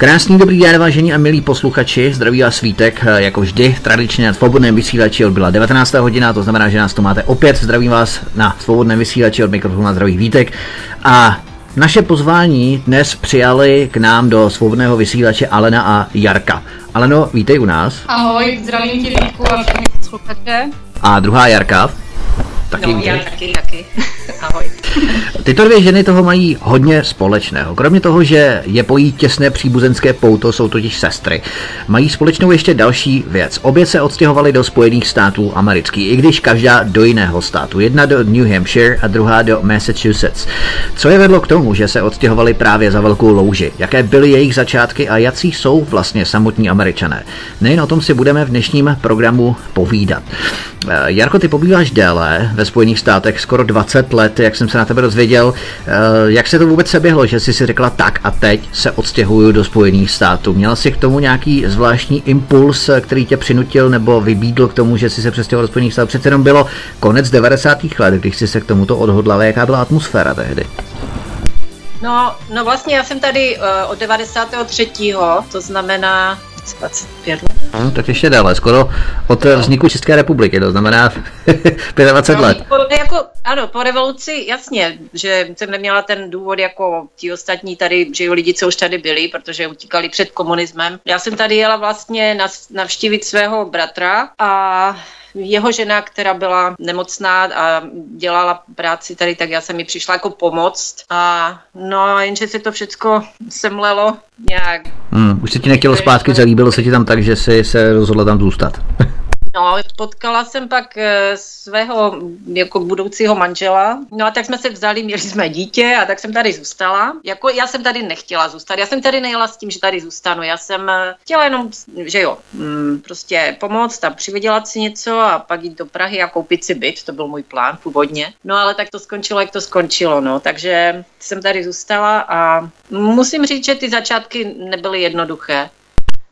Krásný dobrý den, vážení a milí posluchači, zdraví vás svítek, jako vždy, tradičně na svobodném vysílači odbyla 19. hodina, to znamená, že nás tu máte opět, zdravím vás na svobodném vysílači od mikrofonu na zdravý Vítek a naše pozvání dnes přijali k nám do svobodného vysílače Alena a Jarka. Aleno, vítej u nás. Ahoj, zdravím tě Vítku a všechny posluchače. A druhá Jarka. Taky no, já taky, taky. Ahoj. Tyto dvě ženy toho mají hodně společného. Kromě toho, že je pojí těsné příbuzenské pouto, jsou totiž sestry. Mají společnou ještě další věc. Obě se odstěhovaly do Spojených států amerických, i když každá do jiného státu. Jedna do New Hampshire a druhá do Massachusetts. Co je vedlo k tomu, že se odstěhovali právě za velkou louži? Jaké byly jejich začátky a jací jsou vlastně samotní američané? Nejen o tom si budeme v dnešním programu povídat. Eh, Jarko, ty pobýváš déle ve Spojených státech, skoro 20 let, jak jsem se na tebe dozvěděl. Eh, jak se to vůbec seběhlo, že jsi si řekla tak a teď se odstěhuju do Spojených států? Měl jsi k tomu nějaký zvláštní impuls, který tě přinutil nebo vybídl k tomu, že jsi se přestěhoval do Spojených států? Přece jenom bylo konec 90. let, když jsi se k tomuto odhodlal. Jaká byla atmosféra tehdy? No, no vlastně já jsem tady uh, od 93. to znamená 25 let. No, tak ještě déle, skoro od vzniku České republiky, to znamená 25 no, let. Po, jako, ano, po revoluci, jasně, že jsem neměla ten důvod jako ti ostatní tady, že jo, lidi, co už tady byli, protože utíkali před komunismem. Já jsem tady jela vlastně navštívit svého bratra a jeho žena, která byla nemocná a dělala práci tady, tak já jsem mi přišla jako pomoct. A no, jenže se to všechno semlelo nějak. Hmm, už se ti nechtělo zpátky, zalíbilo se ti tam tak, že jsi se rozhodla tam zůstat. No, potkala jsem pak eh, svého jako budoucího manžela. No a tak jsme se vzali, měli jsme dítě a tak jsem tady zůstala. Jako já jsem tady nechtěla zůstat. Já jsem tady nejela s tím, že tady zůstanu. Já jsem eh, chtěla jenom, že jo, mm, prostě pomoct a přivydělat si něco a pak jít do Prahy a koupit si byt. To byl můj plán původně. No ale tak to skončilo, jak to skončilo. No, takže jsem tady zůstala a musím říct, že ty začátky nebyly jednoduché.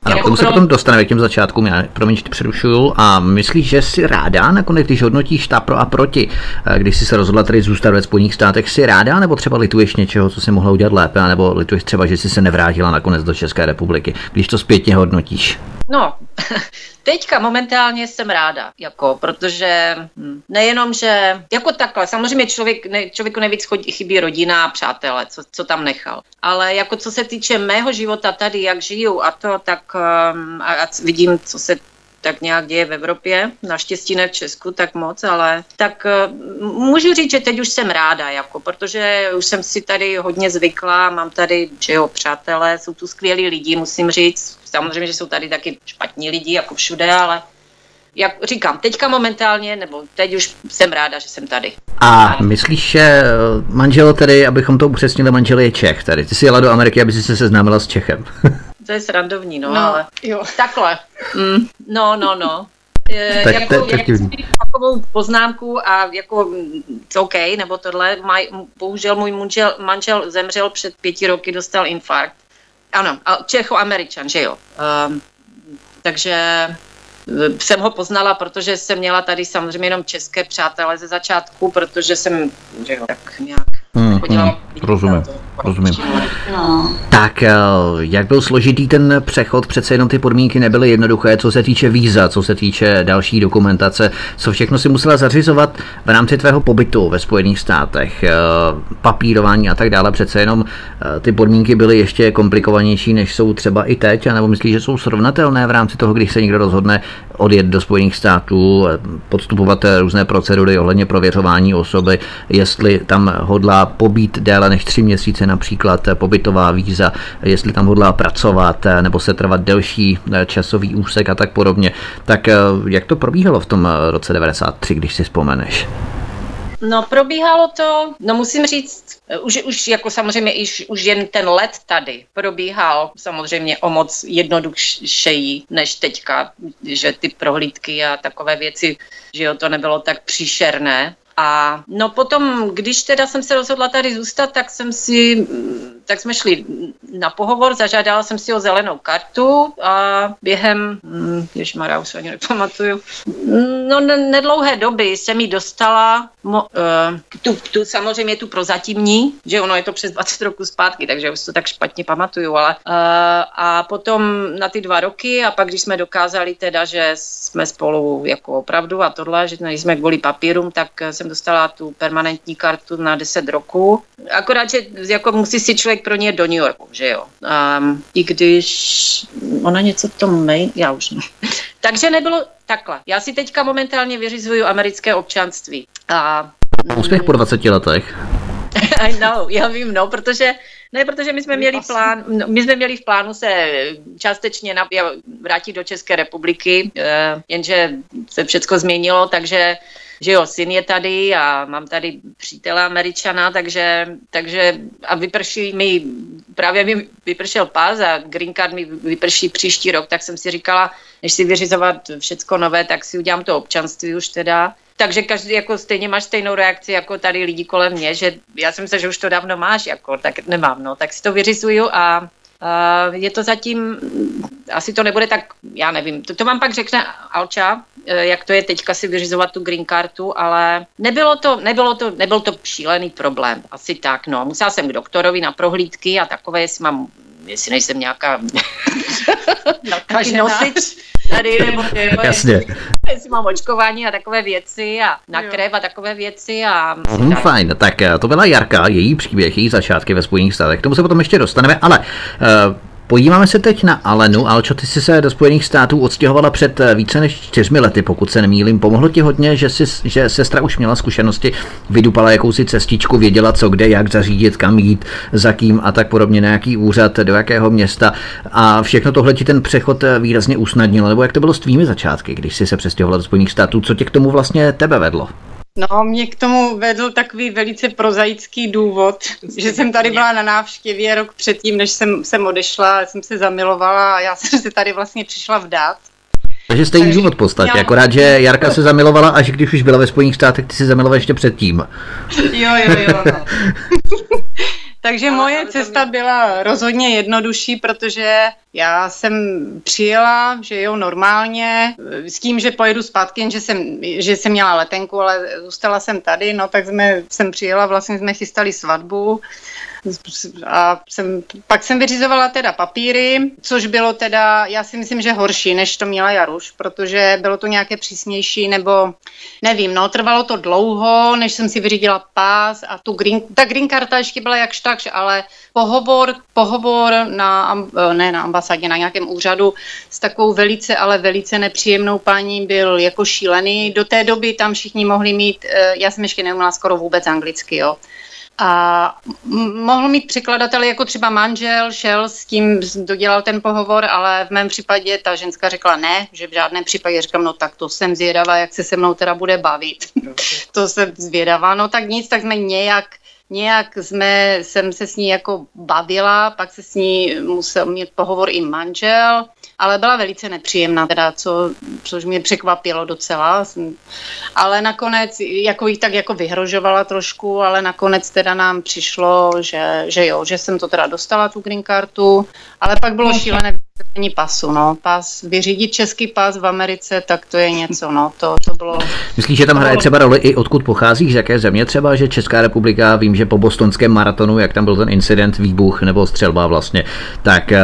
Ano, k tomu se potom dostaneme k těm začátkům, já promiň, že přerušuju. A myslíš, že jsi ráda nakonec, když hodnotíš ta pro a proti, eh, když jsi se rozhodla tady zůstat ve Spojených státech, jsi ráda, nebo třeba lituješ něčeho, co si mohla udělat lépe, nebo lituješ třeba, že jsi se nevrátila nakonec do České republiky, když to zpětně hodnotíš? No, teďka momentálně jsem ráda, jako, protože hm, nejenom, že jako takhle, samozřejmě člověk, ne, člověku nejvíc chodí, chybí rodina a přátelé, co, co tam nechal. Ale jako co se týče mého života tady, jak žiju a to, tak um, a, a vidím, co se tak nějak děje v Evropě, naštěstí ne v Česku tak moc, ale tak uh, můžu říct, že teď už jsem ráda, jako, protože už jsem si tady hodně zvykla, mám tady, že jo, přátelé, jsou tu skvělí lidi, musím říct, samozřejmě, že jsou tady taky špatní lidi, jako všude, ale jak říkám, teďka momentálně, nebo teď už jsem ráda, že jsem tady. A myslíš, že manžel tedy, abychom to upřesnili, manžel je Čech tady. Ty jsi jela do Ameriky, aby si se seznámila s Čechem. to je srandovní, no, no ale jo. takhle. Mm, no, no, no. E, tak, jako, tak, tak, takovou poznámku a jako OK, nebo tohle, maj, bohužel můj manžel, manžel zemřel před pěti roky, dostal infarkt. Ano, Čecho-Američan, že jo. Um, takže jsem ho poznala, protože jsem měla tady samozřejmě jenom české přátelé ze začátku, protože jsem že jo, tak nějak hmm, hmm, rozumím, rozumím. No. Tak eh, jak byl složitý ten přechod, přece jenom ty podmínky nebyly jednoduché, co se týče víza, co se týče další dokumentace, co všechno si musela zařizovat v rámci tvého pobytu ve Spojených státech, eh, papírování a tak dále, přece jenom eh, ty podmínky byly ještě komplikovanější, než jsou třeba i teď, nebo myslíš, že jsou srovnatelné v rámci toho, když se někdo rozhodne odjet do Spojených států, podstupovat různé procedury ohledně prověřování osoby, jestli tam hodlá pobít déle než tři měsíce, například pobytová víza, jestli tam hodlá pracovat nebo se trvat delší časový úsek a tak podobně. Tak jak to probíhalo v tom roce 93, když si vzpomeneš? No probíhalo to, no musím říct, už, už jako samozřejmě už, už jen ten let tady probíhal samozřejmě o moc jednodušší než teďka, že ty prohlídky a takové věci, že jo, to nebylo tak příšerné. A no potom, když teda jsem se rozhodla tady zůstat, tak jsem si tak jsme šli na pohovor, zažádala jsem si o zelenou kartu a během, hm, ježmarja, už ani nepamatuju, no nedlouhé doby jsem ji dostala, mo, uh, tu, tu, samozřejmě tu prozatímní, že ono je to přes 20 roků zpátky, takže už to tak špatně pamatuju, ale uh, a potom na ty dva roky a pak, když jsme dokázali teda, že jsme spolu jako opravdu a tohle, že jsme kvůli papírům, tak jsem dostala tu permanentní kartu na 10 roků. Akorát, že jako musí si člověk pro ně do New Yorku, že jo. Um, I když ona něco to mail, já už ne. Takže nebylo takhle. Já si teďka momentálně vyřizuju americké občanství. A, Úspěch po 20 letech. I know, já vím, no, protože ne, protože my jsme měli plán, no, my jsme měli v plánu se částečně vrátit do České republiky, eh, jenže se všechno změnilo, takže že jo, syn je tady a mám tady přítele američana, takže, takže a vyprší mi, právě mi vypršel pás a green card mi vyprší příští rok, tak jsem si říkala, než si vyřizovat všecko nové, tak si udělám to občanství už teda. Takže každý jako stejně máš stejnou reakci jako tady lidi kolem mě, že já jsem se, že už to dávno máš, jako, tak nemám, no, tak si to vyřizuju a je to zatím, asi to nebude tak, já nevím, to, to vám pak řekne Alča, eh, jak to je teďka si vyřizovat tu green kartu, ale nebylo to, nebylo to, nebyl to šílený problém, asi tak, no. Musela jsem k doktorovi na prohlídky a takové, jestli mám, jestli nejsem nějaká nosič, tady, nebo, nebo Jasně. jestli mám očkování a takové věci a na krev a takové věci a... Hmm, fajn, tak eh, to byla Jarka, její příběh, její začátky ve Spojených státech, k tomu se potom ještě dostaneme, ale uh, Podíváme se teď na Alenu. Alčo, ty jsi se do Spojených států odstěhovala před eh, více než čtyřmi lety, pokud se nemýlím. Pomohlo ti hodně, že, jsi, že sestra už měla zkušenosti, vydupala jakousi cestičku, věděla co kde, jak zařídit, kam jít, za kým a tak podobně, na jaký úřad, do jakého města. A všechno tohle ti ten přechod eh, výrazně usnadnilo. Nebo jak to bylo s tvými začátky, když jsi se přestěhovala do Spojených států? Co tě k tomu vlastně tebe vedlo? No, mě k tomu vedl takový velice prozaický důvod, že jsem tady byla na návštěvě rok předtím, než jsem, jsem odešla, jsem se zamilovala a já jsem se tady vlastně přišla vdát. Takže stejný důvod v podstatě, já... akorát, že Jarka se zamilovala až když už byla ve Spojených státech, ty se zamilovala ještě předtím. Jo, jo, jo. No. Takže moje cesta byla rozhodně jednodušší, protože já jsem přijela, že jo, normálně, s tím, že pojedu zpátky, že jsem, že jsem měla letenku, ale zůstala jsem tady, no tak jsme, jsem přijela, vlastně jsme chystali svatbu a jsem, pak jsem vyřizovala teda papíry, což bylo teda, já si myslím, že horší, než to měla Jaruš, protože bylo to nějaké přísnější, nebo nevím, no, trvalo to dlouho, než jsem si vyřídila pás a tu green, ta green karta ještě byla jakž takž, ale pohovor, pohovor na, ne na ambasádě, na nějakém úřadu s takovou velice, ale velice nepříjemnou paní byl jako šílený. Do té doby tam všichni mohli mít, eh, já jsem ještě neuměla skoro vůbec anglicky, jo a mohl mít překladatel jako třeba manžel, šel s tím, dodělal ten pohovor, ale v mém případě ta ženská řekla ne, že v žádném případě. Říkám, no tak to jsem zvědavá, jak se se mnou teda bude bavit. to jsem zvědavá, no tak nic, tak jsme nějak nějak jsme, jsem se s ní jako bavila, pak se s ní musel mít pohovor i manžel, ale byla velice nepříjemná, teda, co, což mě překvapilo docela. Ale nakonec, jako jí tak jako vyhrožovala trošku, ale nakonec teda nám přišlo, že, že jo, že jsem to teda dostala, tu green kartu, ale pak bylo šílené vyřízení pasu, no. Pas, vyřídit český pas v Americe, tak to je něco, no. To, to bylo... Myslíš, že tam hraje třeba roli i odkud pocházíš, z jaké země třeba, že Česká republika, vím, že po bostonském maratonu, jak tam byl ten incident, výbuch nebo střelba vlastně, tak uh,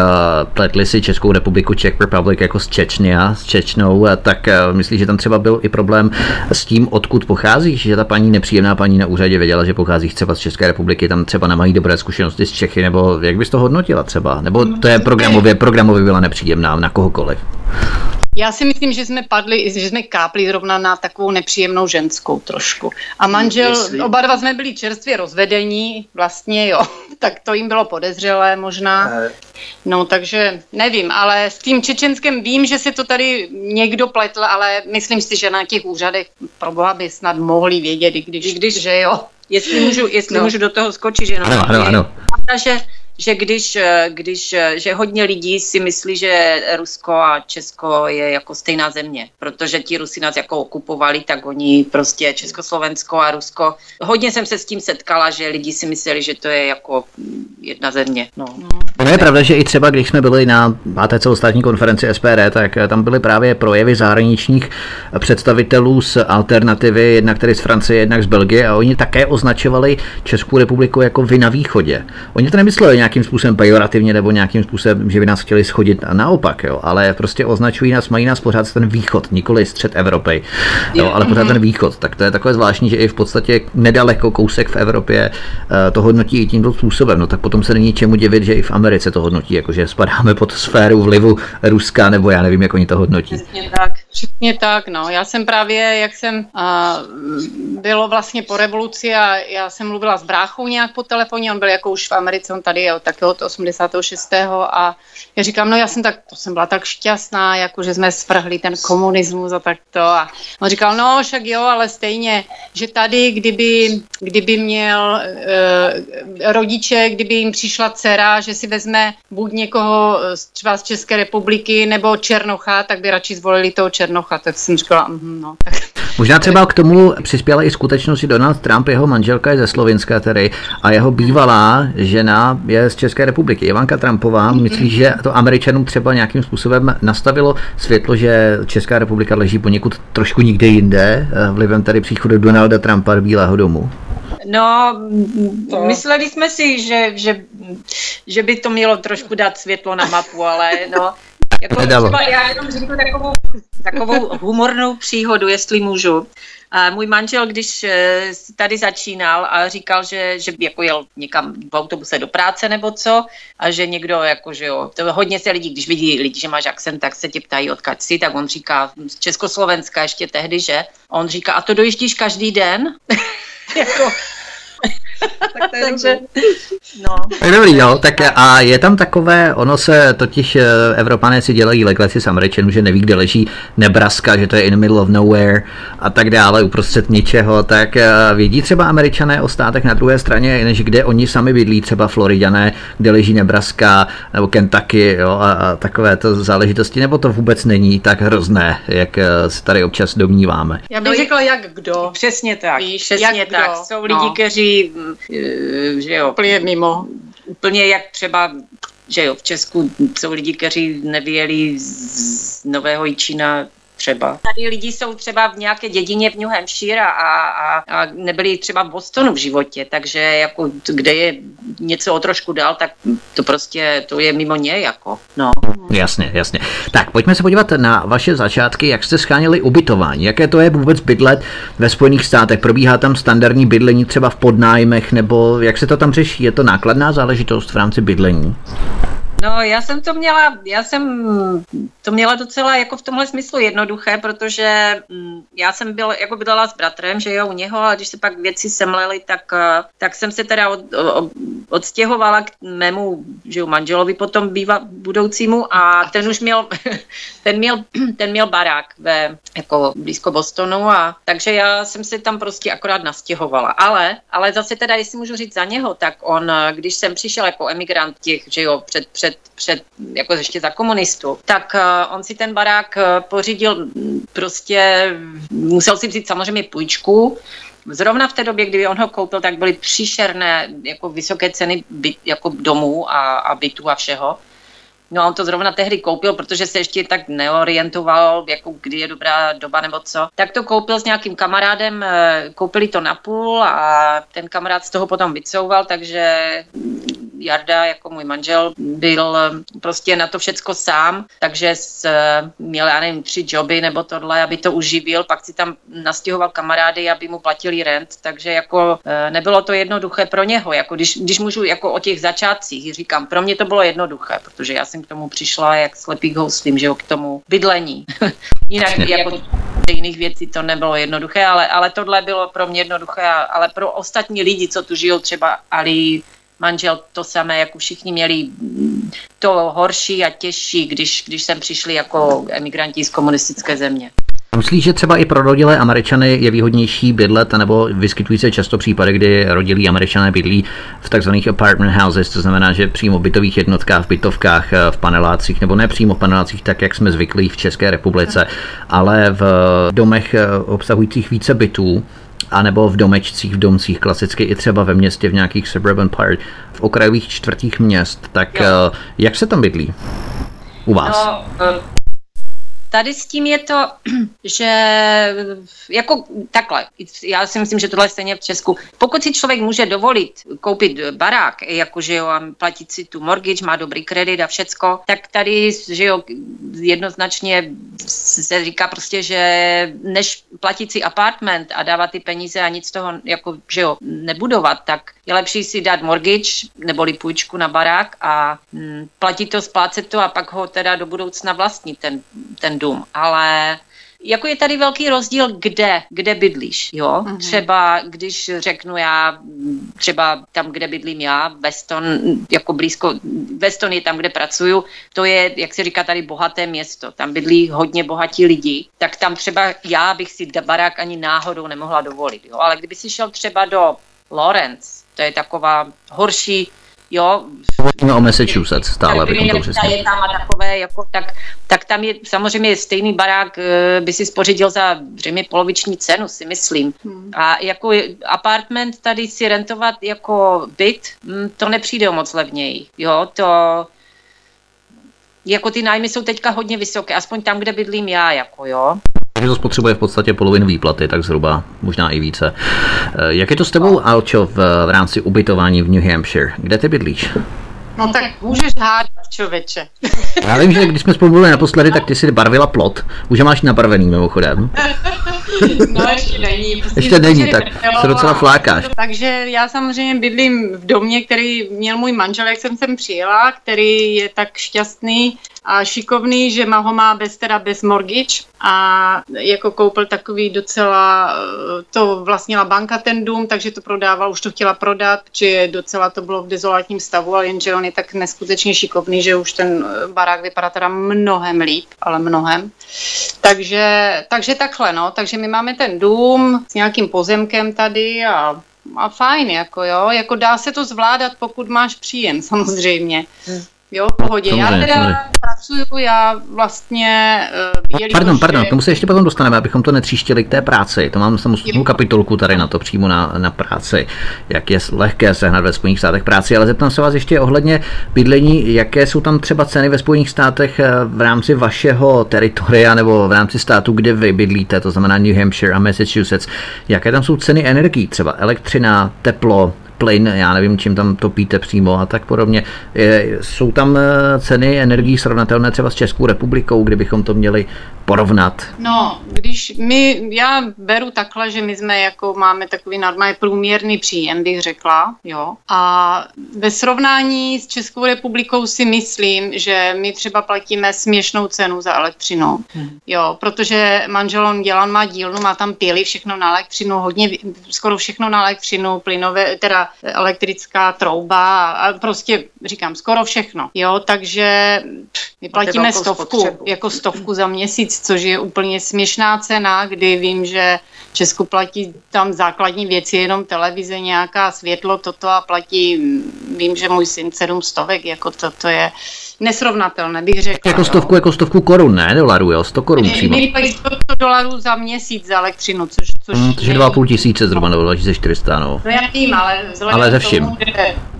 pletli si Českou republiku, Czech Republic jako s Čečnia, s Čečnou, uh, tak uh, myslíš, že tam třeba byl i problém s tím, odkud pocházíš, že ta paní nepříjemná paní na úřadě věděla, že pocházíš třeba z České republiky, tam třeba nemají dobré zkušenosti z Čechy, nebo jak bys to hodnotila třeba? Nebo to je programově, programově byla nepříjemná na kohokoliv. Já si myslím, že jsme padli, že jsme kápli zrovna na takovou nepříjemnou ženskou trošku. A manžel, Jestli... oba dva jsme byli čerstvě rozvedení, vlastně jo, tak to jim bylo podezřelé možná. No takže nevím, ale s tím Čečenskem vím, že se to tady někdo pletl, ale myslím si, že na těch úřadech pro boha by snad mohli vědět, i když, I když že jo. Jestli můžu, jestli no. můžu do toho skočit, že no, ano, ano, ano. že že když, eh, když, eh, že hodně lidí si myslí, že Rusko a Česko je jako stejná země, protože ti Rusi nás jako okupovali, tak oni prostě Československo a Rusko. Hodně jsem se s tím setkala, že lidi si mysleli, že to je jako jedna země. No. No je pravda, že i třeba když jsme byli na té celostátní konferenci SPD, tak tam byly právě projevy zahraničních představitelů z alternativy, jednak tedy z Francie, jednak z Belgie a oni také označovali Českou republiku jako vy na východě. Oni to nemysleli nějakým způsobem pejorativně nebo nějakým způsobem, že by nás chtěli schodit a naopak, jo, ale prostě označují nás, mají nás pořád ten východ, nikoli střed Evropy, jo, ale pořád ten východ. Tak to je takové zvláštní, že i v podstatě nedaleko kousek v Evropě eh, to hodnotí i tímto způsobem. No tak potom se není čemu divit, že i v Americe to hodnotí, jakože spadáme pod sféru vlivu Ruska, nebo já nevím, jak oni to hodnotí. Přesně tak, přesně tak, no. Já jsem právě, jak jsem, uh, bylo vlastně po revoluci a já jsem mluvila s bráchou nějak po telefoně, on byl jako už v Americe, on tady je od takého od 86. a já říkám, no já jsem tak, to jsem byla tak šťastná, jako že jsme svrhli ten komunismus a takto a on říkal, no však jo, ale stejně, že tady, kdyby, kdyby měl e, rodiče, kdyby jim přišla dcera, že si vezme buď někoho třeba z České republiky nebo Černocha, tak by radši zvolili toho Černocha, tak jsem říkala, mm, no. Tak. Možná třeba k tomu přispěla i skutečnost, že Donald Trump, jeho manželka je ze Slovenska tedy a jeho bývalá žena je z České republiky. Ivanka Trumpová, myslí, že to Američanům třeba nějakým způsobem nastavilo světlo, že Česká republika leží poněkud trošku nikde jinde, eh, vlivem tady příchodu Donalda Trumpa do Bílého domu? No, to. mysleli jsme si, že, že, že by to mělo trošku dát světlo na mapu, ale no, jako třeba já jenom řeknu takovou, takovou humornou příhodu, jestli můžu. A můj manžel, když eh, tady začínal a říkal, že, že jako jel někam v autobuse do práce nebo co, a že někdo, jako, že jo, to hodně se lidí, když vidí lidi, že máš akcent, tak se tě ptají, odkud jsi, tak on říká, z Československa ještě tehdy, že? A on říká, a to dojíždíš každý den? jako, tak to je Takže, no. Tak dobrý, jo, tak a je tam takové, ono se totiž eh, Evropané si dělají legraci s Američanů, že neví, kde leží Nebraska, že to je in the middle of nowhere a tak dále, uprostřed ničeho, tak eh, vědí třeba Američané o státech na druhé straně, než kde oni sami bydlí, třeba Floridané, kde leží Nebraska nebo Kentucky jo, a, a takové to záležitosti, nebo to vůbec není tak hrozné, jak eh, se tady občas domníváme. Já bych no, řekla, jak kdo. Přesně tak, Víš, přesně jak tak. Kdo? Jsou lidi, no. kteří Eh, že jo. Úplně mimo. Úplně jak třeba že jo, v Česku jsou lidi, kteří nevěděli z Nového Jičína třeba. Tady lidi jsou třeba v nějaké dědině v New Hampshire a, a, a nebyli třeba v Bostonu v životě, takže jako kde je něco o trošku dál, tak to prostě to je mimo ně jako, no. Jasně, jasně. Tak pojďme se podívat na vaše začátky, jak jste schánili ubytování, jaké to je vůbec bydlet ve Spojených státech, probíhá tam standardní bydlení třeba v podnájmech, nebo jak se to tam řeší, je to nákladná záležitost v rámci bydlení? No, já jsem to měla, já jsem to měla docela jako v tomhle smyslu jednoduché, protože mm, já jsem byl, jako bydlela s bratrem, že jo, u něho, a když se pak věci semlely, tak, eh, tak jsem se teda od, od, odstěhovala k mému, že jo, manželovi potom býva budoucímu a ten už měl, ten měl, ten měl barák ve, jako blízko Bostonu a takže já jsem se tam prostě akorát nastěhovala. Ale, ale zase teda, jestli můžu říct za něho, tak on, když jsem přišel jako emigrant těch, že jo, před, před před, před jako ještě za komunistu, tak uh, on si ten barák uh, pořídil prostě, musel si vzít samozřejmě půjčku, Zrovna v té době, kdy on ho koupil, tak byly příšerné jako vysoké ceny byt, jako domů a, a bytů a všeho. No on to zrovna tehdy koupil, protože se ještě tak neorientoval, jako kdy je dobrá doba nebo co. Tak to koupil s nějakým kamarádem, eh, koupili to na půl a ten kamarád z toho potom vycouval, takže Jarda, jako můj manžel, byl eh, prostě na to všecko sám, takže s, eh, měl, já nevím, tři joby nebo tohle, aby to uživil, pak si tam nastěhoval kamarády, aby mu platili rent, takže jako nebylo to jednoduché pro něho, jako když, když můžu jako o těch začátcích říkám, pro mě to bylo jednoduché, protože já jsem k tomu přišla jak slepý houslím, že jo, k tomu bydlení. Jinak jako jiných věcí to nebylo jednoduché, ale, ale tohle bylo pro mě jednoduché, ale pro ostatní lidi, co tu žijou, třeba Ali, manžel to samé, jako všichni měli to horší a těžší, když, když sem přišli jako emigranti z komunistické země. Myslíš, že třeba i pro rodilé Američany je výhodnější bydlet, nebo vyskytují se často případy, kdy rodilí Američané bydlí v takzvaných apartment houses, to znamená, že přímo v bytových jednotkách, v bytovkách, v panelácích, nebo ne přímo v panelácích, tak jak jsme zvyklí v České republice, ale v domech obsahujících více bytů, anebo v domečcích, v domcích, klasicky i třeba ve městě, v nějakých suburban part, v okrajových čtvrtích měst, tak jo. Eh, jak se tam bydlí u vás? No, eh, Tady s tím je to, že jako takhle, já si myslím, že tohle je stejně v Česku. Pokud si člověk může dovolit koupit barák, jakože jo, a platit si tu mortgage, má dobrý kredit a všecko, tak tady, že jo, jednoznačně se říká prostě, že než platit si apartment a dávat ty peníze a nic toho, jako, že jo, nebudovat, tak je lepší si dát mortgage neboli půjčku na barák a hm, platit to, splácet to a pak ho teda do budoucna vlastnit ten, ten dům. Ale jako je tady velký rozdíl, kde, kde bydlíš, jo. Mm-hmm. Třeba, když řeknu já, třeba tam, kde bydlím já, Weston, jako blízko, Weston je tam, kde pracuju, to je, jak se říká tady, bohaté město, tam bydlí hodně bohatí lidi, tak tam třeba já bych si barák ani náhodou nemohla dovolit, jo. Ale kdyby si šel třeba do Lawrence, to je taková horší, jo. Hovoříme o Massachusetts stále, bychom to přesně. Je tam a takové, jako, tak, tak tam je samozřejmě stejný barák, eh, by si spořídil za zřejmě poloviční cenu, si myslím. Hmm. A jako apartment tady si rentovat jako byt, hm, to nepřijde o moc levněji, jo, to jako ty nájmy jsou teďka hodně vysoké, aspoň tam, kde bydlím já, jako jo. Takže to spotřebuje v podstatě polovinu výplaty, tak zhruba, možná i více. Eh, jak je to s tebou, Alčo, v, v rámci ubytování v New Hampshire? Kde ty bydlíš? No tak můžeš hádat, člověče. Já vím, že když jsme spolu mluvili naposledy, tak ty si barvila plot. Už máš nabarvený mimochodem. No ještě není. Prostě ještě není, tak se docela flákáš. Takže já samozřejmě bydlím v domě, který měl můj manžel, jak jsem sem přijela, který je tak šťastný, a šikovný, že má ho má bez, teda bez mortgage a jako koupil takový docela, eh, to vlastnila banka ten dům, takže to prodával, už to chtěla prodat, že docela to bylo v dezolátním stavu, ale jenže on je tak neskutečně šikovný, že už ten eh, barák vypadá teda mnohem líp, ale mnohem. Takže, takže takhle, no, takže my máme ten dům s nějakým pozemkem tady a a fajn, jako jo, jako dá se to zvládat, pokud máš příjem, samozřejmě. Hmm. Jo, v pohodě. Samozřejmě, já teda. Pracuju, já vlastně... Uh, pardon, pardon, k tomu se ještě potom dostaneme, abychom to netříštili k té práci. To mám samostatnou kapitolku tady na to přímo na, na práci, jak je lehké sehnat ve Spojených státech práci, ale zeptám se vás ještě ohledně bydlení, jaké jsou tam třeba ceny ve Spojených státech eh, v rámci vašeho teritoria nebo v rámci státu, kde vy bydlíte, to znamená New Hampshire a Massachusetts. Jaké tam jsou ceny energií, třeba elektřina, teplo, plyn, já nevím, čím tam topíte přímo a tak podobně. Jsou tam eh, ceny energií srovnatelné třeba s Českou republikou, kdybychom to měli porovnat? No, když my, já beru takhle, že my jsme jako máme takový normální průměrný příjem, bych řekla, jo. A ve srovnání s Českou republikou si myslím, že my třeba platíme směšnou cenu za elektřinu, hmm. jo, protože manžel on dělá, má dílnu, má tam pily, všechno na elektřinu, hodně, skoro všechno na elektřinu, plynové, teda elektrická trouba a prostě říkám skoro všechno, jo, takže my platíme stovku, spotřebu. jako stovku za měsíc, což je úplně směšná cena, kdy vím, že Česku platí tam základní věci, jenom televize, nějaká světlo, toto a platí, vím, že můj syn sedm stovek, jako to, to je nesrovnatelné, bych řekla. Jako stovku, jako stovku korun, ne dolarů, jo, 100 korun přímo. Měli 100 dolarů za měsíc za elektřinu, což... což hmm, což je 2,5 tisíce zhruba, nebo 2400, no. No já vím, ale ale ze vším. Tomu,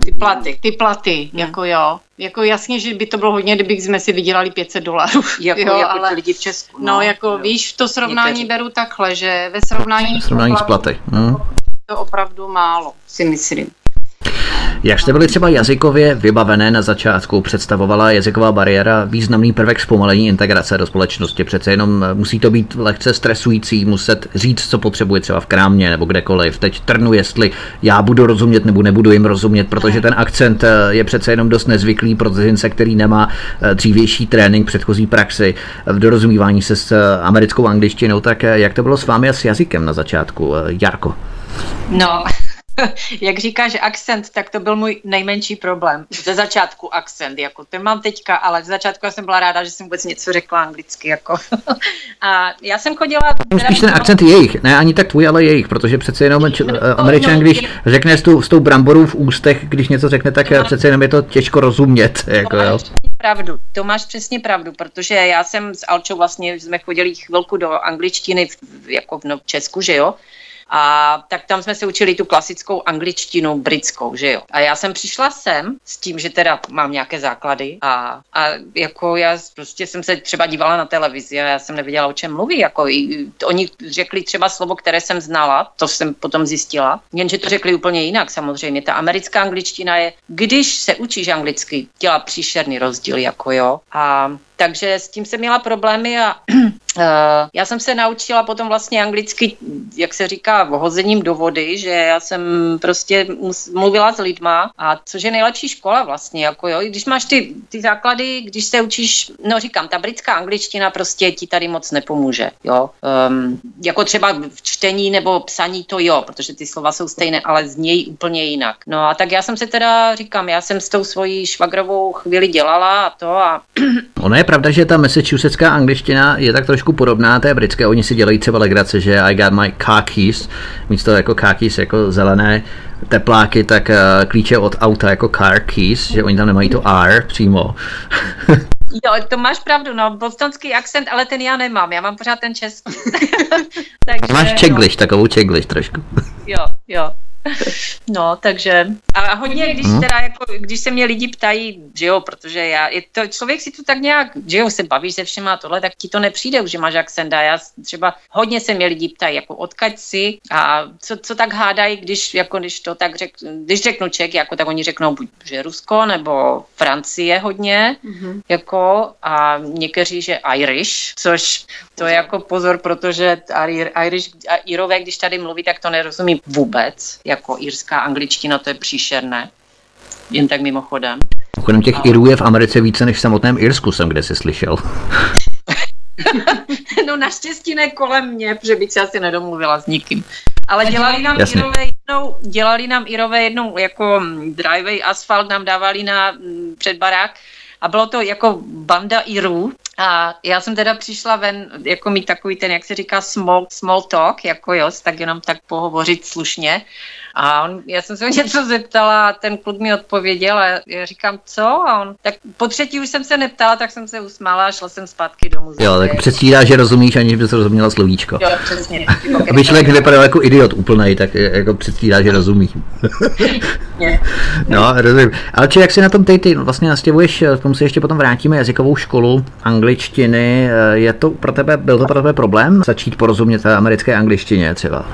ty platy, ty platy, hmm. jako jo. Jako jasně, že by to bylo hodně, kdybych jsme si vydělali 500 dolarů. Jako, jo, jako ale, lidi v Česku. No, no jako jo. víš, to srovnání Někteří. beru takhle, že ve srovnání... V srovnání s platy. Hmm. To opravdu málo, si myslím. Jak jste byli třeba jazykově vybavené na začátku, představovala jazyková bariéra významný prvek zpomalení integrace do společnosti. Přece jenom eh, musí to být lehce stresující, muset říct, co potřebuje třeba v krámě nebo kdekoliv. Teď trnu, jestli já budu rozumět nebo nebudu jim rozumět, protože ten akcent eh, je přece jenom dost nezvyklý pro cizince, který nemá eh, dřívější trénink, předchozí praxi v dorozumívání se s americkou angličtinou. Tak jak to bylo s vámi a s jazykem na začátku, Jarko? No, jak říkáš akcent, tak to byl můj nejmenší problém. Ze začátku akcent, jako ten mám teďka, ale ze začátku já jsem byla ráda, že jsem vůbec něco řekla anglicky, jako. A já jsem chodila... Spíš ten akcent jejich, ne ani tak tvůj, ale jejich, protože přece jenom č- no, američan, no, když řekne s tou, s tou bramborou v ústech, když něco řekne, tak no, přece jenom je to těžko rozumět. Jako, jo. pravdu, to máš přesně pravdu, protože já jsem s Alčou vlastně, jsme chodili chvilku do angličtiny, jako v Česku, že jo, a tak tam jsme se učili tu klasickou angličtinu britskou, že jo. A já jsem přišla sem s tím, že teda mám nějaké základy a, a jako já prostě jsem se třeba dívala na televizi a já jsem nevěděla, o čem mluví. Jako i, oni řekli třeba slovo, které jsem znala, to jsem potom zjistila, jenže to řekli úplně jinak samozřejmě. Ta americká angličtina je, když se učíš anglicky, dělá příšerný rozdíl, jako jo. A takže s tím jsem měla problémy a já jsem se naučila potom vlastně anglicky, jak se říká, hozením do vody, že já jsem prostě mluvila s lidma a což je nejlepší škola vlastně, jako jo, když máš ty, ty základy, když se učíš, no říkám, ta britská angličtina prostě ti tady moc nepomůže, jo, um, jako třeba v čtení nebo psaní to jo, protože ty slova jsou stejné, ale znějí úplně jinak. No a tak já jsem se teda, říkám, já jsem s tou svojí švagrovou chvíli dělala a to a... Ono je pravda, že ta massachusettská angličtina je tak trošku podobná té britské. Oni si dělají třeba legrace, že I got my car keys, místo jako car keys jako zelené tepláky, tak uh, klíče od auta jako car keys, že oni tam nemají to R přímo. Jo, to máš pravdu, no, bostonský akcent, ale ten já nemám, já mám pořád ten český. Takže, Máš čegliš, no. takovou čegliš trošku. Jo, jo. No, takže a hodně, když hmm. teda jako, když se mě lidi ptají, že jo, protože já, je to, člověk si tu tak nějak, že jo, se bavíš se všema a tohle, tak ti to nepřijde už, že máš akcent a já třeba hodně se mě lidi ptají, jako odkaď si a co, co tak hádají, když, jako když to tak řek, když řeknu Ček, jako tak oni řeknou buď, že Rusko nebo Francie hodně, mm-hmm. jako a někteří, že Irish, což to je jako pozor, protože Irish, Irové, když tady mluví, tak to nerozumí vůbec, jako irská angličtina, to je příšerné. Jen tak mimochodem. Mimochodem těch Ale... Irů je v Americe více než v samotném Irsku, jsem kde si slyšel. no naštěstí ne kolem mě, protože bych se asi nedomluvila s nikým. Ale dělali nám Jasně. Irové jednou, dělali nám Irové jednou jako driveway asfalt nám dávali na mm, před barák a bylo to jako banda Irů a já jsem teda přišla ven, jako mít takový ten, jak se říká, small, small talk, jako jo, tak jenom tak pohovořit slušně. A on, já jsem se ho něco zeptala a ten kluk mi odpověděl a já říkám, co? A on, tak po třetí už jsem se neptala, tak jsem se usmála a šla jsem zpátky domů. Jo, tak předstírá, že rozumíš, aniž bys rozuměla slovíčko. Jo, přesně. Aby člověk nevypadal jako idiot úplnej, tak jako předstírá, že rozumí. no, rozumím. Ale či jak si na tom ty, ty vlastně nastěvuješ, k tomu se ještě potom vrátíme, jazykovou školu angličtiny, je to pro tebe, byl to pro tebe problém začít porozumět americké angličtině třeba?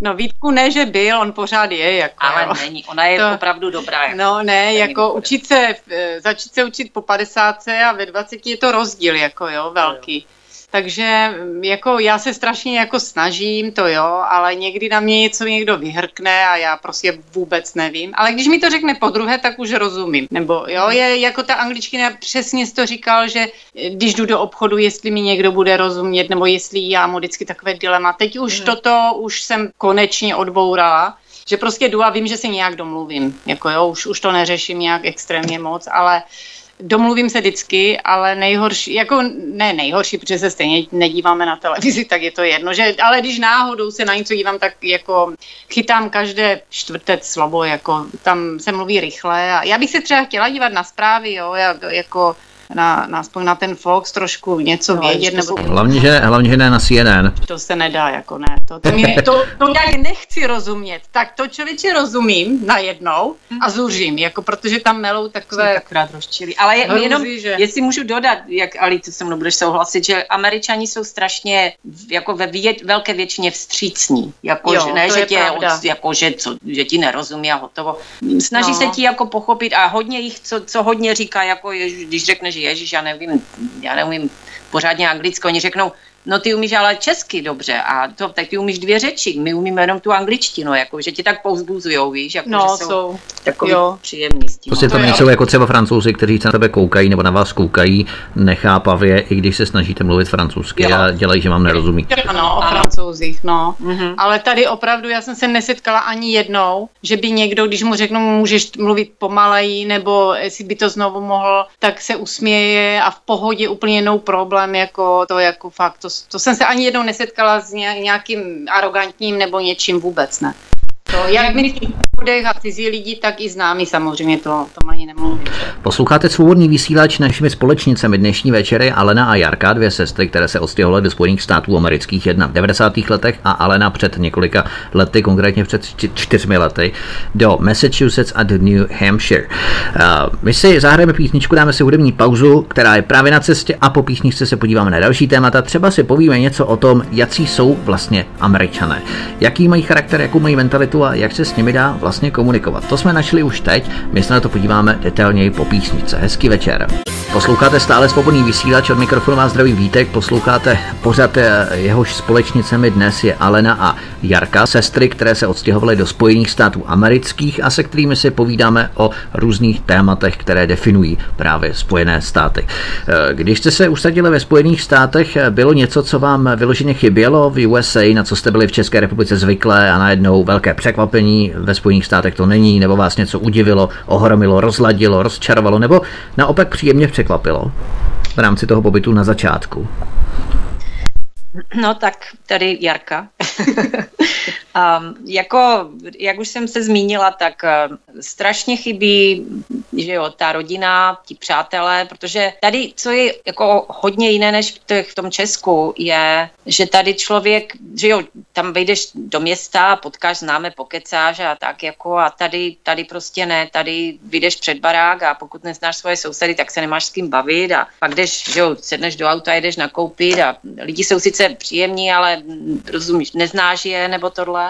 No Vítku ne, že byl, on pořád je. Jako, Ale jo. není, ona je to, opravdu dobrá. Jako, no ne, jako učit se, eh, začít se učit po 50 a ve 20 je to rozdíl, jako jo, velký. Jo. Takže mm, jako já se strašně jako snažím, to jo, ale někdy na mě něco někdo vyhrkne a já prostě vůbec nevím. Ale když mi to řekne po druhé, tak už rozumím. Nebo jo, je jako ta angličtina přesně to říkal, že eh, když jdu do obchodu, jestli mi někdo bude rozumět, nebo jestli já mu vždycky takové dilema. Teď už hmm. toto už jsem konečně odbourala že prostě jdu a vím, že se nějak domluvím. Jako jo, už, už to neřeším nějak extrémně moc, ale uh, domluvím se vždycky, ale nejhorší, jako ne nejhorší, protože se stejně nedíváme na televizi, tak je to jedno, že, ale když náhodou se na něco dívám, tak jako chytám každé čtvrté slovo, jako tam se mluví rychle a já bych se třeba chtěla dívat na zprávy, jo, jako na, na, aspoň na ten Fox trošku něco no, vědět. Nebo... Hlavně, že, hlavně, že ne na CNN. To se nedá, jako ne. To, to, mě, to, to já nechci rozumět. Tak to člověče rozumím najednou a zuřím, jako protože tam melou takové... Akorát rozčili. Ale je, Hruzí, jenom, že... jestli můžu dodat, jak Ali, ty se mnou budeš souhlasit, že američani jsou strašně jako ve vě, velké většině vstřícní. Jako, jo, že, ne, že, tě, od, jako, že, co, že ti nerozumí a hotovo. Snaží no. se ti jako pochopit a hodně jich, co, co hodně říká, jako je, když řekneš, Ježíš, já nevím, já nevím pořádně anglicky, oni řeknou, no ty umíš ale česky dobře a to, tak ty umíš dvě řeči, my umíme jenom tu angličtinu, jako, že ti tak povzbuzujou, víš, jako, no, že jsou, jsou takový jo. příjemný s tím. Prostě tam nejsou jako třeba francouzi, kteří se na tebe koukají nebo na vás koukají nechápavě, i když se snažíte mluvit francouzsky jo. a dělají, že vám nerozumí. Ano, o francouzích, no. Mm-hmm. Ale tady opravdu já jsem se nesetkala ani jednou, že by někdo, když mu řeknu, můžeš mluvit pomaleji, nebo jestli by to znovu mohl, tak se usměje a v pohodě úplně no problém, jako to jako fakt, to, to jsem se ani jednou nesetkala s nějakým arrogantním nebo něčím vůbec, ne. To, jak my lidech a cizí lidi, tak i známí samozřejmě, to, to ani nemluvím. Posloucháte svobodný vysílač našimi společnicemi dnešní večery Alena a Jarka, dvě sestry, které se odstěhovaly do Spojených států amerických, jedna v 90. letech a Alena před několika lety, konkrétně před čtyřmi lety, do Massachusetts a do New Hampshire. My si zahrajeme písničku, dáme si hudební pauzu, která je právě na cestě a po písničce se podíváme na další témata. Třeba si povíme něco o tom, jaký jsou vlastně američané, jaký mají charakter, jakou mají mentalitu a jak se s nimi dá vlastně komunikovat. To jsme našli už teď, my se na to podíváme detailněji po písničce. Hezký večer. Posloucháte stále svobodný vysílač od mikrofonu vás zdraví Vítek, posloucháte pořad eh, jehož společnicemi dnes je Alena a Jarka, sestry, které se odstěhovaly do Spojených států amerických a se kterými si povídáme o různých tématech, které definují právě Spojené státy. Eh, když jste se usadili ve Spojených státech, eh, bylo něco, co vám vyloženě chybělo v USA, na co jste byli v České republice zvyklé a najednou velké překvapení ve Spojených státech to není, nebo vás něco udivilo, ohromilo, rozladilo, rozčarovalo, nebo naopak příjemně překvapilo v rámci toho pobytu na začátku? No tak tady Jarka. um, jako, jak už jsem se zmínila, tak uh, strašně chybí, že jo, ta rodina, ti přátelé, protože tady, co je jako hodně jiné než v, v tom Česku, je, že tady člověk, že jo, tam vejdeš do města, potkáš známe, pokecáš a tak jako a tady, tady prostě ne, tady vyjdeš před barák a pokud neznáš svoje sousedy, tak se nemáš s kým bavit a pak jdeš, že jo, sedneš do auta, jdeš nakoupit a lidi jsou sice příjemní, ale rozumíš, neznáš je nebo tohle.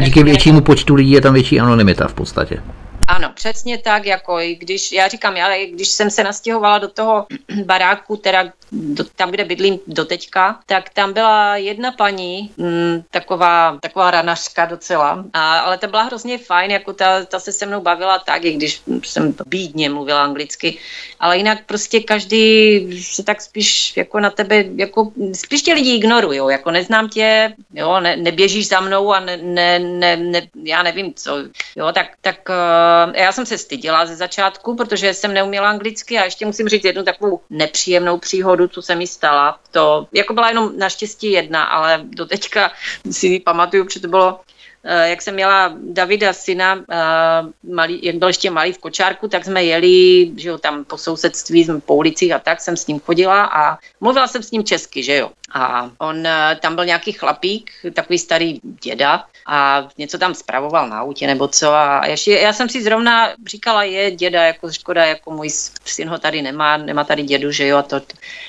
Díky většímu počtu lidí je tam větší anonymita v podstatě. Ano, přesně tak, jako i když, já říkám, já, když jsem se nastěhovala do toho baráku, teda do, tam, kde bydlím do teďka, tak tam byla jedna paní, m, mm, taková, taková ranařka docela, a, ale ta byla hrozně fajn, jako ta, ta se se mnou bavila tak, i když jsem bídně mluvila anglicky, ale jinak prostě každý se tak spíš jako na tebe, jako spíš tě lidi ignorují, jako neznám tě, jo, ne, neběžíš za mnou a ne, ne, ne, ne, já nevím co, jo, tak, tak uh, já jsem se stydila ze začátku, protože jsem neuměla anglicky a ještě musím říct jednu takovou nepříjemnou příhodu, co se mi stala. To jako byla jenom naštěstí jedna, ale do teďka si pamatuju, protože to bylo Eh, jak jsem měla Davida syna, eh, malý, jak byl ještě malý v kočárku, tak jsme jeli, že jo, tam po sousedství, jsme po ulicích a tak jsem s ním chodila a mluvila jsem s ním česky, že jo. A on, eh, tam byl nějaký chlapík, takový starý děda a něco tam spravoval na autě nebo co a ještě, já jsem si zrovna říkala, je děda, jako škoda, jako můj syn ho tady nemá, nemá tady dědu, že jo, a to.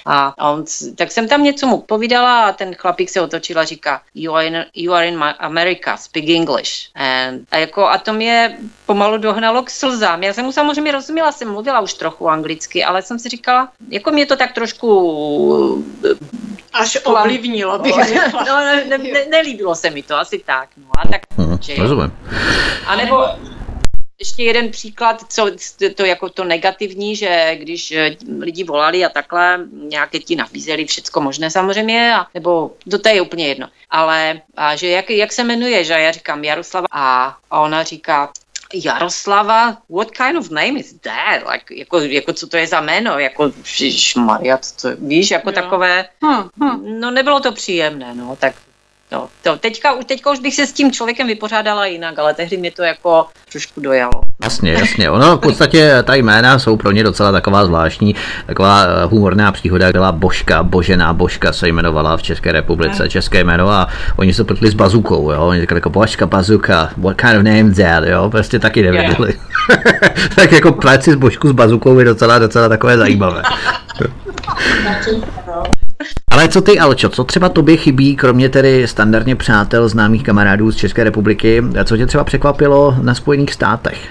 A, on, tak jsem tam něco mu povídala a ten chlapík se otočil a říká, you are in, you are in America, speak English. And, a, jako, a to mě pomalu dohnalo k slzám. Já jsem mu samozřejmě rozuměla, jsem mluvila už trochu anglicky, ale jsem si říkala, jako mě to tak trošku Až ovlivnilo bych řekla. No, ne, ne, ne, nelíbilo se mi to, asi tak. No a tak, hmm, že rozumím. A nebo ještě jeden příklad, co to jako to negativní, že když eh, lidi volali a takhle, nějaké ti nabízeli všecko možné samozřejmě, a, nebo to, to je úplně jedno. Ale a že jak, jak se jmenuje, že já říkám Jaroslava a, a ona říká, Jaroslava, what kind of name is that? Like, jako, jako co to je za jméno? Jako, Maria, to, víš, jako jo. takové, hm, hm. no nebylo to příjemné, no, tak No, to teďka, teďka už bych se s tím člověkem vypořádala jinak, ale tehdy mě to jako trošku dojalo. Jasně, jasně. Ono v podstatě ta jména jsou pro ně docela taková zvláštní, taková eh, humorná příhoda, byla Božka, Božená Božka se jmenovala v České republice, české jméno a oni se pltli s bazukou, jo. Oni říkali jako Božka, bazuka, what kind of name that, jo. Prostě taky nevěděli. Yeah. tak jako pleci s Božku s bazukou je docela, docela takové zajímavé. Ale co ty, Alčo, co třeba tobě chybí, kromě tedy standardně přátel, známých kamarádů z České republiky, co tě třeba překvapilo na Spojených státech?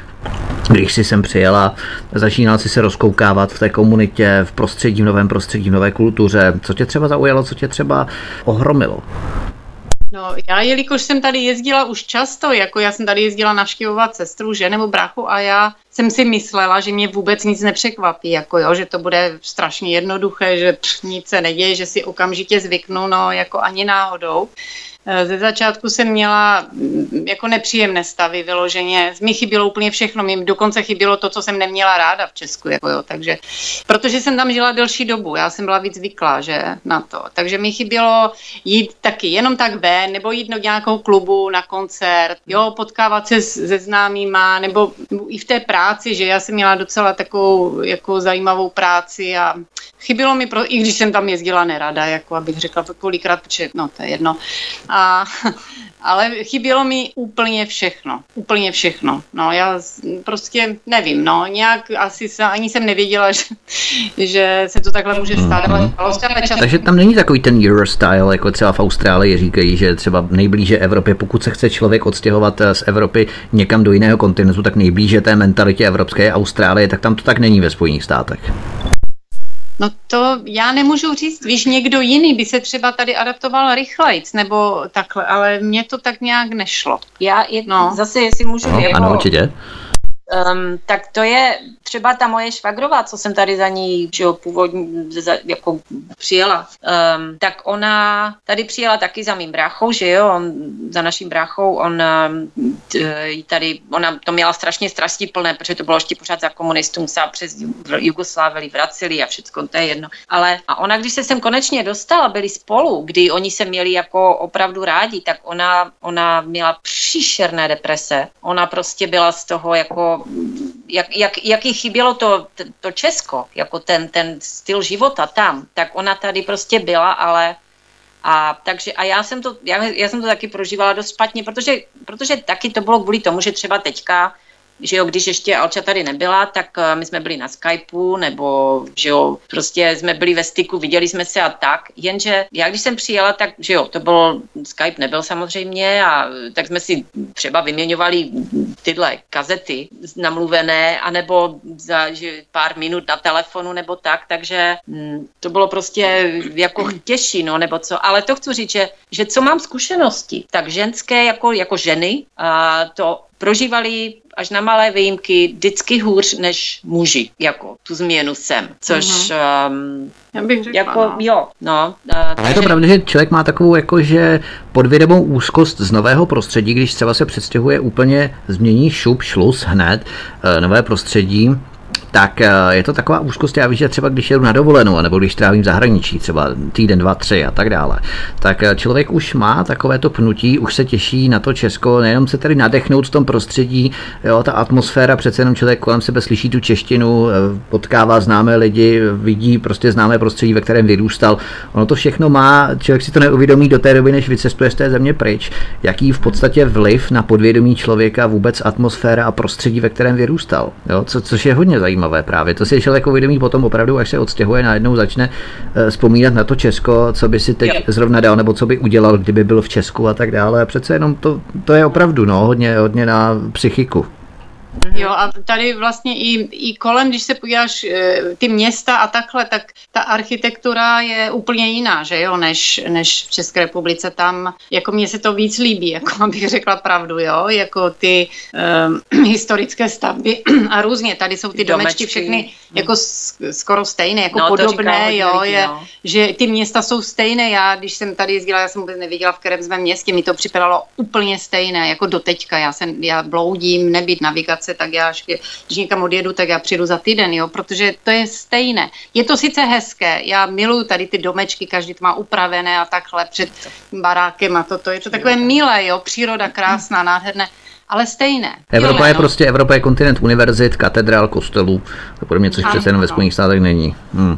když si sem přijela, začínal si se rozkoukávat v té komunitě, v prostředí, v novém prostředí, v nové kultuře. Co tě třeba zaujalo, co tě třeba ohromilo? No, já jelikož jsem tady jezdila už často, jako já jsem tady jezdila navštěvovat sestru, že nebo bráchu a já jsem si myslela, že mě vůbec nic nepřekvapí, jako jo, že to bude strašně jednoduché, že pff, nic se neděje, že si okamžitě zvyknu, no jako ani náhodou. Eh, ze začátku jsem měla mm, jako nepříjemné stavy vyloženě. Mi chybělo úplně všechno. Mi dokonce chybělo to, co jsem neměla ráda v Česku. Jako jo. Takže, protože jsem tam žila delší dobu. Já jsem byla víc zvyklá že, na to. Takže mi chybělo jít taky jenom tak ven, nebo jít do nějakou klubu na koncert, jo, potkávat se se známýma, nebo i v té práci, že já jsem měla docela takovou jako zajímavou práci a chybělo mi, pro, i když jsem tam jezdila nerada, jako abych řekla kolikrát, protože no to je jedno. A, ale chybělo mi úplně všechno, úplně všechno. No já prostě nevím, no nějak asi se, ani jsem nevěděla, že, že se to takhle může stát, ale mm-hmm. ale čas... Takže tam není takový ten Eurostyle, jako třeba v Austrálii říkají, že třeba nejblíže Evropě, pokud se chce člověk odstěhovat z Evropy někam do jiného kontinentu, tak nejblíže té mentalitě evropské Austrálie, tak tam to tak není ve Spojených státech. No to já nemůžu říct, víš, někdo jiný by se třeba tady adaptoval rychlejc, nebo takhle, ale mně to tak nějak nešlo. Já je, no. zase, jestli můžu... No, jako, ano, určitě. Um, tak to je třeba ta moje švagrová, co jsem tady za ní že jo, původně za, jako přijela, um, tak ona tady přijela taky za mým bráchou, že jo, on, za naším bráchou, on t, tady, ona to měla strašně strasti plné, protože to bylo ještě pořád za komunistům, se přes Jugoslávili vraceli a všechno, to je jedno. Ale a ona, když se sem konečně dostala, byli spolu, kdy oni se měli jako opravdu rádi, tak ona, ona měla příšerné deprese. Ona prostě byla z toho jako jak, jak, jak jí chybělo to, to Česko, jako ten, ten styl života tam, tak ona tady prostě byla, ale a, takže, a já jsem to, já, já jsem to taky prožívala dost špatně, protože, protože taky to bylo kvůli tomu, že třeba teďka že jo, když ještě Alča tady nebyla, tak eh, my jsme byli na Skypeu, nebo že jo, prostě jsme byli ve styku, viděli jsme se a tak, jenže já když jsem přijela, tak že jo, to byl, Skype nebyl samozřejmě a tak jsme si třeba vyměňovali tyhle kazety namluvené, anebo za že pár minut na telefonu nebo tak, takže hm, to bylo prostě jako těžší, no, nebo co, ale to chci říct, že, že co mám zkušenosti, tak ženské jako, jako ženy, a to prožívali až na malé výjimky vždycky hůř než muži, jako tu změnu sem, což... Mm-hmm. Um, Já bych řekla, jako, no. jo, no. Uh, takže... je to pravda, že člověk má takovou jakože podvědomou úzkost z nového prostředí, když třeba se přestěhuje úplně, změní šup, šlus hned, uh, nové prostředí, tak eh, je to taková úzkost, já víš, že třeba když jedu na dovolenou, nebo když trávím v zahraničí, třeba týden, dva, tři a tak dále, tak eh, člověk už má takové to pnutí, už se těší na to Česko, nejenom se tedy nadechnout v tom prostředí, jo, ta atmosféra, přece jenom člověk kolem sebe slyší tu češtinu, eh, potkává známé lidi, vidí prostě známé prostředí, ve kterém vyrůstal. Ono to všechno má, člověk si to neuvědomí do té doby, než vycestuje z té země pryč, jaký v podstatě vliv na podvědomí člověka vůbec atmosféra a prostředí, ve kterém vyrůstal. Jo, co, což je hodně zajímavé zajímavé právě. To si člověk uvědomí potom opravdu, až se odstěhuje, najednou začne eh, vzpomínat na to Česko, co by si teď jo. zrovna dal, nebo co by udělal, kdyby byl v Česku a tak dále. A přece jenom to, to je opravdu no, hodně, hodně na psychiku. Jo a tady vlastně i, i kolem, když se podíváš eh, ty města a takhle, tak ta architektura je úplně jiná, že jo, než, než v České republice. Tam, jako mně se to víc líbí, jako abych řekla pravdu, jo, jako ty um, historické stavby a různě. Tady jsou ty domečky, domečky všechny jako skoro stejné, jako no, podobné, jo, je, no. že ty města jsou stejné. Já, když jsem tady jezdila, já jsem vůbec nevěděla, v kterém jsme městě, mi to připadalo úplně stejné, jako doteďka. Já, jsem, já bloudím, nebýt navigace, tak já, když někam odjedu, tak já přijdu za týden, jo, protože to je stejné. Je to sice hezké, já miluju tady ty domečky, každý to má upravené a takhle před barákem a toto. Je to takové milé, jo, příroda krásná, nádherné ale stejné. Evropa je no. prostě, Evropa je kontinent univerzit, katedrál, kostelů, to podobně, což přece jenom ve Spojených státech není. Hmm.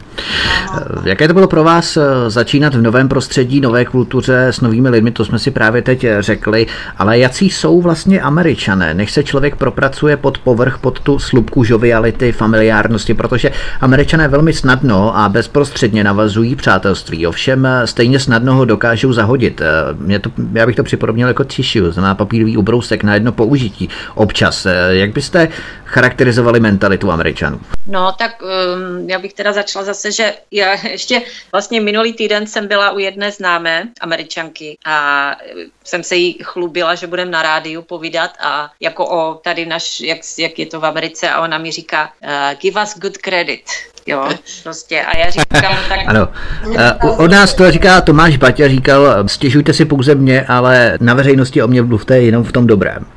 Jaké to bylo pro vás eh, začínat v novém prostředí, nové kultuře s novými lidmi, to jsme si právě teď eh, řekli, ale jaký jsou vlastně američané, než se člověk propracuje pod povrch, pod tu slupku žoviality, familiárnosti, protože američané velmi snadno a bezprostředně navazují přátelství, ovšem eh, stejně snadno ho dokážou zahodit. Mě to, já bych to připodobnil jako tissue, znamená papírový ubrousek na jedno použití občas. Jak byste charakterizovali mentalitu Američanů? No, tak um, já bych teda začala zase, že já ještě vlastně minulý týden jsem byla u jedné známé Američanky a jsem se jí chlubila, že budem na rádiu povídat a jako o tady naš, jak, jak je to v Americe a ona mi říká uh, give us good credit. Jo, prostě. A já říkám, tak... Ano. Uh, od nás to říká Tomáš Baťa, říkal, stěžujte si pouze mě, ale na veřejnosti o mě mluvte jenom v tom dobrém.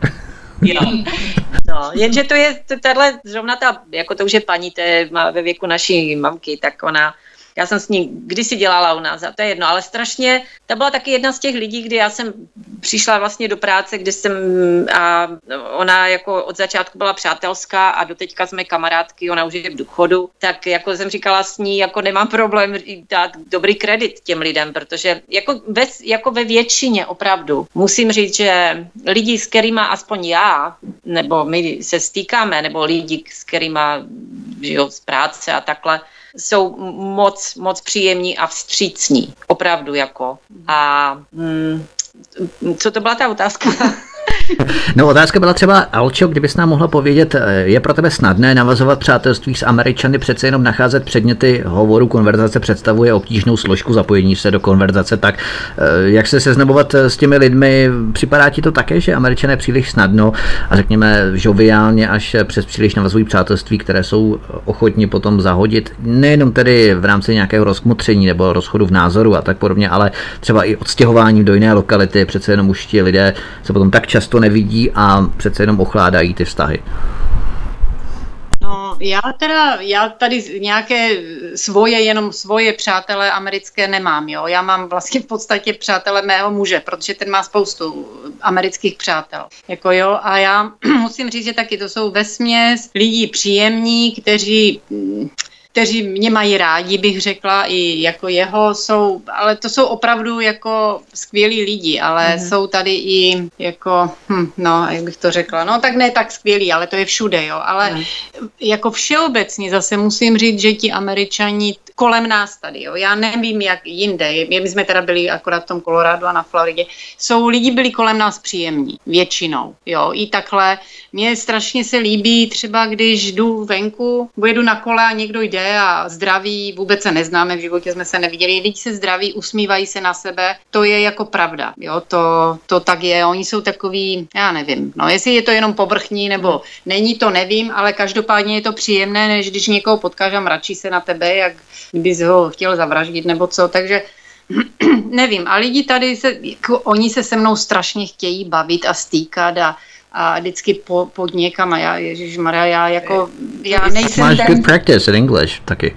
Jo. No, jenže to je, tahle, zrovna ta, jako to už je paní, to je ve věku naší mamky, tak ona já jsem s ní kdysi dělala u nás, a to je jedno, ale strašně, ta byla taky jedna z těch lidí, kdy já jsem přišla vlastně do práce, kde jsem, a ona jako od začátku byla přátelská a doteďka jsme kamarádky, ona už je v důchodu, tak jako jsem říkala s ní, jako nemám problém dát dobrý kredit těm lidem, protože jako ve, jako ve většině opravdu musím říct, že lidi, s kterými aspoň já, nebo my se stýkáme, nebo lidi, s kterými z práce a takhle, jsou moc, moc příjemní a vstřícní. Opravdu jako. A mm, co to byla ta otázka? No otázka byla třeba, Alčo, kdybys nám mohla povědět, eh, je pro tebe snadné navazovat přátelství s Američany, přece jenom nacházet předměty hovoru, konverzace představuje obtížnou složku zapojení se do konverzace, tak eh, jak se seznamovat eh, s těmi lidmi, připadá ti to také, že Američané příliš snadno a řekněme žoviálně až přes příliš navazují přátelství, které jsou ochotni potom zahodit, nejenom tedy v rámci nějakého rozkmotření nebo rozchodu v názoru a tak podobně, ale třeba i odstěhování do jiné lokality, přece jenom už ti lidé se potom tak často nevidí a přece jenom ochládají ty vztahy. No, já teda, já tady nějaké svoje, jenom svoje přátelé americké nemám, jo. Já mám vlastně v podstatě přátele mého muže, protože ten má spoustu amerických přátel. Jako jo, a já musím říct, že taky to jsou vesměs lidí příjemní, kteří kteří mě mají rádi, bych řekla, i jako jeho jsou, ale to jsou opravdu jako skvělí lidi, ale mm. jsou tady i jako, hm, no, jak bych to řekla, no tak ne tak skvělí, ale to je všude, jo, ale mm. jako všeobecně zase musím říct, že ti američani kolem nás tady, jo, já nevím, jak jinde, my jsme teda byli akorát v tom Coloradu a na Floridě, jsou lidi byli kolem nás příjemní, většinou, jo, i takhle, mně strašně se líbí třeba, když jdu venku, jedu na kole a někdo jde a zdraví, vůbec se neznáme, v životě jsme se neviděli, lidi se zdraví, usmívají se na sebe, to je jako pravda, jo, to, to tak je, oni jsou takový, já nevím, no, jestli je to jenom povrchní nebo není, to nevím, ale každopádně je to příjemné, než když někoho potkáš a mračí se na tebe, jak kdybys ho chtěl zavraždit nebo co, takže nevím, a lidi tady se, jako, oni se se mnou strašně chtějí bavit a stýkat a a vždycky po, pod někam a já, Ježíš Maria, já jako, já nejsem Máš ten... good practice in English taky.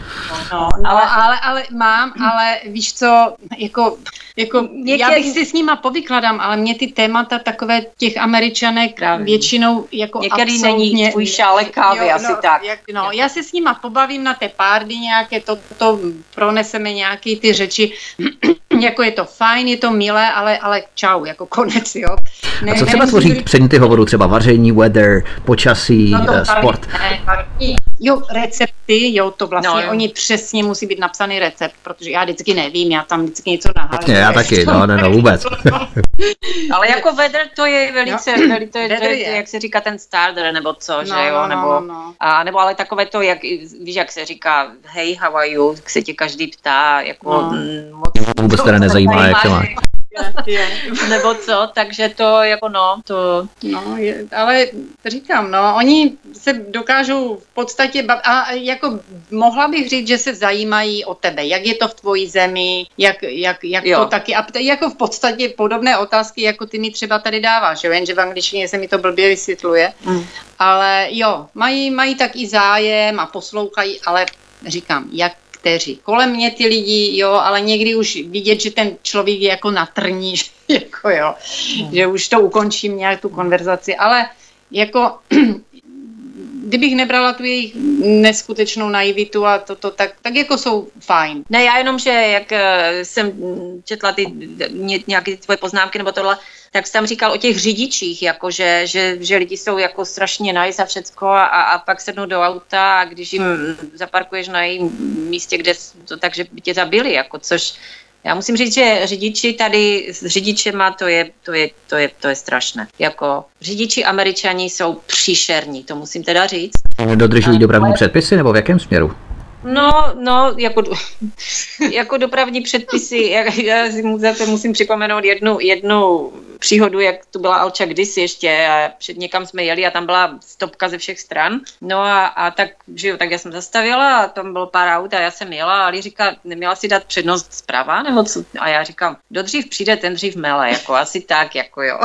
No, no ale, ale, ale mám, ale víš co, jako, jako Někdy... já bych si s nima povykladám, ale mě ty témata takové těch američanek Právě. většinou jako Některý absolutně... není tvůj šálek kávy, jo, asi no, tak. Jak, no, já se s nima pobavím na té párdy nějaké, to, to proneseme nějaké ty řeči, jako je to fajn, je to milé, ale, ale čau, jako konec, jo. Ne, a co třeba tvoří předměty hovoru, třeba vaření, weather, počasí, no to, sport? Ne, jo, recepty, jo, to vlastně, no, jo. oni přesně musí být napsaný recept, protože já vždycky nevím, já tam vždycky něco nahážu. Já taky, no, ne, no, vůbec. ale jako weather to je velice, jo. velice to je, to je, jak se říká ten starter, nebo co, no, že jo, no, nebo, no, no. A, nebo ale takové to, jak, víš, jak se říká, hey, how are you, se tě každý ptá, jako no. moc. Vůbec teda nezajímá, jak to má. Nebo co, takže to jako no, to... No, je, ale říkám, no, oni se dokážou v podstatě bav... a jako mohla bych říct, že se zajímají o tebe, jak je to v tvojí zemi, jak, jak, jak to taky, a jako v podstatě podobné otázky, jako ty mi třeba tady dáváš, jo? jenže v angličtině se mi to blbě vysvětluje, mm. ale jo, mají, mají tak i zájem a poslouchají, ale říkám, jak kteří. Kolem mě ty lidi, jo, ale někdy už vidět, že ten člověk je jako na trní, že, jako jo, hmm. že už to ukončím nějak tu konverzaci, ale jako kdybych nebrala tu jejich neskutečnou naivitu a toto, tak, tak jako jsou fajn. Ne, já jenom, že jak eh, jsem četla ty nějaké tvoje poznámky nebo tohle, tak jsi tam říkal o těch řidičích, jako že, že, že lidi jsou jako strašně nice a všecko a, a pak sednou do auta a když jim zaparkuješ na jejím místě, kde to, takže by tě zabili, jako což Já musím říct, že řidiči tady s řidičema to je, to je, to je, to je strašné. Jako řidiči američani jsou příšerní, to musím teda říct. Dodržují dopravní předpisy nebo v jakém směru? No, no, jako, jako dopravní předpisy, já, já si zase musím připomenout jednu, jednu příhodu, jak tu byla Alča kdysi ještě a před někam jsme jeli a tam byla stopka ze všech stran. No a, a tak, že jo, tak já jsem zastavila a tam bylo pár aut a já jsem jela a Ali říká, neměla si dát přednost zprava nebo co? A já říkám, kdo dřív přijde, ten dřív mele, jako asi tak, jako jo.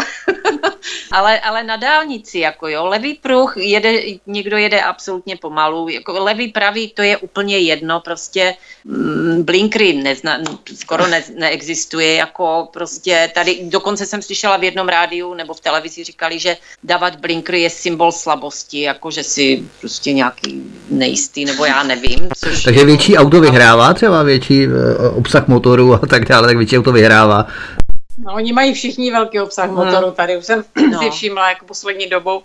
ale, ale na dálnici, jako jo, levý pruh jede, někdo jede absolutně pomalu, jako levý pravý, to je úplně jedno, prostě mm, blinkry nezna, skoro ne, neexistuje, jako prostě tady, dokonce jsem slyšela v jednom rádiu nebo v televizi říkali, že dávat blinkry je symbol slabosti, jako že si prostě nějaký nejistý, nebo já nevím. Což Takže větší auto vyhrává, třeba větší uh, obsah motoru a tak dále, tak větší auto vyhrává. No, oni mají všichni velký obsah hmm. motoru, tady už jsem no. si všimla jako poslední dobou.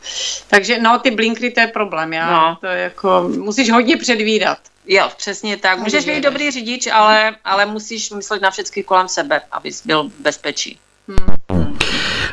Takže no, ty blinkry to je problém, já, no. to je jako, musíš hodně předvídat. Jo, přesně tak. Můžeš být dobrý řidič, ale, ale musíš myslet na všechny kolem sebe, abys byl bezpečí. Hmm.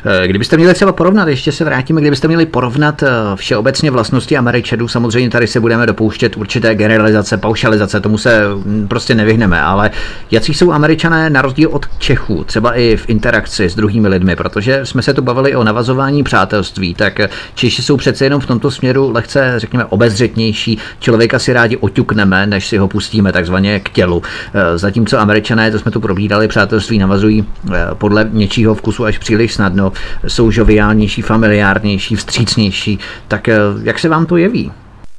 Eh, kdybyste měli třeba porovnat, ještě se vrátíme, kdybyste měli porovnat eh, všeobecně vlastnosti Američanů, samozřejmě tady se budeme dopouštět určité generalizace, paušalizace, tomu se hm, prostě nevyhneme, ale jaký jsou Američané na rozdíl od Čechů, třeba i v interakci s druhými lidmi, protože jsme se tu bavili o navazování přátelství, tak Češi jsou přece jenom v tomto směru lehce, řekněme, obezřetnější, člověka si rádi oťukneme, než si ho pustíme takzvaně k tělu. Eh, zatímco Američané, to jsme tu probídali, přátelství navazují podle něčího vkusu až příliš snadno jsou žoviálnější, familiárnější, vstřícnější. Tak eh, jak se vám to jeví?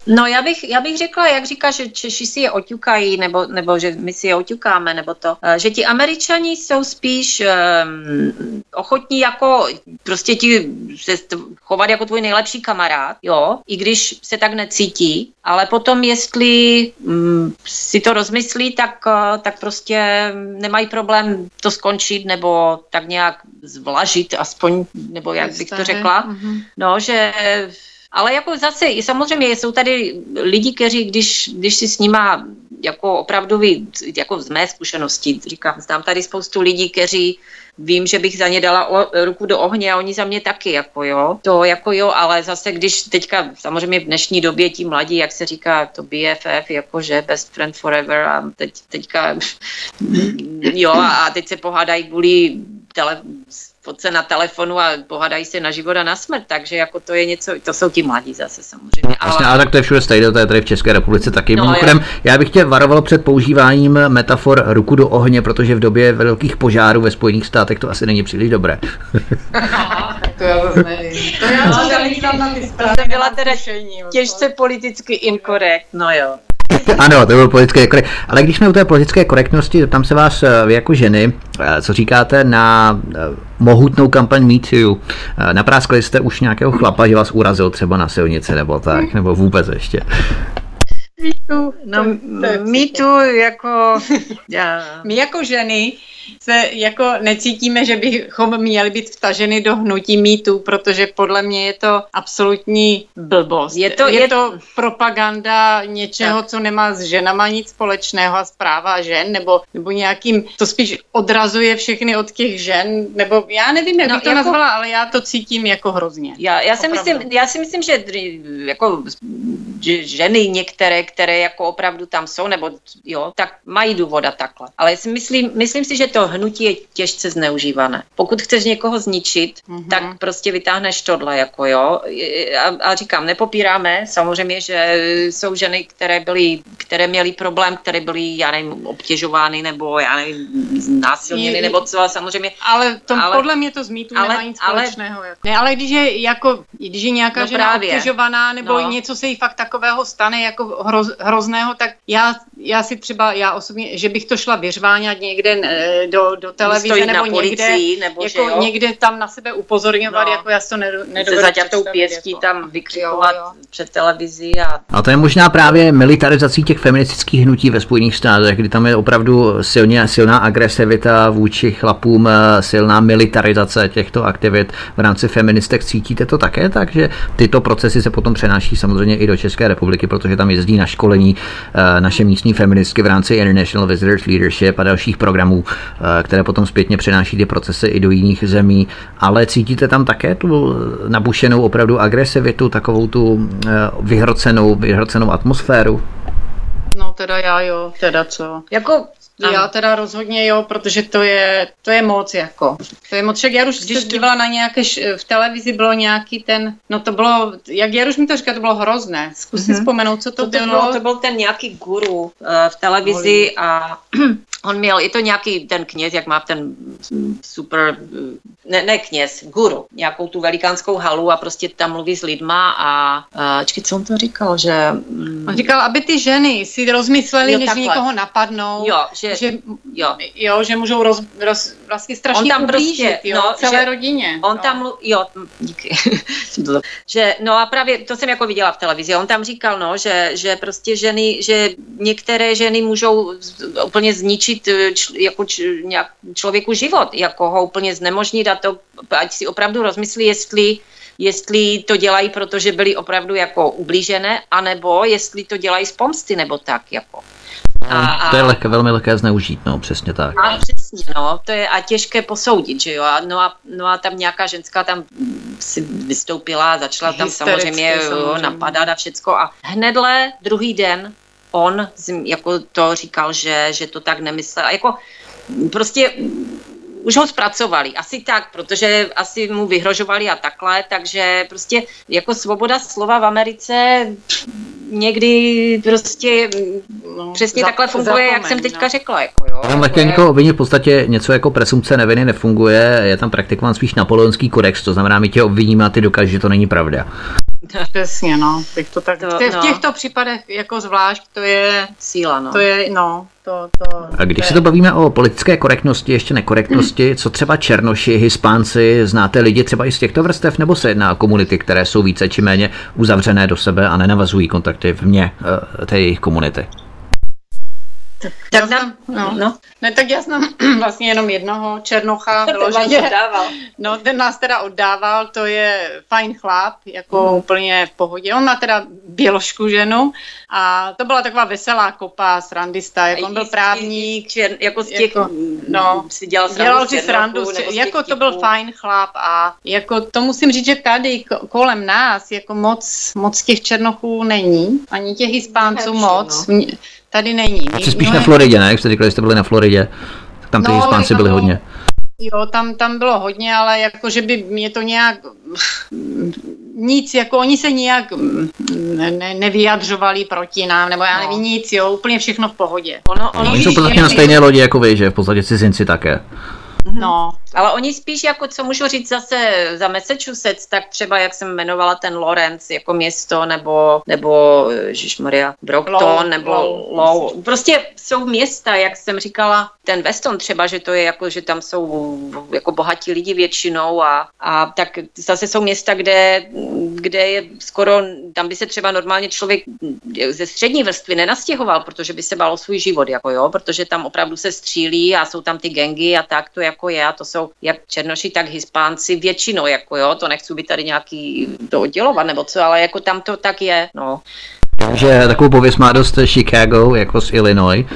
No já bych, já bych řekla, jak říká, že Češi si je oťukají, nebo, nebo že my si je oťukáme, nebo to, eh, že ti američani jsou spíš um, ochotní jako prostě ti se chovat jako tvůj nejlepší kamarád, jo, i když se tak necítí, ale potom jestli um, si to rozmyslí, tak, uh, tak prostě nemají problém to skončit, nebo tak nějak zvlažit aspoň, nebo jak bych to řekla, mm-hmm. no, že ale jako zase, samozřejmě jsou tady lidi, kteří, když, když si s nima jako opravdu, jako z mé zkušenosti, říkám, znám tady spoustu lidí, kteří vím, že bych za ně dala o, ruku do ohně a oni za mě taky, jako jo. To jako jo, ale zase když teďka, samozřejmě v dnešní době ti mladí, jak se říká, to BFF, jakože best friend forever a teď, teďka, jo, a teď se pohádají kvůli tele, fotce na telefonu a pohadají se na život a na smrt, takže jako to je něco, to jsou ti mladí zase samozřejmě. Ale... Vlastně, ale tak to je všude stejné, to je tady v České republice taky. No, Mimochodem, já bych tě varoval před používáním metafor ruku do ohně, protože v době velkých požárů ve Spojených státech to asi není příliš dobré. to já zase nevím. To já zase na ty To byla teda těžce politicky inkorekt, no jo. ano, to bylo politické korekt. Ale když jsme u té politické korektnosti, tam se vás eh, vy jako ženy, eh, co říkáte na eh, mohutnou kampaň Me Too? Napráskli jste už nějakého chlapa, že vás urazil třeba na silnici nebo tak, nebo vůbec ještě? Me No, me too jako... Já. My jako ženy se jako necítíme, že bychom měli být vtaženy do hnutí mýtu, protože podle mě je to absolutní blbost. Je to, je, je to propaganda něčeho, tak. co nemá s ženama nic společného a zpráva žen, nebo, nebo nějakým, to spíš odrazuje všechny od těch žen, nebo já nevím, jak no, bych to jako, nazvala, ale já to cítím jako hrozně. Já, já, si, myslím, já si myslím, že jako že ženy některé, které jako opravdu tam jsou, nebo jo, tak mají důvod a takhle. Ale já si myslím, myslím si, že to hnutí je těžce zneužívané. Pokud chceš někoho zničit, mm-hmm. tak prostě vytáhneš tohle, jako jo. A, a říkám, nepopíráme, samozřejmě, že jsou ženy, které byly, které měly problém, které byly, já nevím, obtěžovány, nebo já nevím, násilněny, nebo co, a samozřejmě. Ale, to, ale podle mě to z mýtu ale, nemá nic společného. Ale, jako. Ne, ale když je, jako, když je nějaká no žena právě. obtěžovaná, nebo no. něco se jí fakt takového stane, jako hroz, hrozného, tak já, já si třeba, já osobně, že bych to šla vyřváňat někde do, do televize nebo policii, někde, nebo jako jo? někde tam na sebe upozorňovat, no. jako já to nedovedu Se zaťatou pěstí jako. tam vykřikovat jo, jo. před televizí. A... a to je možná právě militarizací těch feministických hnutí ve Spojených státech, kdy tam je opravdu silně, silná agresivita vůči chlapům, silná militarizace těchto aktivit v rámci feministek. Cítíte to také tak, že tyto procesy se potom přenáší samozřejmě i do České republiky, protože tam jezdí na školení eh, naše místní feministky v rámci International Visitors Leadership a dalších programů, eh, které potom zpětně přenáší ty procesy i do jiných zemí, ale cítíte tam také tu nabušenou opravdu agresivitu, takovou tu eh, vyhrocenou, vyhrocenou atmosféru? No teda já jo, teda co. Jako ano. Já teda rozhodně jo, protože to je, to je moc jako. To je moc, však já už když dívala na nějaké, v televizi bylo nějaký ten, no to bylo, jak Jaruš mi to říká, to bylo hrozné. Zkus mm-hmm. si vzpomenout, co to, to bylo. bylo. To byl ten nějaký guru uh, v televizi a on měl, je to nějaký ten kněz, jak má ten super, ne, ne kněz, guru, nějakou tu velikánskou halu a prostě tam mluví s lidma a, a čekaj, co on to říkal, že... Mm, on říkal, aby ty ženy si rozmysleli, jo, než takhle. někoho napadnou, jo, že, že, jo. jo, že můžou roz, roz, vlastně strašně on tam ublížit, prostě, jo, no, celé že, rodině. On no. tam, jo, díky, že, no a právě to jsem jako viděla v televizi, on tam říkal, no, že, že prostě ženy, že některé ženy můžou úplně zničit eh, č, jako č, nějak člověku život, jako ho úplně znemožnit a to, ať si opravdu rozmyslí, jestli jestli to dělají, protože byli opravdu jako ublížené, anebo jestli to dělají z pomsty, nebo tak jako. A, a, to je lehké, velmi lehké zneužít, no, přesně tak. A přesně, no, to je a těžké posoudit, že jo, a, no, a, no a tam nějaká ženská tam si vystoupila, začala tam samozřejmě, samozřejmě. napadat a všecko a hnedle druhý den on jako to říkal, že, že to tak nemyslel. Jako prostě už ho zpracovali, asi tak, protože asi mu vyhrožovali a takhle, takže prostě jako svoboda slova v Americe někdy prostě no, přesně za, takhle funguje, zapomeň, jak jsem teďka no. řekla. Jako, jo, tam lehké jako někoho obvinit v podstatě něco jako presumce neviny nefunguje, je tam praktikován spíš napoleonský kodex, to znamená, my tě obviníme a ty dokážeš, že to není pravda. Přesně, no. Bych to tak, to, v no. těchto případech jako zvlášť to je síla, no. To je, no, to, to, a když se to bavíme o politické korektnosti, ještě nekorektnosti, co třeba Černoši, Hispánci, znáte lidi třeba i z těchto vrstev, nebo se jedná o komunity, které jsou více či méně uzavřené do sebe a nenavazují kontakty vně uh, té jejich komunity? Tak, tak já znám, no. no. Ne, tak já znám vlastně jenom jednoho Černocha. Vyloženě. No, ten nás teda oddával, to je fajn chlap, jako mm. úplně v pohodě. On má teda běložku ženu a to byla taková veselá kopa, srandista, jak on byl právník. Čer, jako z těch, jako, no, si dělal, dělal si srandu, jako to byl fajn chlap a jako to musím říct, že tady kolem nás jako moc, moc těch Černochů není, ani těch Hispánců moc. No. Tady není. Jsi spíš na Floridě, ne? Jak jste říkali, že jste byli na Floridě, tak tam ty no, Hispánci byli hodně. Jo, tam, tam bylo hodně, ale jako, že by mě to nějak nic, jako oni se nijak ne, nevyjadřovali proti nám, nebo já nevím no. nic, jo, úplně všechno v pohodě. Ono, ono oni jsou prostě na stejné lodi jako vy, že v podstatě cizinci také. No, ale oni spíš jako, co můžu říct zase za Massachusetts, tak třeba jak jsem jmenovala ten Lawrence jako město, nebo, nebo Maria Brockton, Low, nebo Low, Low. Prostě jsou města, jak jsem říkala, ten Weston třeba, že to je jako, že tam jsou jako bohatí lidi většinou a, a tak zase jsou města, kde, kde je skoro, tam by se třeba normálně člověk ze střední vrstvy nenastěhoval, protože by se bál svůj život, jako jo, protože tam opravdu se střílí a jsou tam ty gengy a tak to jako je a to jsou jak černoši, tak hispánci většinou, jako jo, to nechci být tady nějaký to oddělovat nebo co, ale jako tam to tak je, no. Takže takovou pověst má dost Chicago, jako z Illinois.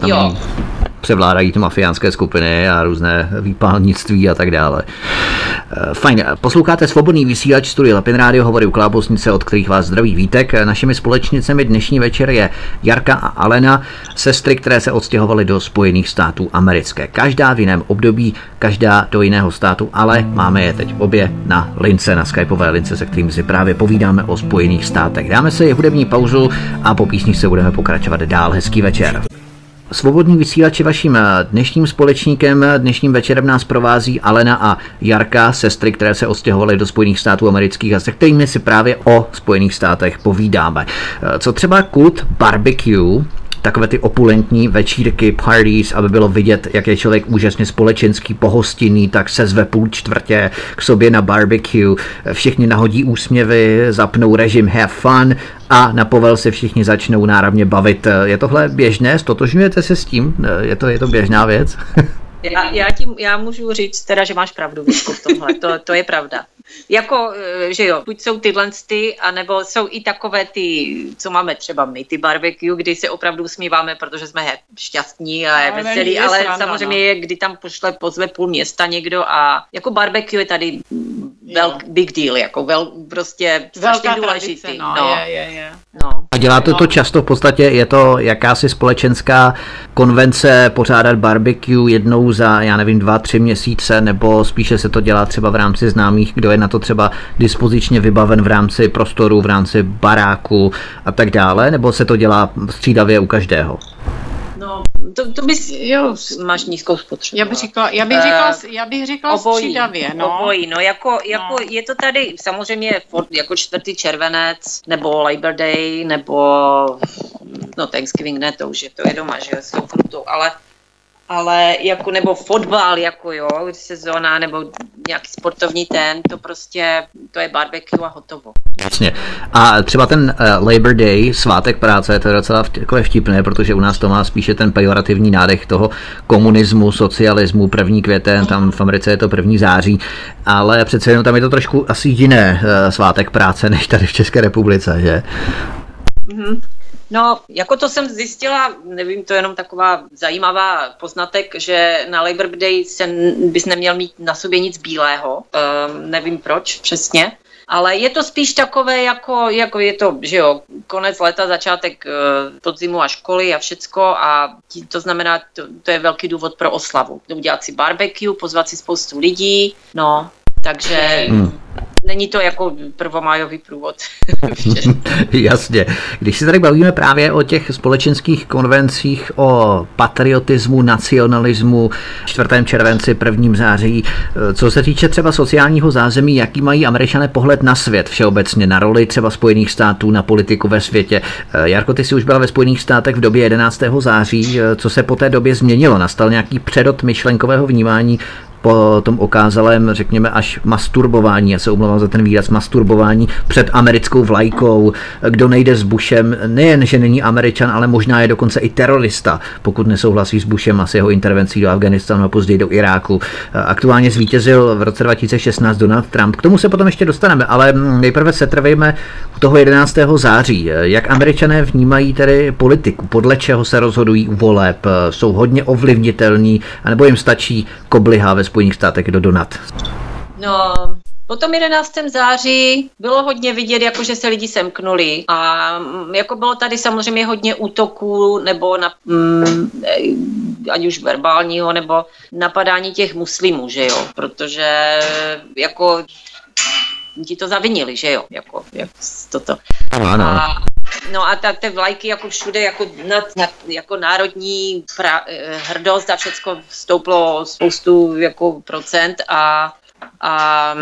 Tam jo převládají ty mafiánské skupiny a různé výpálnictví a tak dále. Eh, fajn, posloucháte svobodný vysílač studia Lapin Radio, hovory u Klábosnice, od kterých vás zdraví vítek. Našimi společnicemi dnešní večer je Jarka a Alena, sestry, které se odstěhovaly do Spojených států americké. Každá v jiném období, každá do jiného státu, ale máme je teď obě na lince, na skypové lince, se kterými si právě povídáme o Spojených státech. Dáme si hudební pauzu a po písni se budeme pokračovat dál. Hezký večer. Svobodný vysílač je vaším eh, dnešním společníkem. Dnešním večerem nás provází Alena a Jarka, sestry, které se odstěhovaly do Spojených států amerických a se kterými si právě o Spojených státech povídáme. Eh, co třeba kult barbecue, takové ty opulentní večírky, parties, aby bylo vidět, jak je člověk úžasně společenský, pohostinný, tak se zve půl čtvrtě k sobě na barbecue, všichni nahodí úsměvy, zapnou režim have fun a na povel se všichni začnou náravně bavit. Je tohle běžné? Stotožňujete se s tím? Je to, je to běžná věc? Já, já, tím, já můžu říct teda, že máš pravdu, Vítku, v tomhle, to, to je pravda. jako, eh, že jo, buď jsou tyhle ty, anebo jsou i takové ty, co máme třeba my, ty barbecue, kdy se opravdu usmíváme, protože jsme šťastní a je veselí, je ale sranda, samozřejmě no. je, kdy tam pošle, pozve půl města někdo a jako barbecue je tady velk, big deal, jako vel, prostě strašně důležitý. Tradice, no, no. Je, je, je. No. A děláte to často, v podstatě je to jakási společenská konvence pořádat barbecue jednou za, já nevím, dva, tři měsíce, nebo spíše se to dělá třeba v rámci známých, kdo je na to třeba dispozičně vybaven v rámci prostoru, v rámci baráku a tak dále, nebo se to dělá střídavě u každého? No, to, to bys, jo, máš nízkou spotřebu. Já bych řekla, já bych řekla, uh, já bych řekla obojí, střídavě, no. Obojí, no, jako, jako no. je to tady samozřejmě jako čtvrtý červenec, nebo Labor Day, nebo no Thanksgiving ne, to už je, to je doma, že s tou frutou, ale ale jako nebo fotbal, jako jo, sezóna, nebo nějaký sportovní ten, to prostě, to je barbecue a hotovo. Jasně. A třeba ten uh, Labor Day, svátek práce, to je docela takové vtipné, protože u nás to má spíše ten pejorativní nádech toho komunismu, socialismu, první květen, tam v Americe je to první září, ale přece jenom tam je to trošku asi jiné uh, svátek práce, než tady v České republice, že? Mm-hmm. No, jako to jsem zjistila, nevím, to je jenom taková zajímavá poznatek, že na Labor Day se bys neměl mít na sobě nic bílého. Um, nevím proč přesně. Ale je to spíš takové, jako, jako je to, že jo, konec léta, začátek uh, podzimu a školy a všecko a tí, to znamená, to, to je velký důvod pro oslavu. Udělat si barbecue, pozvat si spoustu lidí, no, takže hmm. není to jako prvomájový průvod. Jasně. Když si tady bavíme právě o těch společenských konvencích, o patriotismu, nacionalismu, 4. červenci, 1. září, co se týče třeba sociálního zázemí, jaký mají američané pohled na svět všeobecně, na roli třeba Spojených států, na politiku ve světě. Jarko, ty jsi už byla ve Spojených státech v době 11. září, co se po té době změnilo? Nastal nějaký předot myšlenkového vnímání po tom okázalém, řekněme, až masturbování, já se omlouvám za ten výraz, masturbování před americkou vlajkou, kdo nejde s Bushem, nejen, že není američan, ale možná je dokonce i terorista, pokud nesouhlasí s Bushem a s jeho intervencí do Afganistánu a později do Iráku. Aktuálně zvítězil v roce 2016 Donald Trump. K tomu se potom ještě dostaneme, ale nejprve se trvejme u toho 11. září. Jak američané vnímají tedy politiku? Podle čeho se rozhodují voleb? Jsou hodně ovlivnitelní, anebo jim stačí kobliha ve Spojených státech do Donat? No, po tom 11. září bylo hodně vidět, jako že se lidi semknuli a mm, jako bylo tady samozřejmě hodně útoků nebo na, mm, ať už verbálního nebo napadání těch muslimů, že jo, protože jako ti to zavinili, že jo, jako, jako toto. Ano, A, no a tak ty vlajky jako všude jako, na, jako národní pra, eh, hrdost a všecko stouplo spoustu jako procent a a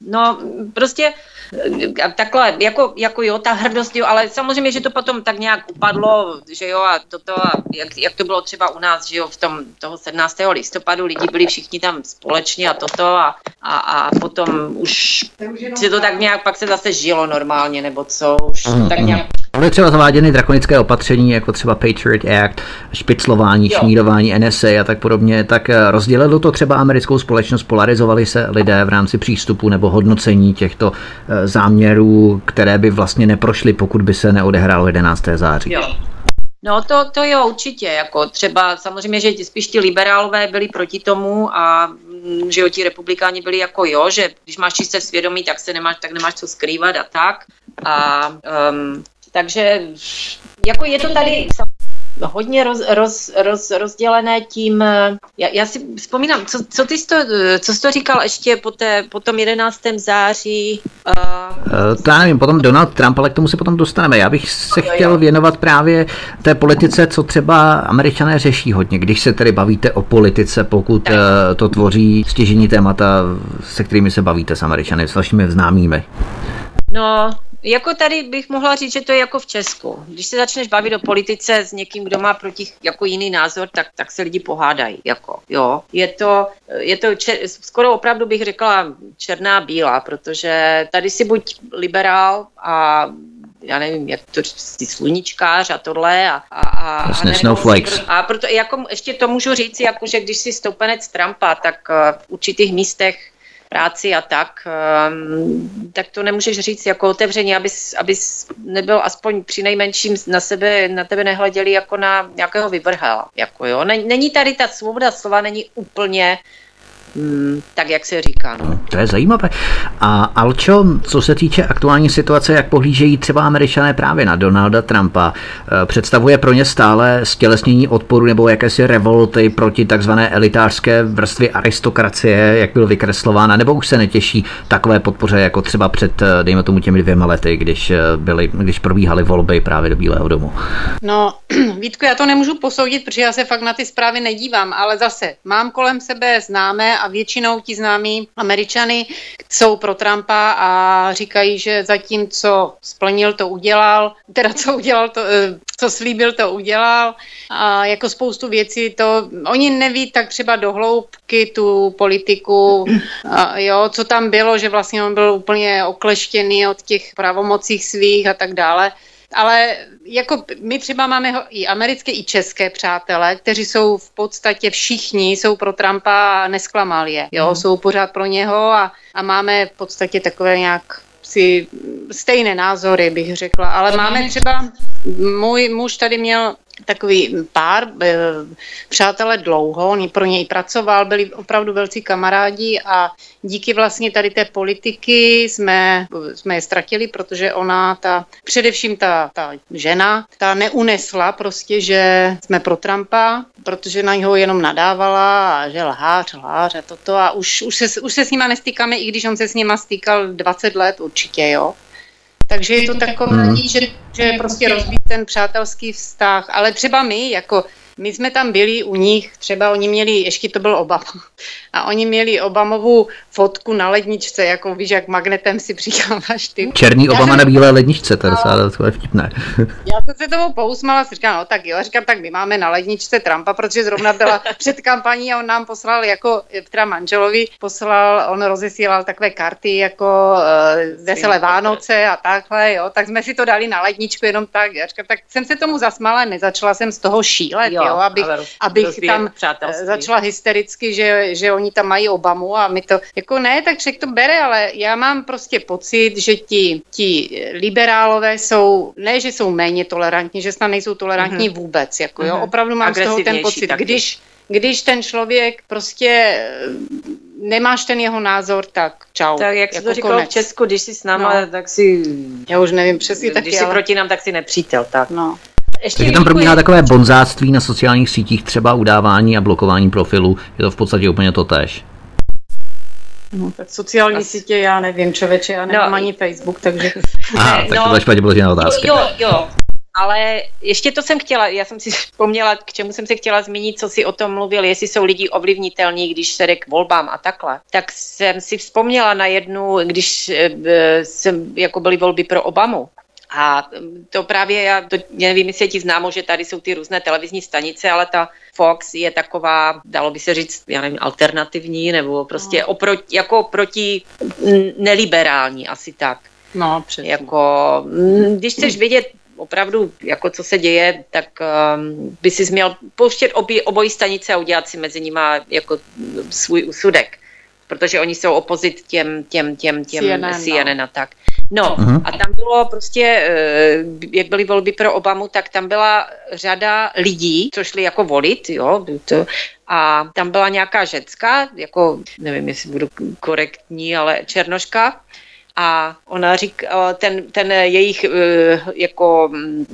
no prostě takhle, jako, jako jo, ta hrdost, jo, ale samozřejmě, že to potom tak nějak upadlo, že jo, a toto, a jak, jak to bylo třeba u nás, že jo, v tom toho 17. listopadu, lidi byli všichni tam společně a toto a, a, a potom už se to tak nějak, pak se zase žilo normálně, nebo co, už mm, tak nějak Byly třeba zaváděny drakonické opatření, jako třeba Patriot Act, špiclování, jo. šmírování NSA a tak podobně, tak eh, rozdělilo to třeba americkou společnost, polarizovali se lidé v rámci přístupu nebo hodnocení těchto eh, záměrů, které by vlastně neprošly, pokud by se neodehrálo 11. září. Jo. No to, to jo, určitě, jako třeba samozřejmě, že spíš ti liberálové byli proti tomu a mm, že jo, ti republikáni byli jako jo, že když máš čisté svědomí, tak se nemáš, tak nemáš co skrývat a tak. A um, takže jako je to tady hodně roz, roz, roz, rozdělené tím, já, já si vzpomínám, co, co, ty jsi to, co jsi to říkal ještě po, té, po tom 11. září? Uh... To já nevím, potom Donald Trump, ale k tomu se potom dostaneme. Já bych se jo, chtěl jo. věnovat právě té politice, co třeba američané řeší hodně, když se tedy bavíte o politice, pokud tak. Eh, to tvoří stěžení témata, se kterými se bavíte s američany, s vašimi známými. No, jako tady bych mohla říct, že to je jako v Česku. Když se začneš bavit o politice s někým, kdo má proti jako jiný názor, tak, tak se lidi pohádají. Jako, jo. Je to, je to čer, skoro opravdu bych řekla černá bílá, protože tady si buď liberál a já nevím, jak to říct, sluníčkář a tohle a, a, a, Jasně, snowflakes. A proto jako ještě to můžu říct, jako, že když si stoupenec Trumpa, tak uh, v určitých místech práci a tak, um, tak to nemůžeš říct jako otevřeně, abys, abys nebyl aspoň při nejmenším na sebe, na tebe nehleděli jako na nějakého vyvrhala. Jako jo. Není tady ta svoboda slova, není úplně tak, jak se říká. No. To je zajímavé. A Alčo, co se týče aktuální situace, jak pohlížejí třeba američané právě na Donalda Trumpa, eh, představuje pro ně stále stělesnění odporu nebo jakési revolty proti takzvané elitářské vrstvy aristokracie, jak byl vykreslována, nebo už se netěší takové podpoře jako třeba před, eh, dejme tomu, těmi dvěma lety, když, eh, byly, když probíhaly volby právě do Bílého domu? No, Vítku, já to nemůžu posoudit, protože já se fakt na ty zprávy nedívám, ale zase mám kolem sebe známé a většinou ti známí američany jsou pro Trumpa a říkají, že zatím, co splnil, to udělal, teda co udělal, to, eh, co slíbil, to udělal. A jako spoustu věcí to, oni neví tak třeba do hloubky tu politiku, a jo, co tam bylo, že vlastně on byl úplně okleštěný od těch pravomocích svých a tak dále ale jako my třeba máme i americké, i české přátelé, kteří jsou v podstatě všichni, jsou pro Trumpa a nesklamal je, jo, mm. jsou pořád pro něho a, a máme v podstatě takové nějak si stejné názory, bych řekla, ale máme třeba, můj muž tady měl takový pár, eh, přátelé dlouho, on pro něj pracoval, byli opravdu velcí kamarádi a díky vlastně tady té politiky jsme, jsme je ztratili, protože ona, ta, především ta, ta žena, ta neunesla prostě, že jsme pro Trumpa, protože na něho jenom nadávala a že lhář, lhář a toto a už, už, se, už se s nima nestýkáme, i když on se s nima stýkal 20 let určitě, jo. Takže je to takové, hmm. že, že prostě rozbít ten přátelský vztah. Ale třeba my, jako my jsme tam byli u nich, třeba oni měli, ještě to byl Obama, a oni měli Obamovu fotku na ledničce, jako víš, jak magnetem si přicháváš ty. Černý já Obama jsem... na bílé ledničce, to, no, to je vtipné. já jsem se tomu pousmala, si říkám, no tak jo, říkám, tak my máme na ledničce Trumpa, protože zrovna byla před kampaní a on nám poslal jako, teda manželovi, poslal, on rozesílal takové karty jako uh, veselé Vánoce a takhle, jo, tak jsme si to dali na ledničku jenom tak, já říkám, tak jsem se tomu zasmala, nezačala jsem z toho šílet, jo, jo abych, abych tam přátelství. začala hystericky, že, že oni tam mají Obamu a my to, jako ne, tak člověk to bere, ale já mám prostě pocit, že ti, ti liberálové jsou, ne, že jsou méně tolerantní, že snad nejsou tolerantní mm-hmm. vůbec, jako jo, mm-hmm. opravdu mám z toho ten pocit, taky. když když ten člověk prostě nemáš ten jeho názor, tak čau. Tak jak jako se to říkalo konec. v Česku, když jsi s náma, no. tak si... Já už nevím přesně Když jsi ale... proti nám, tak si nepřítel, tak. No. Ještě Takže tam probíhá takové bonzáctví na sociálních sítích, třeba udávání a blokování profilu. Je to v podstatě úplně to tež. No, tak sociální As... sítě já nevím, člověče, já nemám no, ani Facebook, takže... Aha, tak no, to byla špatně položená otázka. Jo, jo, ale ještě to jsem chtěla, já jsem si vzpomněla, k čemu jsem se chtěla zmínit, co si o tom mluvil, jestli jsou lidi ovlivnitelní, když se jde k volbám a takhle. Tak jsem si vzpomněla na jednu, když e, jsem, jako byly volby pro Obamu, a to právě, já to nevím, jestli je ti známo, že tady jsou ty různé televizní stanice, ale ta Fox je taková, dalo by se říct, já nevím, alternativní, nebo prostě no. oproti, jako proti neliberální, asi tak. No, přesně. Jako, když chceš vědět opravdu, jako co se děje, tak um, by si měl pouštět obě, obojí stanice a udělat si mezi nimi jako svůj úsudek protože oni jsou opozit těm, těm, těm, těm CNN, CNN no. a tak. No uh-huh. a tam bylo prostě, eh, jak byly volby pro Obamu, tak tam byla řada lidí, co šli jako volit, jo, to, a tam byla nějaká ženská, jako, nevím, jestli budu korektní, ale černoška, a ona říká, ten, ten jejich eh, jako mm,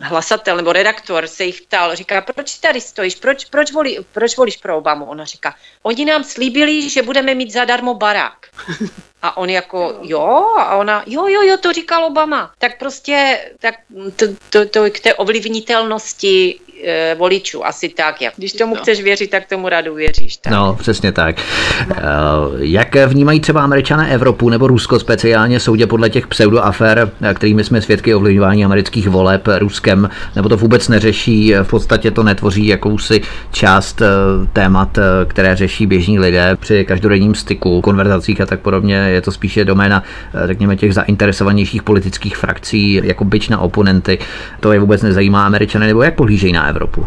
hlasatel nebo redaktor se jich ptal, říká, proč tady stojíš, proč, proč, volí, proč volíš pro Obamu? Ona říká, oni nám slíbili, že budeme mít zadarmo barák. A on jako, jo, a ona, jo, jo, jo, to říkal Obama. Tak prostě, tak to, to, to k té ovlivnitelnosti e, voličů, asi tak. Jak. Když tomu chceš věřit, tak tomu radu věříš. Tak. No, přesně tak. E, jak vnímají třeba američané Evropu nebo Rusko speciálně soudě podle těch pseudoafér, kterými jsme svědky ovlivňování amerických voleb Ruskem, nebo to vůbec neřeší, v podstatě to netvoří jakousi část témat, které řeší běžní lidé při každodenním styku, konverzacích a tak podobně. Je to spíše doména, řekněme, těch zainteresovanějších politických frakcí, jako byč na oponenty. To je vůbec nezajímá američany, nebo jak pohlížejí na Evropu? Liverpool.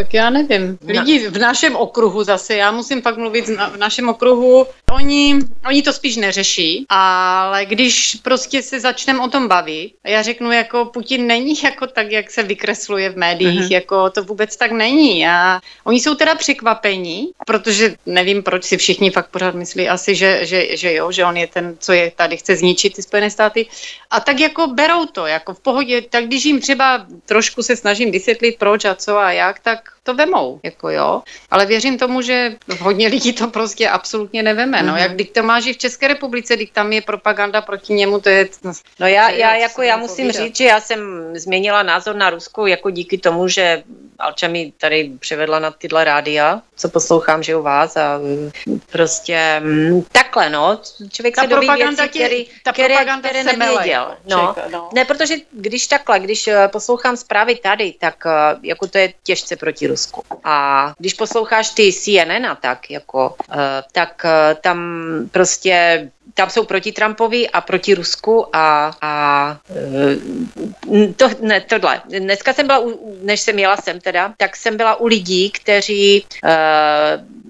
Tak já nevím. Lidi v našem okruhu zase, já musím fakt mluvit v našem okruhu, oni, oni to spíš neřeší, ale když prostě se začneme o tom bavit, a já řeknu, jako Putin není jako tak, jak se vykresluje v médiích, uh-huh. jako to vůbec tak není. A oni jsou teda překvapení, protože nevím, proč si všichni fakt pořád myslí asi, že, že, že jo, že on je ten, co je tady, chce zničit ty Spojené státy. A tak jako berou to, jako v pohodě, tak když jim třeba trošku se snažím vysvětlit, proč a co a jak, tak to vemou, jako jo. Ale věřím tomu, že hodně lidí to prostě absolutně neveme. No, mm-hmm. jak když to máš i v České republice, když tam je propaganda proti němu, to je... No já, já jako já musím povídat. říct, že já jsem změnila názor na Rusku jako díky tomu, že Alča mi tady přivedla na tyhle rádia, co poslouchám, že u vás a mm, prostě mm, takhle, no, člověk ta se doví věci, tě, který, ta které, které nevěděl. No. no. Ne, protože když takhle, když eh, poslouchám zprávy tady, tak eh, jako to je těžce proti Rusku. A když posloucháš ty CNN a tak, jako, uh, tak tam prostě tam jsou proti Trumpovi a proti Rusku a, a uh, to, ne, tohle. Dneska jsem byla, u, než jsem jela sem teda, tak jsem byla u lidí, kteří uh,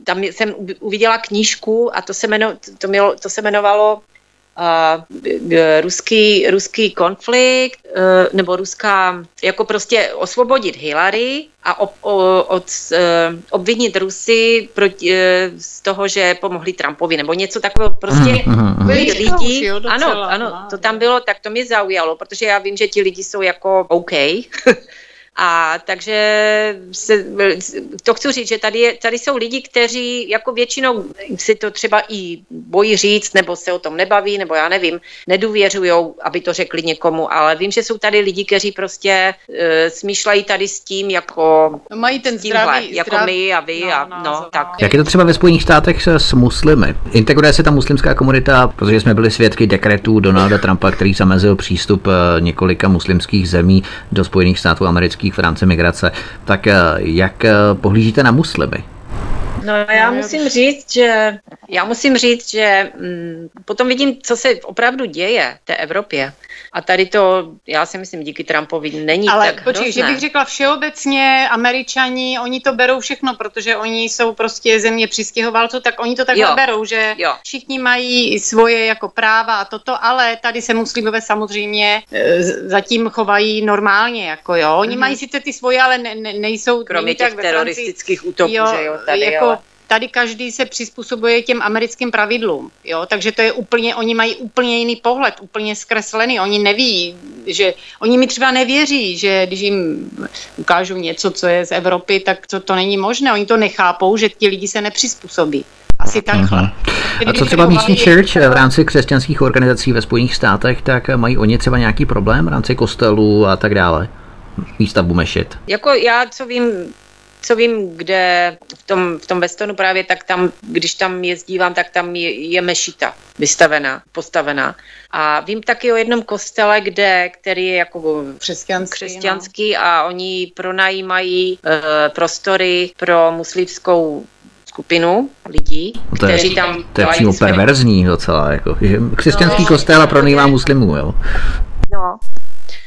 tam jsem uviděla knížku a to se, jmeno, to, mělo, to se jmenovalo ruský, ruský konflikt, uh, nebo ruská, jako prostě osvobodit Hillary a ob, o, od, uh, obvinit Rusy proti, uh, z toho, že pomohli Trumpovi, nebo něco takového. Prostě mm, byli lidi, ano, ano, to tam bylo, tak to mě zaujalo, protože já vím, že ti lidi jsou jako OK, A takže se, to chci říct, že tady, je, tady jsou lidi, kteří jako většinou si to třeba i bojí říct, nebo se o tom nebaví, nebo já nevím, nedůvěřují, aby to řekli někomu, ale vím, že jsou tady lidi, kteří prostě uh, smýšlejí tady s tím, jako no, mají ten tímhle, zdravý, jako zdravý, my a vy no, a no, no, tak. Jak je to třeba ve Spojených státech s muslimy? Integruje se ta muslimská komunita, protože jsme byli svědky dekretů Donalda Trumpa, který zamezil přístup eh, několika muslimských zemí do Spojených států amerických v rámci migrace. Tak eh, jak eh, pohlížíte na muslimy? No já musím říct, že já musím říct, že mm, potom vidím, co se opravdu děje v té Evropě. A tady to, já si myslím, díky Trumpovi není Ale tak počkej, že bych řekla všeobecně, američani, oni to berou všechno, protože oni jsou prostě země přistěhovalců, tak oni to takhle jo. berou, že jo. všichni mají svoje jako práva a toto, ale tady se muslimové samozřejmě e, zatím chovají normálně, jako jo. Oni mm-hmm. mají sice ty svoje, ale ne, ne, nejsou... Kromě těch teroristických útoků, jo, že jo, tady, jako, jo tady každý se přizpůsobuje těm americkým pravidlům, jo, takže to je úplně, oni mají úplně jiný pohled, úplně zkreslený, oni neví, že, oni mi třeba nevěří, že když jim ukážu něco, co je z Evropy, tak to, to není možné, oni to nechápou, že ti lidi se nepřizpůsobí. Asi takhle. Uh-huh. A co třeba místní church v rámci křesťanských organizací ve Spojených státech, tak mají oni třeba nějaký problém v rámci kostelů a tak dále? Výstavbu mešit. Jako já, co vím, co vím, kde v tom, v tom Westonu právě, tak tam, když tam jezdívám, tak tam je, je mešita vystavená, postavená. A vím taky o jednom kostele, kde, který je jako křesťanský, křesťanský no. a oni pronajímají uh, prostory pro muslimskou skupinu lidí, to je, kteří tam... To je přímo perverzní docela, jako, že křesťanský no, kostel a pronajímá muslimů, jo. No,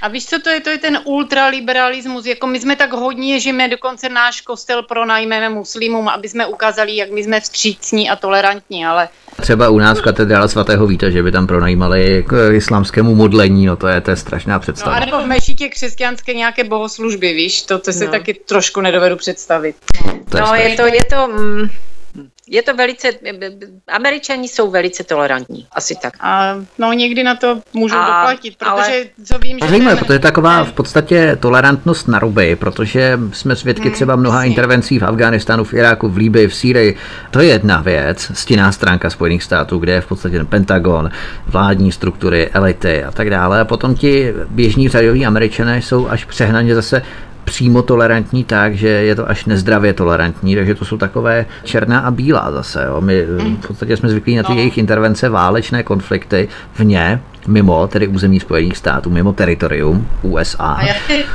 a víš, co to je? To je ten ultraliberalismus. Jako my jsme tak hodně, že my dokonce náš kostel pronajmeme muslimům, aby jsme ukázali, jak my jsme vstřícní a tolerantní, ale Třeba u nás v katedrále svatého Víta, že by tam pronajímali k islámskému modlení, no to je, to je strašná představa. No a nebo v mešitě křesťanské nějaké bohoslužby, víš, to, to si no. taky trošku nedovedu představit. To je no, je to, je to, mm, je to velice, američani jsou velice tolerantní, asi tak. A no někdy na to můžou a, doplatit, protože ale... co vím, že... Zajímavé, protože je taková v podstatě tolerantnost na ruby, protože jsme svědky hmm, třeba mnoha intervencí v Afghánistánu, v Iráku, v Líbii, v Sýrii. To je jedna věc, stinná stránka Spojených států, kde je v podstatě ten Pentagon, vládní struktury, elity a tak dále. A potom ti běžní řadoví američané jsou až přehnaně zase přímo tolerantní tak, že je to až nezdravě tolerantní, takže to jsou takové černá a bílá zase. Jo. My mm. v podstatě jsme zvyklí na ty no. jejich intervence, válečné konflikty vně, mimo tedy území Spojených států, mimo teritorium USA. A já si,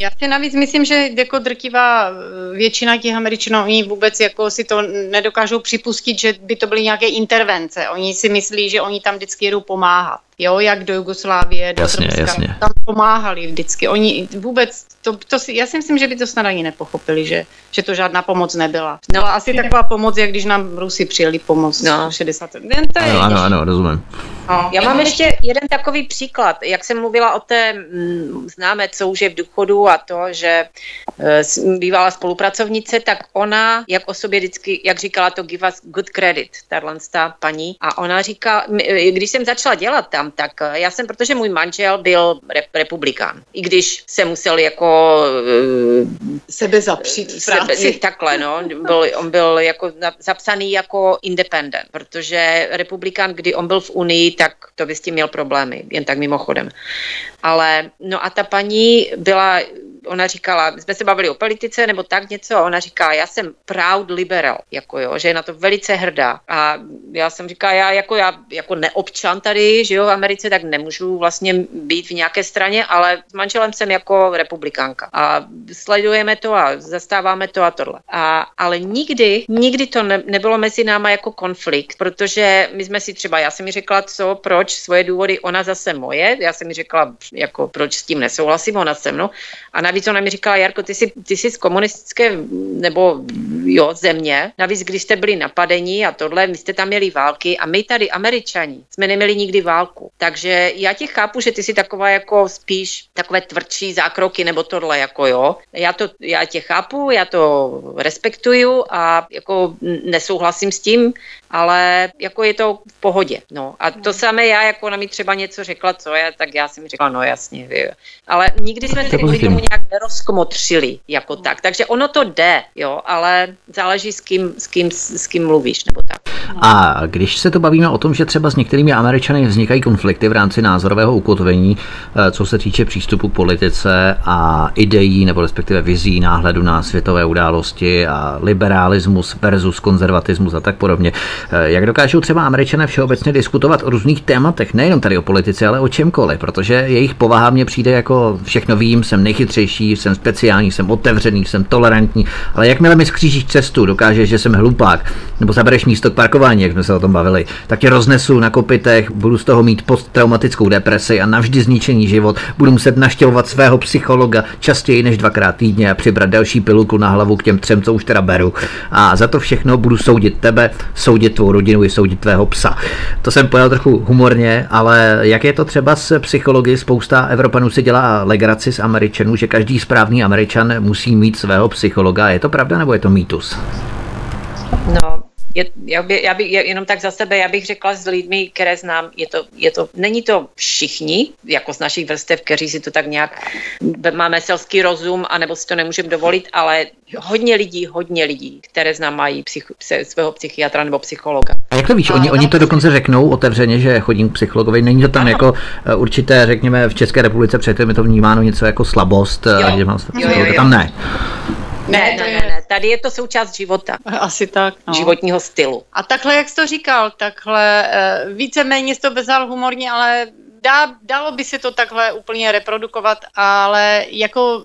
já si navíc myslím, že jako drtivá většina těch Američanů, oni vůbec jako si to nedokážou připustit, že by to byly nějaké intervence. Oni si myslí, že oni tam vždycky jedou pomáhat. Jo, jak do Jugoslávie, do jasně, Srbska, jasně. tam pomáhali vždycky. Oni vůbec, to, to si, já si myslím, že by to snad ani nepochopili, že, že to žádná pomoc nebyla. No, Byla asi taková pomoc, jak když nám Rusi přijeli pomoc no. 60. Ne, to je, ano, ano, ano, rozumím. No, já mám ještě jeden takový příklad, jak jsem mluvila o té mm, známé, co už je v důchodu a to, že e, bývala spolupracovnice, tak ona, jak o sobě vždycky, jak říkala to give us good credit, tahle paní, a ona říká, e, když jsem začala dělat tam, tak e, já jsem, protože můj manžel byl rep, republikán, i když se musel jako e, sebe zapřít v práci. Sebe, takhle, no, byl, on byl jako zapsaný jako independent, protože republikán, kdy on byl v Unii, tak to by s tím měl problémy, jen tak mimochodem. Ale, no a ta paní byla ona říkala, jsme se bavili o politice nebo tak něco, ona říká, já jsem proud liberal, jako jo, že je na to velice hrdá. A já jsem říkala, já jako, já jako neobčan tady, že jo, v Americe, tak nemůžu vlastně být v nějaké straně, ale s manželem jsem jako republikánka. A sledujeme to a zastáváme to a tohle. A, ale nikdy, nikdy to ne, nebylo mezi náma jako konflikt, protože my jsme si třeba, já jsem mi řekla, co, proč, svoje důvody, ona zase moje, já jsem mi řekla, jako proč s tím nesouhlasím, ona se mnou. A navíc ona mi říkala, Jarko, ty jsi, ty jsi z komunistické nebo jo, země, navíc když jste byli napadení a tohle, my jste tam měli války a my tady, američani, jsme neměli nikdy válku. Takže já tě chápu, že ty jsi taková jako spíš takové tvrdší zákroky nebo tohle, jako jo. Já, to, já tě chápu, já to respektuju a jako nesouhlasím s tím, ale jako je to v pohodě. No. A to samé já, jako ona mi třeba něco řekla, co je, tak já jsem řekla, no jasně, vy. Ale nikdy jsme se kvůli tomu nějak nerozkomotřili jako tak. Takže ono to jde, jo, ale záleží s kým, s kým, s kým mluvíš, nebo tak. A když se to bavíme o tom, že třeba s některými Američany vznikají konflikty v rámci názorového ukotvení, eh, co se týče přístupu k politice a ideí nebo respektive vizí náhledu na světové události a liberalismus versus konzervatismus a tak podobně. Eh, jak dokážou třeba Američané všeobecně diskutovat o různých tématech, nejenom tady o politice, ale o čemkoliv, protože jejich povaha mně přijde jako všechno vím, jsem nejchytřejší, jsem speciální, jsem otevřený, jsem tolerantní, ale jakmile mi skřížíš cestu, dokážeš, že jsem hlupák, nebo zabereš místo k parkování, jak jsme se o tom bavili, tak tě roznesu na kopitech, budu z toho mít posttraumatickou depresi a navždy zničený život, budu muset naštěvovat svého psychologa častěji než dvakrát týdně a přibrat další pilulku na hlavu k těm třem, co už teda beru. A za to všechno budu soudit tebe, soudit tvou rodinu i soudit tvého psa. To jsem pojel trochu humorně, ale jak je to třeba s psychologií? Spousta Evropanů si dělá legraci z Američanů, že každý správný Američan musí mít svého psychologa. Je to pravda nebo je to mýtus? No, je, já, by, já by, jenom tak za sebe, já bych řekla s lidmi, které znám, je to, je to, není to všichni, jako z našich vrstev, kteří si to tak nějak, máme selský rozum, anebo si to nemůžeme dovolit, ale hodně lidí, hodně lidí, které znám, mají psych, svého psychiatra nebo psychologa. A jak to víš, oni, oni to dokonce řeknou otevřeně, že chodím k psychologovi, není to tam ano. jako eh, určité, řekněme, v České republice předtím je to vnímáno něco jako slabost, eh, jo. že mám jo, jo, jo. tam ne. Ne, ne, ne, ne, tady je to součást života. Asi tak. No. Životního stylu. A takhle, jak jsi to říkal, takhle eh, víceméně jsi to bezal humorně, ale dá, dalo by se to takhle úplně reprodukovat, ale jako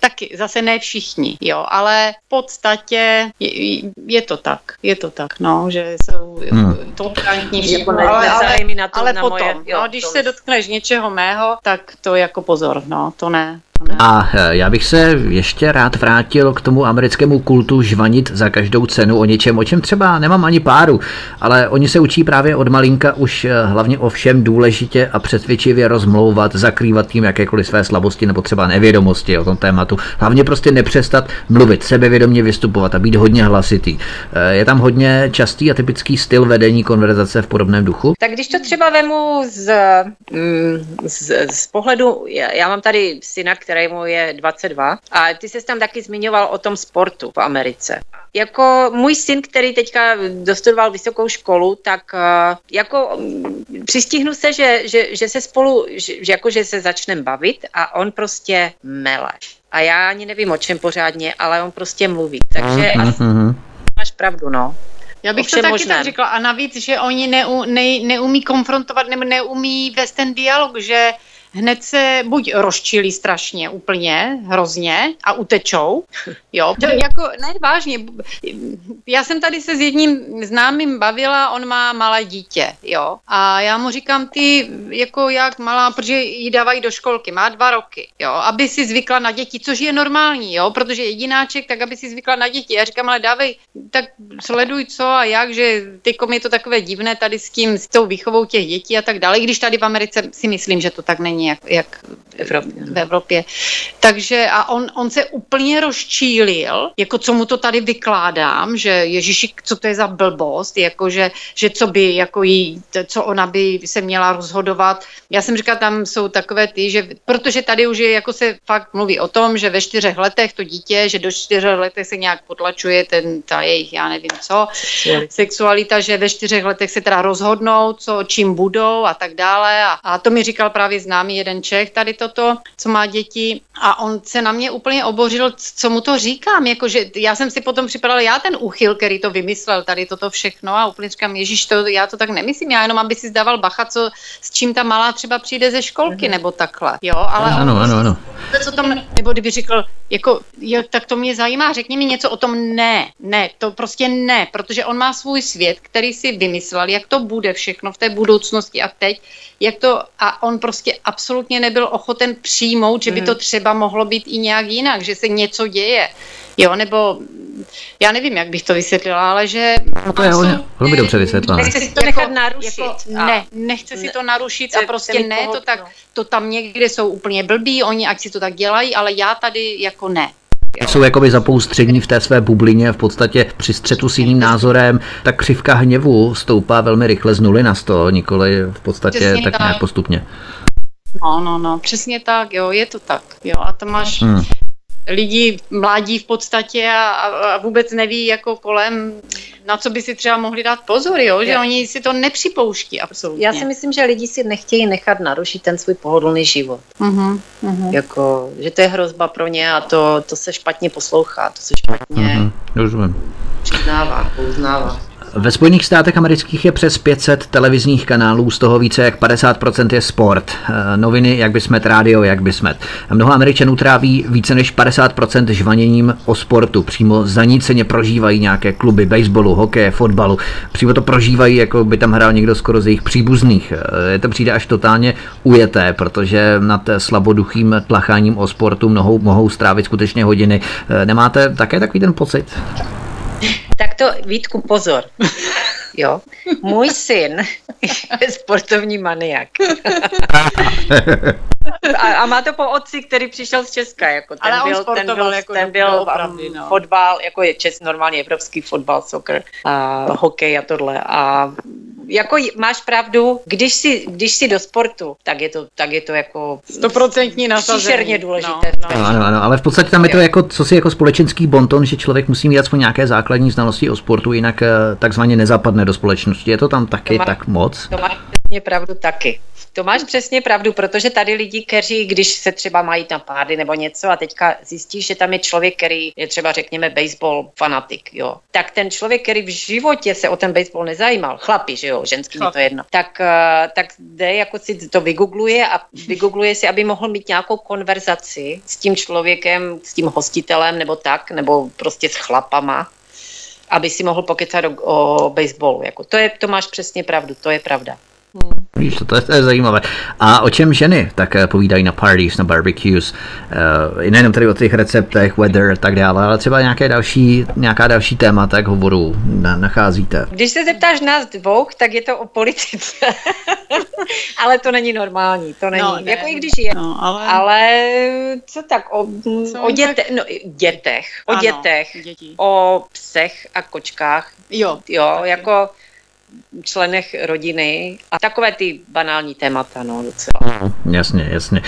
taky, zase ne všichni, jo, ale v podstatě je, je to tak, je to tak, no, že jsou hmm. tolerantní všechno, ale, ale, na to, ale na potom, moje, jo, no, když to se dotkneš něčeho mého, tak to jako pozor, no, to ne. A e, já bych se ještě rád vrátil k tomu americkému kultu žvanit za každou cenu o něčem, o čem třeba nemám ani páru, ale oni se učí právě od malinka už e, hlavně o všem důležitě a přesvědčivě rozmlouvat, zakrývat tím jakékoliv své slabosti nebo třeba nevědomosti o tom tématu. Hlavně prostě nepřestat mluvit, sebevědomě vystupovat a být hodně hlasitý. E, je tam hodně častý a typický styl vedení konverzace v podobném duchu? Tak když to třeba vemu z, mm, z, z pohledu, já, já mám tady syna, který kterému je 22. A ty se tam taky zmiňoval o tom sportu v Americe. Jako můj syn, který teďka dostudoval vysokou školu, tak uh, jako mm, přistihnu se, že, že, že se spolu, že, že jako že se začneme bavit a on prostě mele. A já ani nevím o čem pořádně, ale on prostě mluví. Takže mm-hmm. asi máš pravdu, no. Já bych to taky možném. tak řekla. A navíc, že oni neu, ne, neumí konfrontovat nebo neumí vést ten dialog, že hned se buď rozčílí strašně úplně, hrozně a utečou, jo, to jako, ne, vážně, já jsem tady se s jedním známým bavila, on má malé dítě, jo, a já mu říkám, ty, jako jak malá, protože ji dávají do školky, má dva roky, jo, aby si zvykla na děti, což je normální, jo, protože jedináček, tak aby si zvykla na děti. Já říkám, ale dávej, tak sleduj co a jak, že tykom je to takové divné tady s tím, s tou výchovou těch dětí a tak dále, i když tady v Americe si myslím, že to tak není, jak, jak Evropě. v Evropě. Takže a on, on se úplně rozčílil, jako co mu to tady vykládám, že Ježíši, co to je za blbost, jako že, že co by, jako jí, co ona by se měla rozhodovat. Já jsem říkala, tam jsou takové ty, že protože tady už je, jako se fakt mluví o tom, že ve čtyřech letech to dítě, že do čtyřech letech se nějak potlačuje ten, ta jejich, já nevím co, sexualita, sexualita že ve čtyřech letech se teda rozhodnou, co, čím budou a tak dále. A, a to mi říkal právě známý jeden Čech tady toto, co má děti. A on se na mě úplně obořil, co mu to říkám. Jakože já jsem si potom připadala, já ten úchyl, který to vymyslel, tady toto všechno a úplně říkám, Ježíš, to, já to tak nemyslím, já jenom aby si zdával bacha, co, s čím ta malá třeba přijde ze školky, nebo takhle. Jo, ale ano, ano, ano. Co tam, nebo kdyby řekl, jako, jo, tak to mě zajímá, řekni mi něco o tom, ne, ne, to prostě ne, protože on má svůj svět, který si vymyslel, jak to bude všechno v té budoucnosti a teď, jak to, a on prostě absolutně nebyl ochoten přijmout, že by to mhm. třeba mohlo být i nějak jinak, že se něco děje. Jo, nebo já nevím, jak bych to vysvětlila, ale že... No to je hodně, velmi dobře vysvětlené. Nechce si to nechat jako, narušit. Jako, ne, nechce si to narušit a prostě ne, to tak, to tam někde jsou úplně blbí, oni ať si to tak dělají, ale já tady jako ne. Jsou jakoby zapoustřední v té své bublině, v podstatě při střetu s jiným názorem, ta křivka hněvu stoupá velmi rychle z nuly na sto, nikoli v podstatě Přesně tak, tak nějak postupně. No, no, no, přesně tak, jo, je to tak, jo, a to máš hmm. lidi mladí v podstatě a, a vůbec neví jako kolem, na co by si třeba mohli dát pozor, jo? že oni si to nepřipouští absolutně. Já si myslím, že lidi si nechtějí nechat narušit ten svůj pohodlný život. Uh-huh, uh-huh. Jako, že to je hrozba pro ně a to, to se špatně poslouchá, to se špatně uh-huh. Rozumím. přiznává, uznává. Ve Spojených státech amerických je přes 500 televizních kanálů, z toho více jak 50% je sport. Eh, noviny, jak by smet, rádio, jak by smet. Mnoho Američanů tráví více než 50% žvaněním o sportu. Přímo zaníceně prožívají nějaké kluby baseballu, hokeje, fotbalu. Přímo to prožívají, jako by tam hrál někdo skoro z jejich příbuzných. Je to přijde až totálně ujeté, protože nad slaboduchým tlacháním o sportu mohou, mohou strávit skutečně hodiny. Eh, nemáte také takový ten pocit? To, Vítku, pozor. Jo, můj syn je sportovní maniak. a, a má to po otci, který přišel z Česka. Jako ten Ale byl, ten byl, jako ten byl opravdu, no. fotbal, jako je čes, normálně evropský fotbal, soccer, a hokej a tohle. A jako máš pravdu, když si, když si do sportu, tak je to, tak je to jako stoprocentní nasazení. důležité. No, no. Ano, ano, ale v podstatě tam je to jako, co si jako společenský bonton, že člověk musí mít aspoň nějaké základní znalosti o sportu, jinak eh, takzvaně nezapadne do společnosti. Je to tam taky to má, tak moc? To máš pravdu taky. To máš přesně pravdu, protože tady lidi, kteří, když se třeba mají na pády nebo něco a teďka zjistíš, že tam je člověk, který je třeba, řekněme, baseball fanatik, jo, tak ten člověk, který v životě se o ten baseball nezajímal, chlapi, že jo, ženský mi to jedno, tak, eh, tak jde, jako si to vygoogluje a vygoogluje si, aby mohl mít nějakou konverzaci s tím člověkem, s tím hostitelem nebo tak, nebo prostě s chlapama, aby si mohl pokecat o, o baseballu. Jako to, je, to máš přesně pravdu, to je pravda. Hmm. Víš, to, to, je, to je zajímavé. A o čem ženy tak eh, povídají na parties, na barbecues? Uh, nejenom tady o těch receptech, weather a tak dále, ale třeba nějaké další, nějaká další témata, jak hovoru na, nacházíte. Když se zeptáš nás dvou, tak je to o politice. ale to není normální, to není. No, ne, jako i když je. No, ale... ale co tak, o, co o děte, tak... no, dětech, o ano, dětech, děti. o psech a kočkách. Jo. Jo, jako členech rodiny a takové ty banální témata, no docela. Mm, jasně, jasně.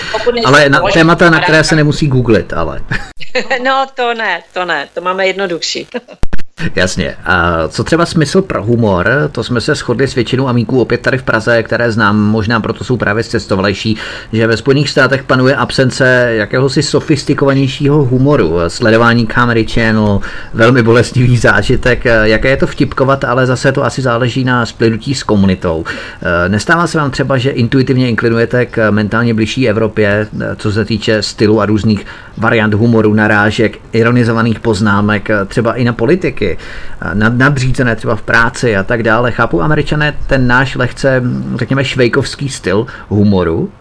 Ale na, témata, na které se nemusí googlit, ale. no to ne, to ne, to máme jednodušší. Jasně. A co třeba smysl pro humor? To jsme se shodli s většinou amíků opět tady v Praze, které znám, možná proto jsou právě cestovalejší, že ve Spojených státech panuje absence jakéhosi sofistikovanějšího humoru, sledování Comedy Channel, velmi bolestivý zážitek. Jaké je to vtipkovat, ale zase to asi záleží na splynutí s komunitou. Nestává se vám třeba, že intuitivně inklinujete k mentálně blížší Evropě, co se týče stylu a různých variant humoru, narážek, ironizovaných poznámek, třeba i na politiky, nad, nadřízené třeba v práci a tak dále. Chápu američané ten náš lehce, řekněme, švejkovský styl humoru?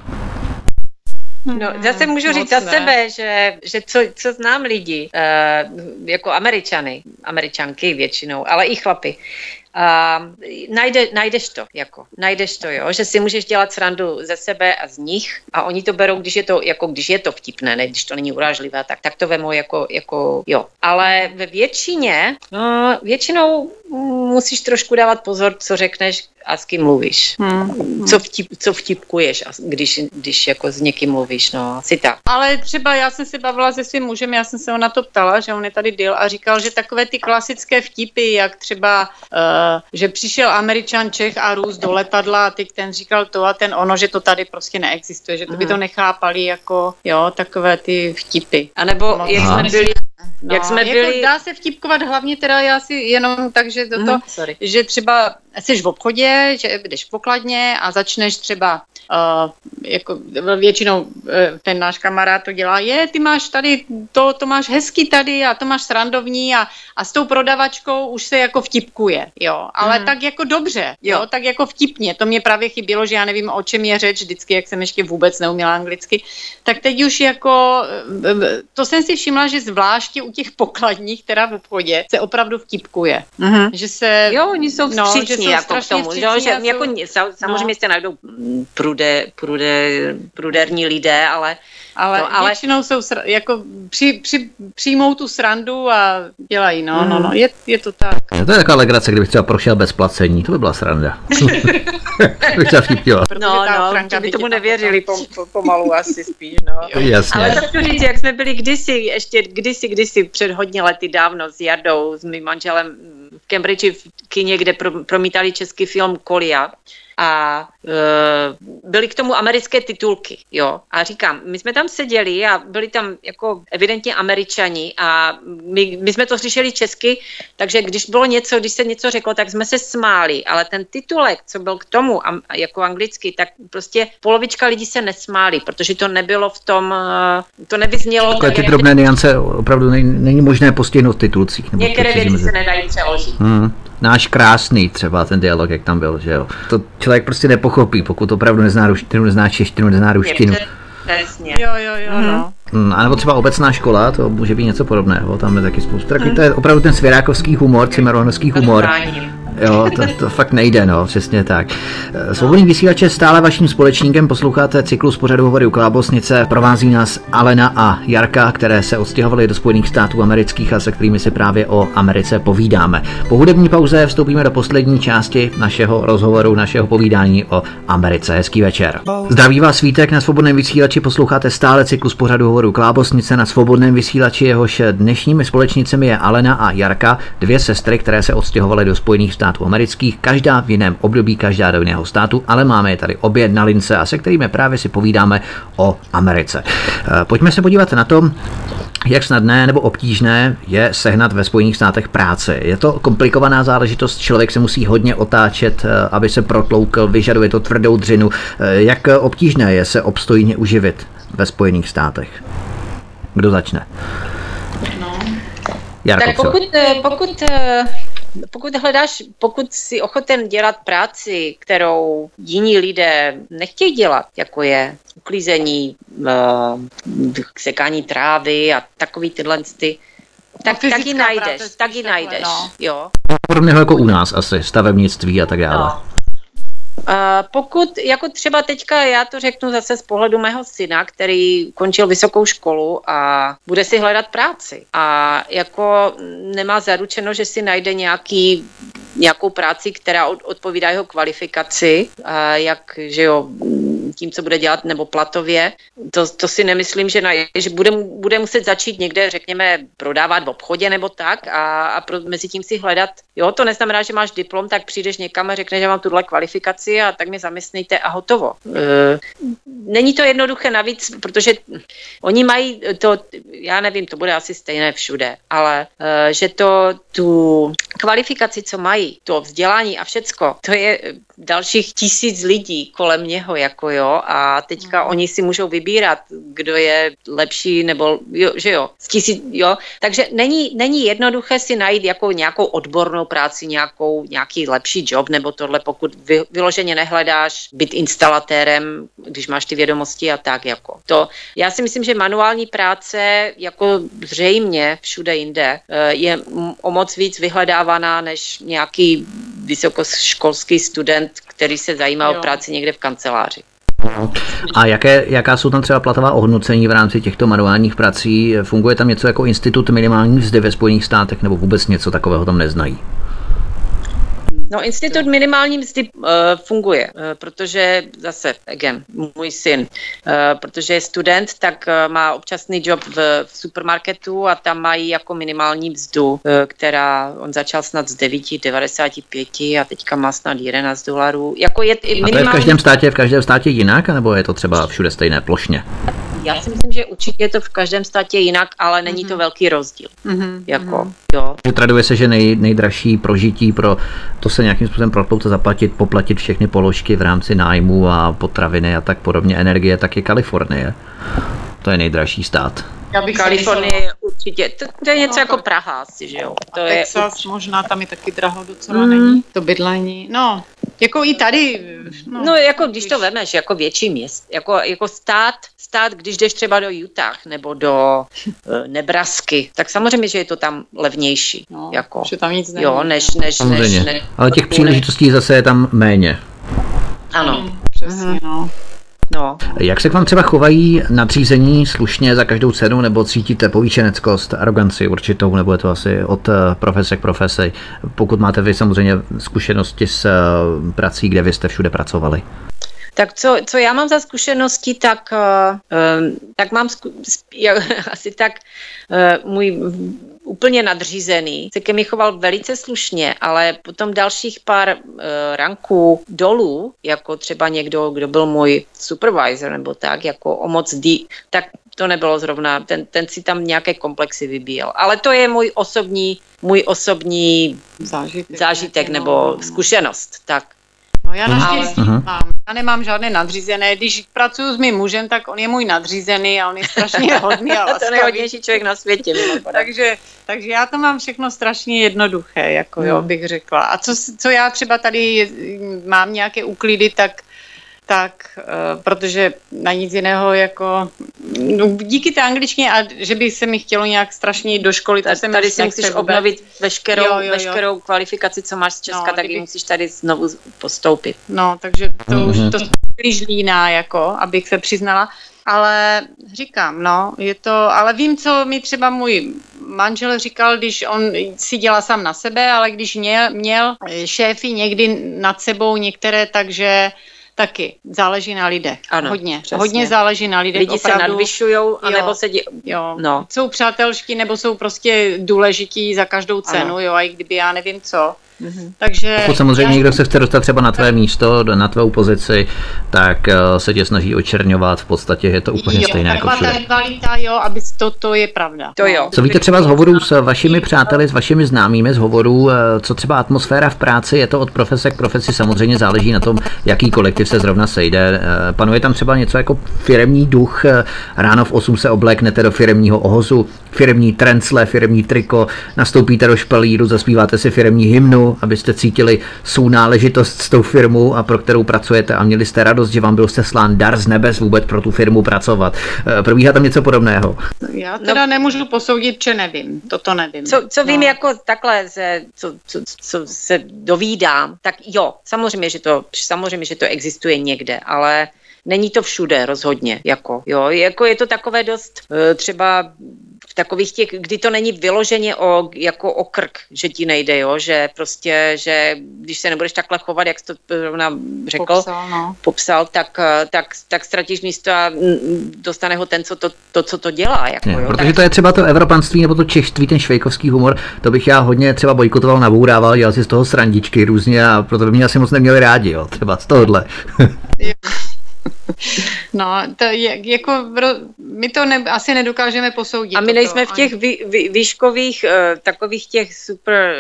No, zase můžu říct za sebe, že, že co, co znám lidi, uh, jako američany, američanky většinou, ale i chlapy, Uh, najde, najdeš to, jako, najdeš to, jo, že si můžeš dělat srandu ze sebe a z nich a oni to berou, když je to, jako když je to vtipné, ne, když to není urážlivé, tak, tak to vemou jako, jako, jo. Ale ve většině, no, většinou musíš trošku dávat pozor, co řekneš a s kým mluvíš. Hmm. Co, vtip, co vtipkuješ, když, když jako s někým mluvíš, no, si tak. Ale třeba já jsem se bavila se svým mužem, já jsem se ho na to ptala, že on je tady dil a říkal, že takové ty klasické vtipy, jak třeba, uh, že přišel Američan Čech a růst do letadla a teď ten říkal to a ten ono, že to tady prostě neexistuje, že to by to hmm. nechápali jako, jo, takové ty vtipy. A nebo jak jsme byli No, jak jsme jako byli... Dá se vtipkovat hlavně teda já si jenom tak, že, to, mm, že třeba jsi v obchodě, že jdeš v pokladně a začneš třeba uh, jako většinou uh, ten náš kamarád to dělá, je, ty máš tady, to, to máš hezky tady a to máš srandovní a, a s tou prodavačkou už se jako vtipkuje, jo, ale mm. tak jako dobře, jo. jo, tak jako vtipně, to mě právě chybělo, že já nevím, o čem je řeč vždycky, jak jsem ještě vůbec neuměla anglicky, tak teď už jako, eh, to jsem si všimla, že zvláště u těch pokladních, teda v obchodě, se opravdu vtipkuje, mm-hmm. že se... Jo, oni jsou vstřícní, no, jako k tomu, že, že jako, samozřejmě no. se najdou prude, prude, pruderní lidé, ale ale, no, ale většinou jsou sr- jako při, při, přijmou tu srandu a dělají, no, mm. no, no, je, je to tak. No, to je taková legrace, kdybych třeba prošel bez placení, to by byla sranda. bych třeba vtipnila. No, no, by tomu nevěřili pom, pomalu asi spíš, no. Jasně. Ale to říct, jak jsme byli kdysi, ještě kdysi, kdysi před hodně lety dávno s Jardou, s mým manželem v Cambridge v kině, kde promítali český film Kolia, a e, byly k tomu americké titulky, jo. A říkám, my jsme tam seděli a byli tam jako evidentně američani a my, my jsme to slyšeli česky, takže když bylo něco, když se něco řeklo, tak jsme se smáli, ale ten titulek, co byl k tomu a, jako anglicky, tak prostě polovička lidí se nesmáli, protože to nebylo v tom, e, to nevyznělo. Takové ty drobné niance opravdu není, není možné postihnout titulcích. Některé věci se nedají přeložit. Hmm náš krásný třeba ten dialog, jak tam byl, že jo. To člověk prostě nepochopí, pokud opravdu nezná ruštinu, nezná češtinu, nezná ruštinu. Přesně. Jo, jo, jo, mm-hmm. no. Mm, a nebo třeba obecná škola, to může být něco podobného, tam je taky spoustu. Taky to je opravdu ten svěrákovský humor, cimeronovský humor. Jo, to, to fakt nejde, no, přesně tak. Svobodný vysílač je stále vaším společníkem, posloucháte cyklus pořadu Hovory u Klábosnice, provází nás Alena a Jarka, které se odstěhovaly do Spojených států amerických a se kterými si právě o Americe povídáme. Po hudební pauze vstoupíme do poslední části našeho rozhovoru, našeho povídání o Americe. Hezký večer. Zdraví vás svítek na svobodném vysílači, posloucháte stále cyklus pořadu Hovoru Klábosnice na svobodném vysílači, jehož dnešními společnicemi je Alena a Jarka, dvě sestry, které se odstěhovaly do Spojených států států amerických, každá v jiném období, každá do jiného státu, ale máme je tady obě na lince a se kterými právě si povídáme o Americe. Eh, pojďme se podívat na to, jak snadné nebo obtížné je sehnat ve Spojených státech práci. Je to komplikovaná záležitost, člověk se musí hodně otáčet, eh, aby se protloukl, vyžaduje to tvrdou dřinu. Eh, jak obtížné je se obstojně uživit ve Spojených státech? Kdo začne? No. Jarko, tak pokud, pokud pokud hledáš, pokud si ochoten dělat práci, kterou jiní lidé nechtějí dělat, jako je uklízení, uh, sekání trávy a takový tyhle ty, tak, no, tak ji najdeš, tak ji najdeš, no. jo. Podobného jako u nás asi, stavebnictví a tak dále. No. Pokud, jako třeba teďka, já to řeknu zase z pohledu mého syna, který končil vysokou školu a bude si hledat práci. A jako nemá zaručeno, že si najde nějaký nějakou práci, která odpovídá jeho kvalifikaci, jak, že jo, tím, co bude dělat, nebo platově. To, to si nemyslím, že, na, že bude, bude muset začít někde, řekněme, prodávat v obchodě nebo tak a, a pro, mezi tím si hledat. Jo, to neznamená, že máš diplom, tak přijdeš někam a řekneš, že mám tuhle kvalifikaci a tak mě zaměstnejte a hotovo. E, není to jednoduché navíc, protože oni mají to, já nevím, to bude asi stejné všude, ale e, že to tu kvalifikaci, co mají, to vzdělání a všecko, to je dalších tisíc lidí kolem něho, jako jo, a teďka mm. oni si můžou vybírat, kdo je lepší, nebo jo, že jo, z tisíc, jo, takže není, není jednoduché si najít jako nějakou odbornou práci, nějakou, nějaký lepší job, nebo tohle, pokud vy, vyloženě nehledáš být instalatérem, když máš ty vědomosti a tak, jako to. Já si myslím, že manuální práce, jako zřejmě všude jinde, eh, je o moc víc vyhledávaná než nějaký vysokoškolský student, který se zajímá jo. o práci někde v kanceláři. A jaké, jaká jsou tam třeba platová ohodnocení v rámci těchto manuálních prací? Funguje tam něco jako institut minimální mzdy ve Spojených státech nebo vůbec něco takového tam neznají? No, institut minimální mzdy uh, funguje, uh, protože zase, again, můj syn, uh, protože je student, tak uh, má občasný job v, v supermarketu a tam mají jako minimální mzdu, uh, která on začal snad z 9,95 a teďka má snad 11 dolarů. Jako je, minimální... A to je v každém státě, v každém státě jinak, nebo je to třeba všude stejné plošně? Já si myslím, že určitě je to v každém státě jinak, ale není mm-hmm. to mhm. velký rozdíl. Mm-hmm. Jako, mm-hmm. jo. Traduje se, že nej, nejdražší prožití pro to se nějakým způsobem proplout a zaplatit, poplatit všechny položky v rámci nájmu a potraviny a tak podobně, energie, tak je Kalifornie. To je nejdražší stát. Já bych Kalifornie určitě. To, to je něco no, jako Praha asi, že jo? To a je Texas, možná tam je taky draho docela mm. není. To bydlení. No, jako i tady. No, no jako když to vemeš, jako větší měst, jako, jako stát, stát, když jdeš třeba do Utah nebo do uh, Nebrasky, tak samozřejmě, že je to tam levnější. No, jako, že tam nic není. Jo, než, než, než, než, Ale těch příležitostí zase je tam méně. Ano. Mm, přesně, no. No. Jak se k vám třeba chovají nadřízení slušně za každou cenu, nebo cítíte povýšeneckost, aroganci určitou, nebo je to asi od eh, profese k profesi, pokud máte vy samozřejmě zkušenosti s eh, prací, kde vy jste všude pracovali? Tak co, co já mám za zkušenosti, tak, uh, tak mám zku, asi tak uh, můj úplně nadřízený, se ke mi choval velice slušně, ale potom dalších pár uh, ranků dolů, jako třeba někdo, kdo byl můj supervisor nebo tak, jako o moc dí, tak to nebylo zrovna, ten, ten si tam nějaké komplexy vybíjel. Ale to je můj osobní, můj osobní zážitek, zážitek nebo no. zkušenost. Tak. No já naštěstí ale... mám. Já nemám žádné nadřízené. Když pracuji s mým mužem, tak on je můj nadřízený a on je strašně hodný a To nejhodnější člověk na světě. takže, takže já to mám všechno strašně jednoduché, jako jo, hmm. bych řekla. A co, co já třeba tady mám nějaké úklidy, tak tak, uh, protože na nic jiného jako, no, díky té angličtině a že by se mi chtělo nějak strašně do školy, tak jsem tady si musíš vůbec. obnovit veškerou, jo, jo, jo. veškerou kvalifikaci, co máš z Česka, no, tak kdyby... musíš tady znovu postoupit. No, takže to mm-hmm. už mhm. to líná, jako, abych se přiznala. Ale říkám, no, je to, ale vím, co mi třeba můj manžel říkal, když on si dělá sám na sebe, ale když měl, měl šéfy někdy nad sebou některé, takže Taky, záleží na lidech. Ano, hodně, přesně. hodně záleží na lidech. Lidi opravdu. se nadvyšují, anebo se dě... jo. No. Jsou přátelští, nebo jsou prostě důležití za každou cenu, ano. jo, a i kdyby já nevím co. Mm-hmm. Takže Pokud samozřejmě já... někdo se chce dostat třeba na tvé místo, na tvou pozici, tak uh, se tě snaží očerňovat, v podstatě je to úplně jo, stejné jako všude. rivalita, jo, aby to, to je pravda. To jo. Co víte třeba z hovorů s vašimi přáteli, s vašimi známými z hovorů, eh, co třeba atmosféra v práci, je to od profese k profesi, samozřejmě záleží na tom, jaký kolektiv se zrovna sejde. Eh, panuje tam třeba něco jako firemní duch, ráno v 8 se obléknete do firemního ohozu, firemní trencle, firemní triko, nastoupíte do špalíru, zaspíváte si firemní hymnu, abyste cítili svou náležitost s tou firmou a pro kterou pracujete a měli jste radost, že vám byl seslán dar z nebes vůbec pro tu firmu pracovat. Eh, probíhá tam něco podobného? Já teda no. nemůžu posoudit, že nevím. Toto nevím. Co, co vím no. jako takhle, ze, co, co, co se dovídám, tak jo, samozřejmě, že to, samozřejmě, že to existuje někde, ale není to všude rozhodně, jako, jo, jako je to takové dost eh, třeba v takových těch, kdy to není vyloženě o, jako o krk, že ti nejde, jo, že prostě, že když se nebudeš takhle chovat, jak jsi to řekl, popsal, no. popsal tak, tak, tak ztratíš místo a dostane ho ten, co to, to co to dělá. Jako, ne, jo, protože tak... to je třeba to evropanství nebo to češtví, ten švejkovský humor, to bych já hodně třeba bojkotoval, nabourával, dělal si z toho srandičky různě a proto by mě asi moc neměli rádi, jo, třeba z tohohle. No, to je, jako, my to ne, asi nedokážeme posoudit. A my nejsme v těch vý, vý, výškových, uh, takových těch super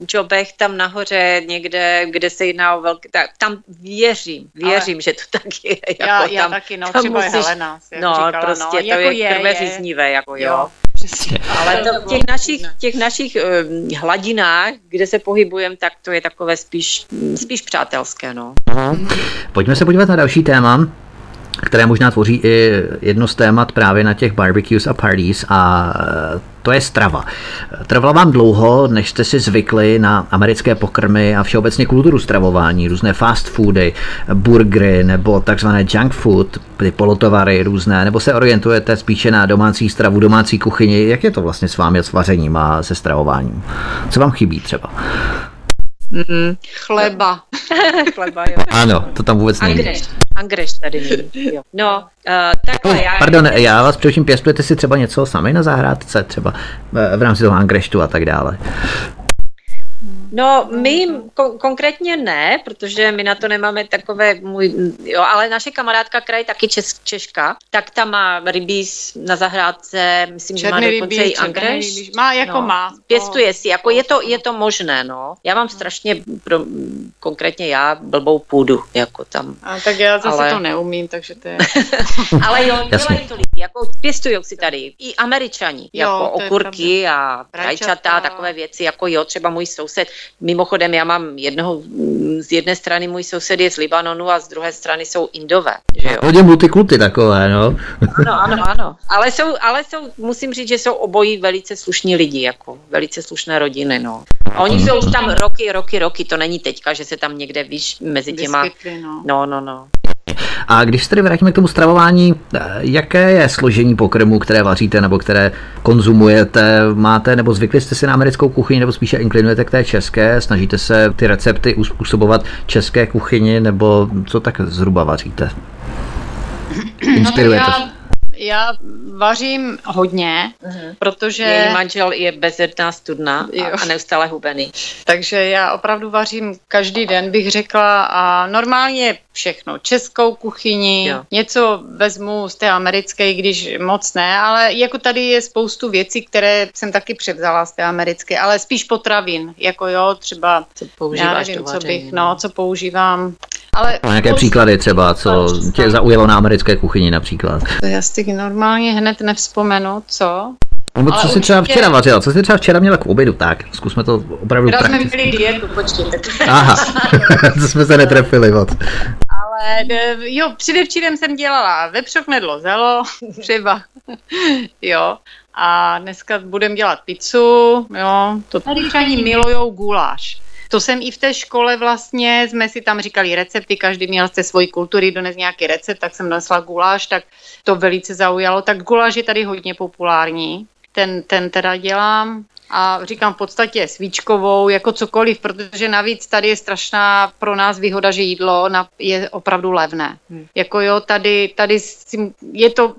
uh, jobech tam nahoře někde, kde se jedná o velké, tak, tam věřím, věřím, Ale že to tak je. Jako já, tam, já taky, no, třeba musíš, Helena. No, říkala, prostě no, to jako je, je krveříznivé, jako jo. jo. Přesně. Ale to v těch našich, těch našich uh, hladinách, kde se pohybujeme, tak to je takové spíš, spíš přátelské. No. Aha. Pojďme se podívat na další téma které možná tvoří i jedno z témat právě na těch barbecues a parties a to je strava. Trvalo vám dlouho, než jste si zvykli na americké pokrmy a všeobecně kulturu stravování, různé fast foody, burgery nebo takzvané junk food, ty polotovary různé, nebo se orientujete spíše na domácí stravu, domácí kuchyni. Jak je to vlastně s vámi s vařením a se stravováním? Co vám chybí třeba? Mm, chleba. chleba, jo. Ano, to tam vůbec není. Angreš tady není. Jo. No, uh, takhle já... Pardon, já vás především pěstujete si třeba něco sami na zahrádce, třeba v rámci toho angreštu a tak dále. No, my kon- konkrétně ne, protože my na to nemáme takové můj, jo, ale naše kamarádka, která je taky čes, Češka, tak ta má rybíz na zahrádce, myslím, Černý že má dokonce i angreš. Má, jako no, má. Pěstuje si, jako je to, je to možné, no. Já mám strašně, pro, konkrétně já, blbou půdu, jako tam. A, tak já zase ale... to neumím, takže to je... ale jo, dělají to lidi, jako pěstují si tady i američani, jo, jako okurky a rajčata, takové věci, jako jo, třeba můj soused, Mimochodem, já mám jednoho, z jedné strany můj soused je z Libanonu a z druhé strany jsou Indové. Že jo? Hodně multikulty takové, no. Ano, ano, ano. Ale jsou, ale jsou, musím říct, že jsou obojí velice slušní lidi, jako velice slušné rodiny, no. A oni jsou už tam roky, roky, roky, to není teďka, že se tam někde víš mezi těma... Vyskytli, no. no, no, no. A když se tedy vrátíme k tomu stravování, jaké je složení pokrmu, které vaříte nebo které konzumujete? Máte nebo zvykli jste si na americkou kuchyni nebo spíše inklinujete k té české? Snažíte se ty recepty uspůsobovat české kuchyni nebo co tak zhruba vaříte? Inspirujete no já vařím hodně, uh-huh. protože... Její manžel je bezedná studna a, a neustále hubený. Takže já opravdu vařím každý den, bych řekla, a normálně všechno. Českou kuchyni, jo. něco vezmu z té americké, když moc ne, ale jako tady je spoustu věcí, které jsem taky převzala z té americké, ale spíš potravin, jako jo, třeba, co používáš já nevím, co bych, no, co používám. Ale a nějaké příklady třeba, co tě zaujalo na americké kuchyni například? To já si normálně hned nevzpomenu, co? Nebo co jsi třeba včera vařila? Co jsi třeba včera měla k obědu? Tak, zkusme to opravdu Včera jsme měli dietu, počkejte. Aha, to jsme se netrefili moc. Ale jo, předevčírem jsem dělala vepřok, medlo, zelo, třeba, jo. A dneska budeme dělat pizzu, jo. To tady milujou guláš. To jsem i v té škole vlastně, jsme si tam říkali recepty, každý měl z té svojí kultury dones nějaký recept, tak jsem nesla guláš, tak to velice zaujalo. Tak guláš je tady hodně populární, ten, ten teda dělám a říkám v podstatě svíčkovou, jako cokoliv, protože navíc tady je strašná pro nás výhoda, že jídlo je opravdu levné. Hmm. Jako jo, tady, tady je to,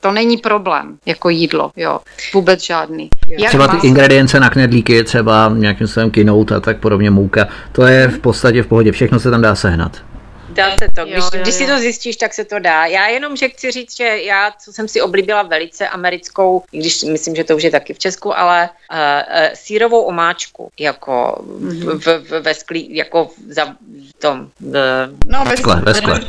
to není problém, jako jídlo, jo, vůbec žádný. Jak třeba ty ingredience na knedlíky, třeba nějakým způsobem kinout a tak podobně mouka, to je v podstatě v pohodě, všechno se tam dá sehnat. Dá se to. Když, jo, jo, když si to zjistíš, tak se to dá. Já jenom, že chci říct, že já, co jsem si oblíbila velice americkou, i když myslím, že to už je taky v Česku, ale uh, uh, sírovou omáčku, jako mm-hmm. v, v, ve sklí, jako za tom. Uh, no, ve skle, ve skle.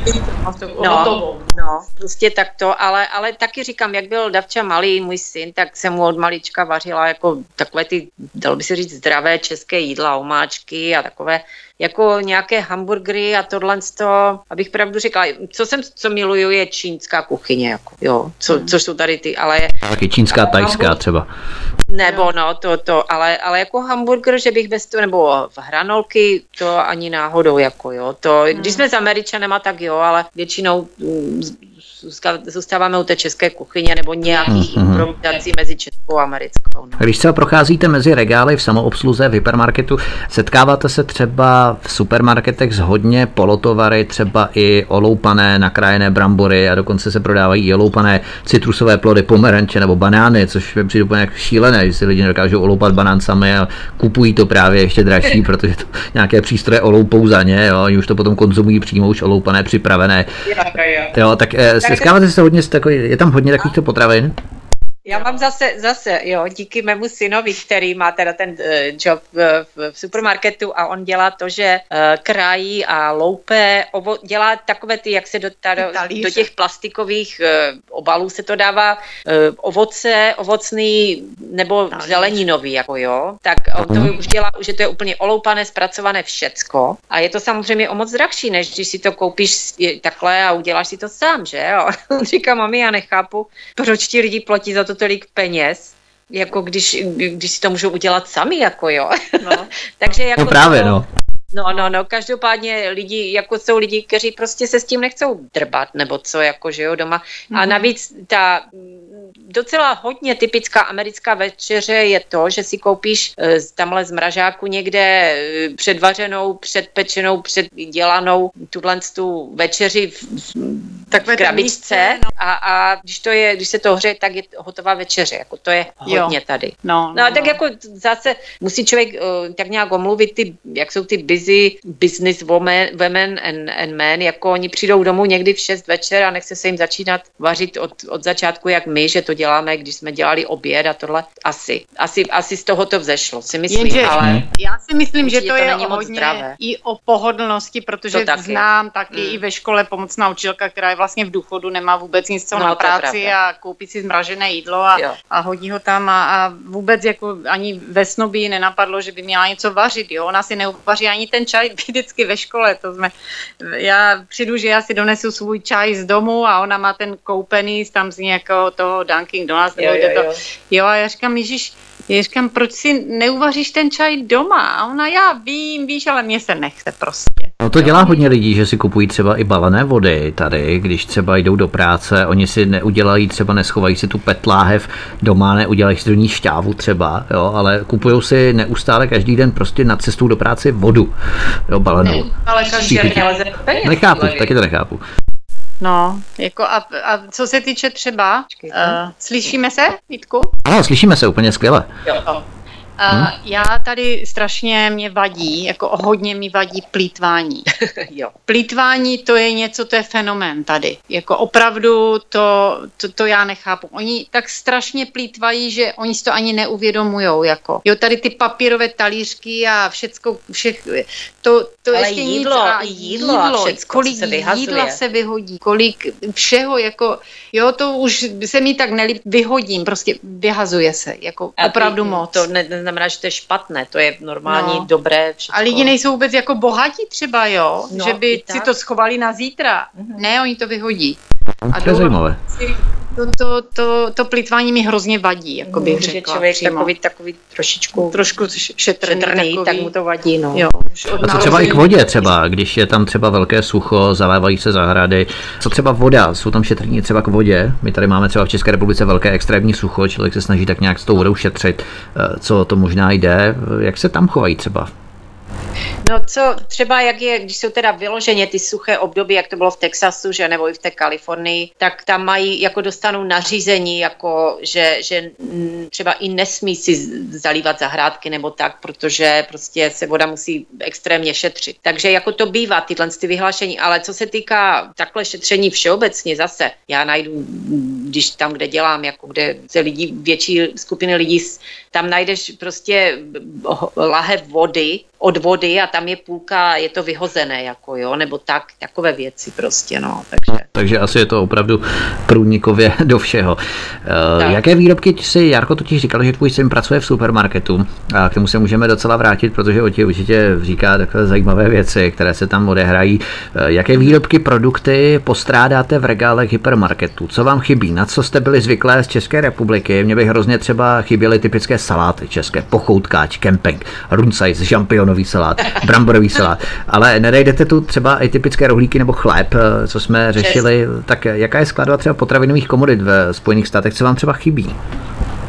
No, no, prostě takto, ale, ale taky říkám, jak byl Davča malý, můj syn, tak jsem mu od malička vařila jako takové ty, dalo by se říct, zdravé české jídla, omáčky a takové jako nějaké hamburgery a tohle, to, abych pravdu řekla, co jsem, co miluju, je čínská kuchyně, jako, jo, co, hmm. což jsou tady ty, ale... Taky čínská, tajská třeba. Nebo no, to, to, ale, ale jako hamburger, že bych bez toho, nebo v hranolky, to ani náhodou, jako jo, to, když jsme s Američanema, tak jo, ale většinou mm, zůstáváme u té české kuchyně nebo nějakých mm-hmm. improvizací mezi českou a americkou. No. Když se procházíte mezi regály v samoobsluze v hypermarketu, setkáváte se třeba v supermarketech s hodně polotovary, třeba i oloupané, nakrájené brambory a dokonce se prodávají i oloupané citrusové plody, pomeranče nebo banány, což mi přijde úplně šílené, že si lidi nedokážou oloupat banán sami a kupují to právě ještě dražší, protože to nějaké přístroje oloupou za ně, jo, oni už to potom konzumují přímo už oloupané, připravené. Jo, tak, eh, tak Setkáváte se hodně, takový, je tam hodně takovýchto potravin? Já mám zase, zase, jo, díky mému synovi, který má teda ten uh, job v, v, v supermarketu a on dělá to, že uh, krají a loupe, ovo, dělá takové ty, jak se do, ta, do, do těch plastikových uh, obalů se to dává, uh, ovoce, ovocný nebo Talíř. zeleninový, jako jo, tak on to uh-huh. už dělá, že to je úplně oloupané, zpracované všecko a je to samozřejmě o moc drahší, než když si to koupíš takhle a uděláš si to sám, že jo. Říká, mami, já nechápu, proč ti lidi platí za to to tolik peněz, jako když, když si to můžou udělat sami, jako jo. No. Takže jako no právě, to, no. No, no, no, každopádně lidi, jako jsou lidi, kteří prostě se s tím nechcou drbat, nebo co, jako, že jo, doma. Mm-hmm. A mhm. navíc ta docela hodně typická americká večeře je to, že si koupíš e, tamhle z mražáku někde e, předvařenou, předpečenou, předdělanou tuhle tu večeři v, v, v krabičce no. a, a když, to je, když se to hře, tak je hotová večeře. Jako to je hodně jo. tady. No, no, no, tak no. jako zase musí člověk uh, tak nějak omluvit ty, jak jsou ty busy business women, women and, and men, jako oni přijdou domů někdy v 6 večer a nechce se jim začínat vařit od, od začátku jak my, že to děláme, když jsme dělali oběd a tohle. Asi, asi, asi z toho to vzešlo, si myslím, Jenže, ale... Já si myslím, že to, to je hodně zdravé. i o pohodlnosti, protože taky. znám taky mm. i ve škole pomocná učitelka, která je vlastně v důchodu, nemá vůbec nic co no, na práci a koupí si zmražené jídlo a, a hodí ho tam a, a vůbec jako ani ve snu by nenapadlo, že by měla něco vařit, jo. Ona si neuvaří ani ten čaj vždycky ve škole, to jsme, já přijdu, že já si donesu svůj čaj z domu a ona má ten koupený tam z nějakého toho Dunkin Donuts, nebo jo, jo, jo. to. Jo, a já říkám, Ježíš, já říkám, proč si neuvaříš ten čaj doma? A ona, já vím, víš, ale mě se nechce prostě. No to dělá hodně lidí, že si kupují třeba i balené vody tady, když třeba jdou do práce, oni si neudělají, třeba neschovají si tu petláhev doma, neudělají si do ní šťávu třeba, jo, ale kupují si neustále každý den prostě na cestu do práce vodu, jo, balenou. Ne, ale každý den Nechápu, taky to nechápu. No, jako a, a co se týče třeba, uh, slyšíme se, Vítku? Ano, slyšíme se úplně skvěle. Jo. Uh, já tady strašně mě vadí, jako hodně mi vadí plítvání. jo. Plítvání to je něco, to je fenomén tady. Jako opravdu to, to, to já nechápu. Oni tak strašně plítvají, že oni si to ani neuvědomujou. Jako. Jo, tady ty papírové talířky a všecko, všech, to, to Ale ještě jídlo, nic, a jídlo, jídlo a všecko, kolik se jídla se vyhodí, kolik všeho, jako, jo, to už se mi tak nelíp, vyhodím, prostě vyhazuje se, jako a opravdu ty, moc. To ne, neznamená, že to je špatné, to je normální, no. dobré. Všechno. A lidi nejsou vůbec jako bohatí třeba, jo? No, že by si to schovali na zítra. Mm-hmm. Ne, oni to vyhodí. A to je zajímavé. To, to, to, to plýtvání mi hrozně vadí, jako bych řekla. Že člověk přímo. takový, takový trošičku trošku šetrný, šetrný takový, tak mu to vadí. No. Jo, a co třeba i k vodě třeba, když je tam třeba velké sucho, zalévají se zahrady. Co třeba voda, jsou tam šetrní třeba k vodě. My tady máme třeba v České republice velké extrémní sucho, člověk se snaží tak nějak s tou vodou šetřit, eh, co to možná jde. Jak se tam chovají třeba? No co třeba, jak je, když jsou teda vyloženě ty suché období, jak to bylo v Texasu, že nebo i v té Kalifornii, tak tam mají, jako dostanou nařízení, jako že, že třeba i nesmí si zalívat zahrádky nebo tak, protože prostě se voda musí extrémně šetřit. Takže jako to bývá, tyhle ty vyhlášení, ale co se týká takhle šetření všeobecně zase, já najdu, když tam, kde dělám, jako kde se lidi, větší skupiny lidí, tam najdeš prostě lahev vody, od vody a tam je půlka, je to vyhozené, jako jo, nebo tak, takové věci prostě, no, takže. Takže asi je to opravdu průnikově do všeho. Tak. Jaké výrobky si, Jarko totiž říkal, že tvůj syn pracuje v supermarketu a k tomu se můžeme docela vrátit, protože o ti určitě říká takové zajímavé věci, které se tam odehrají. Jaké výrobky, produkty postrádáte v regálech hypermarketu? Co vám chybí? Na co jste byli zvyklé z České republiky? Mě by hrozně třeba chyběly typické saláty české, pochoutkáč, kemping, runcajs, žampionový salát, bramborový salát. Ale nenajdete tu třeba i typické rohlíky nebo chléb, co jsme řešili. Tak jaká je skladba třeba potravinových komodit ve Spojených státech? Co vám třeba chybí?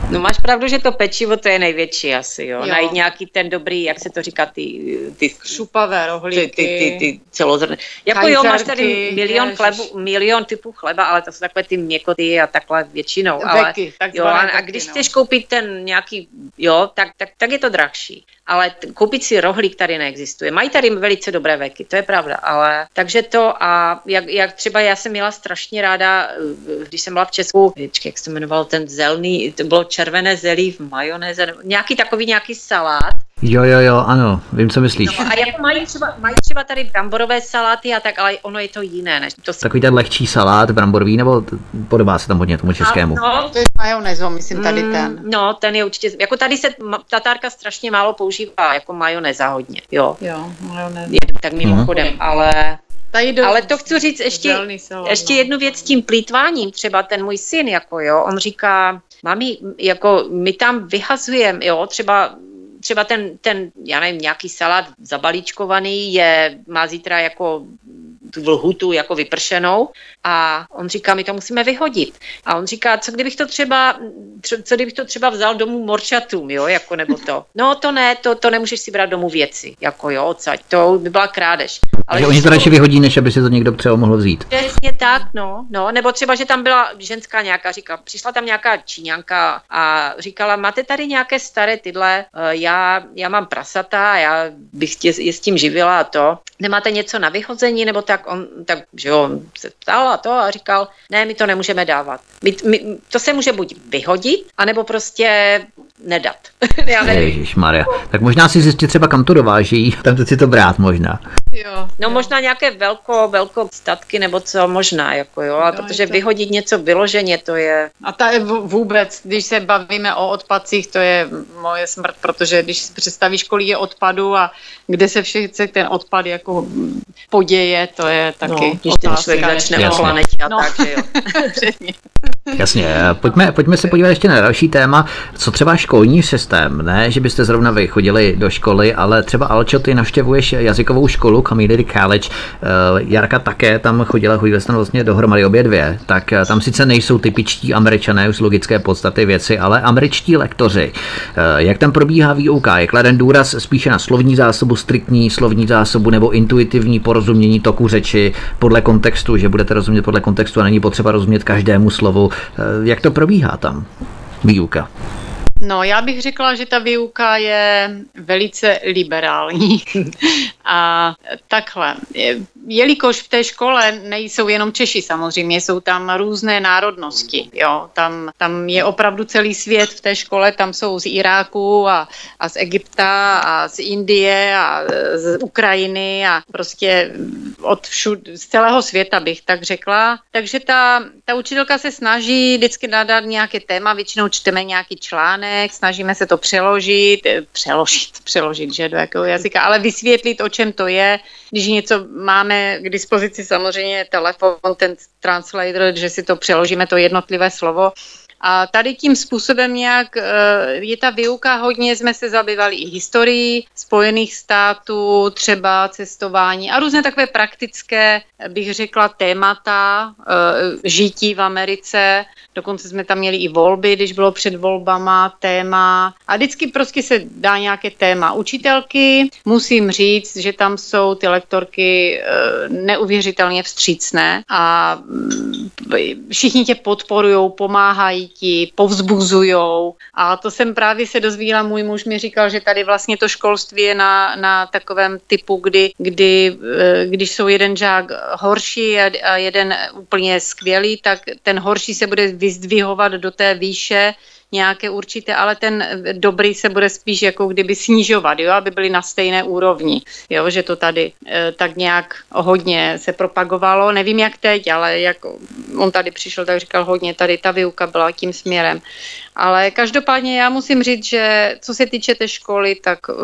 No máš pravdu, že to pečivo to je největší asi, jo. jo. Najít nějaký ten dobrý, jak se to říká, ty... ty Šupavé rohlíky. Ty, ty, ty, ty celozrné. Jako Kajzerky, jo, máš tady milion ježiš. chlebu, milion typů chleba, ale to jsou takové ty měkoty a takhle většinou. Ale, jo, a, a když chceš koupit ten nějaký, jo, tak, tak, tak je to drahší ale koupit si rohlík tady neexistuje. Mají tady velice dobré veky, to je pravda, ale takže to a jak, jak třeba já jsem měla strašně ráda, eh, když jsem byla v Česku, jak se jmenoval ten zelný, to bylo červené zelí v majonéze, nějaký takový nějaký salát, Jo, jo, jo, ano, vím, co myslíš. No, a jako mají třeba, mají třeba tady bramborové saláty a tak, ale ono je to jiné. Než to Takový ten lehčí salát bramborový, nebo podobá se tam hodně tomu českému? A, no, to je majonézou, myslím, tady mm, ten. No, ten je určitě, jako tady se tatárka strašně málo používá, jako majoneza hodně, jo. Jo, majoneza. Tak mimochodem, mm. ale Tady Ale to chci říct ještě, salon, ještě no. jednu věc s tím plítváním. Třeba ten můj syn, jako jo, on říká, mami, jako my tam vyhazujeme, jo, třeba třeba ten, ten, já nevím, nějaký salát zabalíčkovaný je, má zítra jako tu vlhutu jako vypršenou a on říká, my to musíme vyhodit. A on říká, co kdybych to třeba, co kdybych to třeba vzal domů morčatům, jo, jako nebo to. No to ne, to, to nemůžeš si brát domů věci, jako jo, odsaď, to by byla krádež. Ale že oni to radši vyhodí, než aby si to někdo třeba mohl vzít. Přesně tak, no, no, nebo třeba, že tam byla ženská nějaká, říká, přišla tam nějaká číňanka a říkala, máte tady nějaké staré tyhle, eh, já, já mám prasata, já bych tě, je s tím živila a to. Nemáte něco na vyhození, nebo tak on, tak, že jo, se ptal a to a říkal, ne, my to nemůžeme dávat. My, my, to se může buď vyhodit, anebo prostě nedat. Já nevím. Maria. Tak možná si zjistit třeba, kam to dováží, tam si to brát možná. Jo, no jo. možná nějaké velko, velko statky nebo co možná, jako jo, ale jo, protože to... vyhodit něco vyloženě, to je... A ta je vůbec, když se bavíme o odpadcích, to je moje smrt, protože když si představíš, kolik je odpadu a kde se všechny ten odpad jako poděje, to je taky no, když ten člověk začne o planetě a no. tak, že jo. Jasně, pojďme, pojďme se podívat ještě na další téma, co třeba školní systém, ne, že byste zrovna vy chodili do školy, ale třeba Alčo, ty navštěvuješ jazykovou školu Community College, uh, Jarka také tam chodila, chodili jste vlastně dohromady obě dvě, tak uh, tam sice nejsou typičtí američané už logické podstaty věci, ale američtí lektoři. Uh, jak tam probíhá výuka? Je kladen důraz spíše na slovní zásobu, striktní slovní zásobu nebo intuitivní porozumění toku řeči podle kontextu, že budete rozumět podle kontextu a není potřeba rozumět každému slovu. Jak to probíhá tam? Výuka. No, já bych řekla, že ta výuka je velice liberální. a takhle, jelikož v té škole nejsou jenom Češi samozřejmě, jsou tam různé národnosti, jo, tam, tam je opravdu celý svět v té škole, tam jsou z Iráku a, a z Egypta a z Indie a z Ukrajiny a prostě od všud, z celého světa bych tak řekla. Takže ta, ta učitelka se snaží vždycky nadat nějaké téma, většinou čteme nějaký článek, snažíme se to přeložit, eh, přeložit, přeložit, že do jakého jazyka, ale vysvětlit, o čem to je, když něco máme k dispozici samozřejmě telefon, ten translator, že si to přeložíme, to jednotlivé slovo, a tady tím způsobem nějak eh, je ta výuka hodně, jsme se zabývali i historií Spojených států, třeba cestování a různé takové praktické, bych řekla, témata eh, žití v Americe. Dokonce jsme tam měli i volby, když bylo před volbama téma. A vždycky prostě se dá nějaké téma. Učitelky, musím říct, že tam jsou ty lektorky eh, neuvěřitelně vstřícné a mm, všichni tě podporují, pomáhají ti, povzbuzujou. A to jsem právě se dozvíla, můj muž mi říkal, že tady vlastně to školství je na, na takovém typu, kdy, kdy, eh, když jsou jeden žák horší a jeden úplně skvělý, tak ten horší se bude vyzdvihovat do té výše, nějaké určité, ale ten dobrý se bude spíš jako kdyby snižovat, jo, aby byly na stejné úrovni, jo, že to tady e, tak nějak hodně se propagovalo, nevím jak teď, ale jak on tady přišel, tak říkal hodně, tady ta výuka byla tím směrem. Ale každopádně já musím říct, že co se týče té školy, tak uh,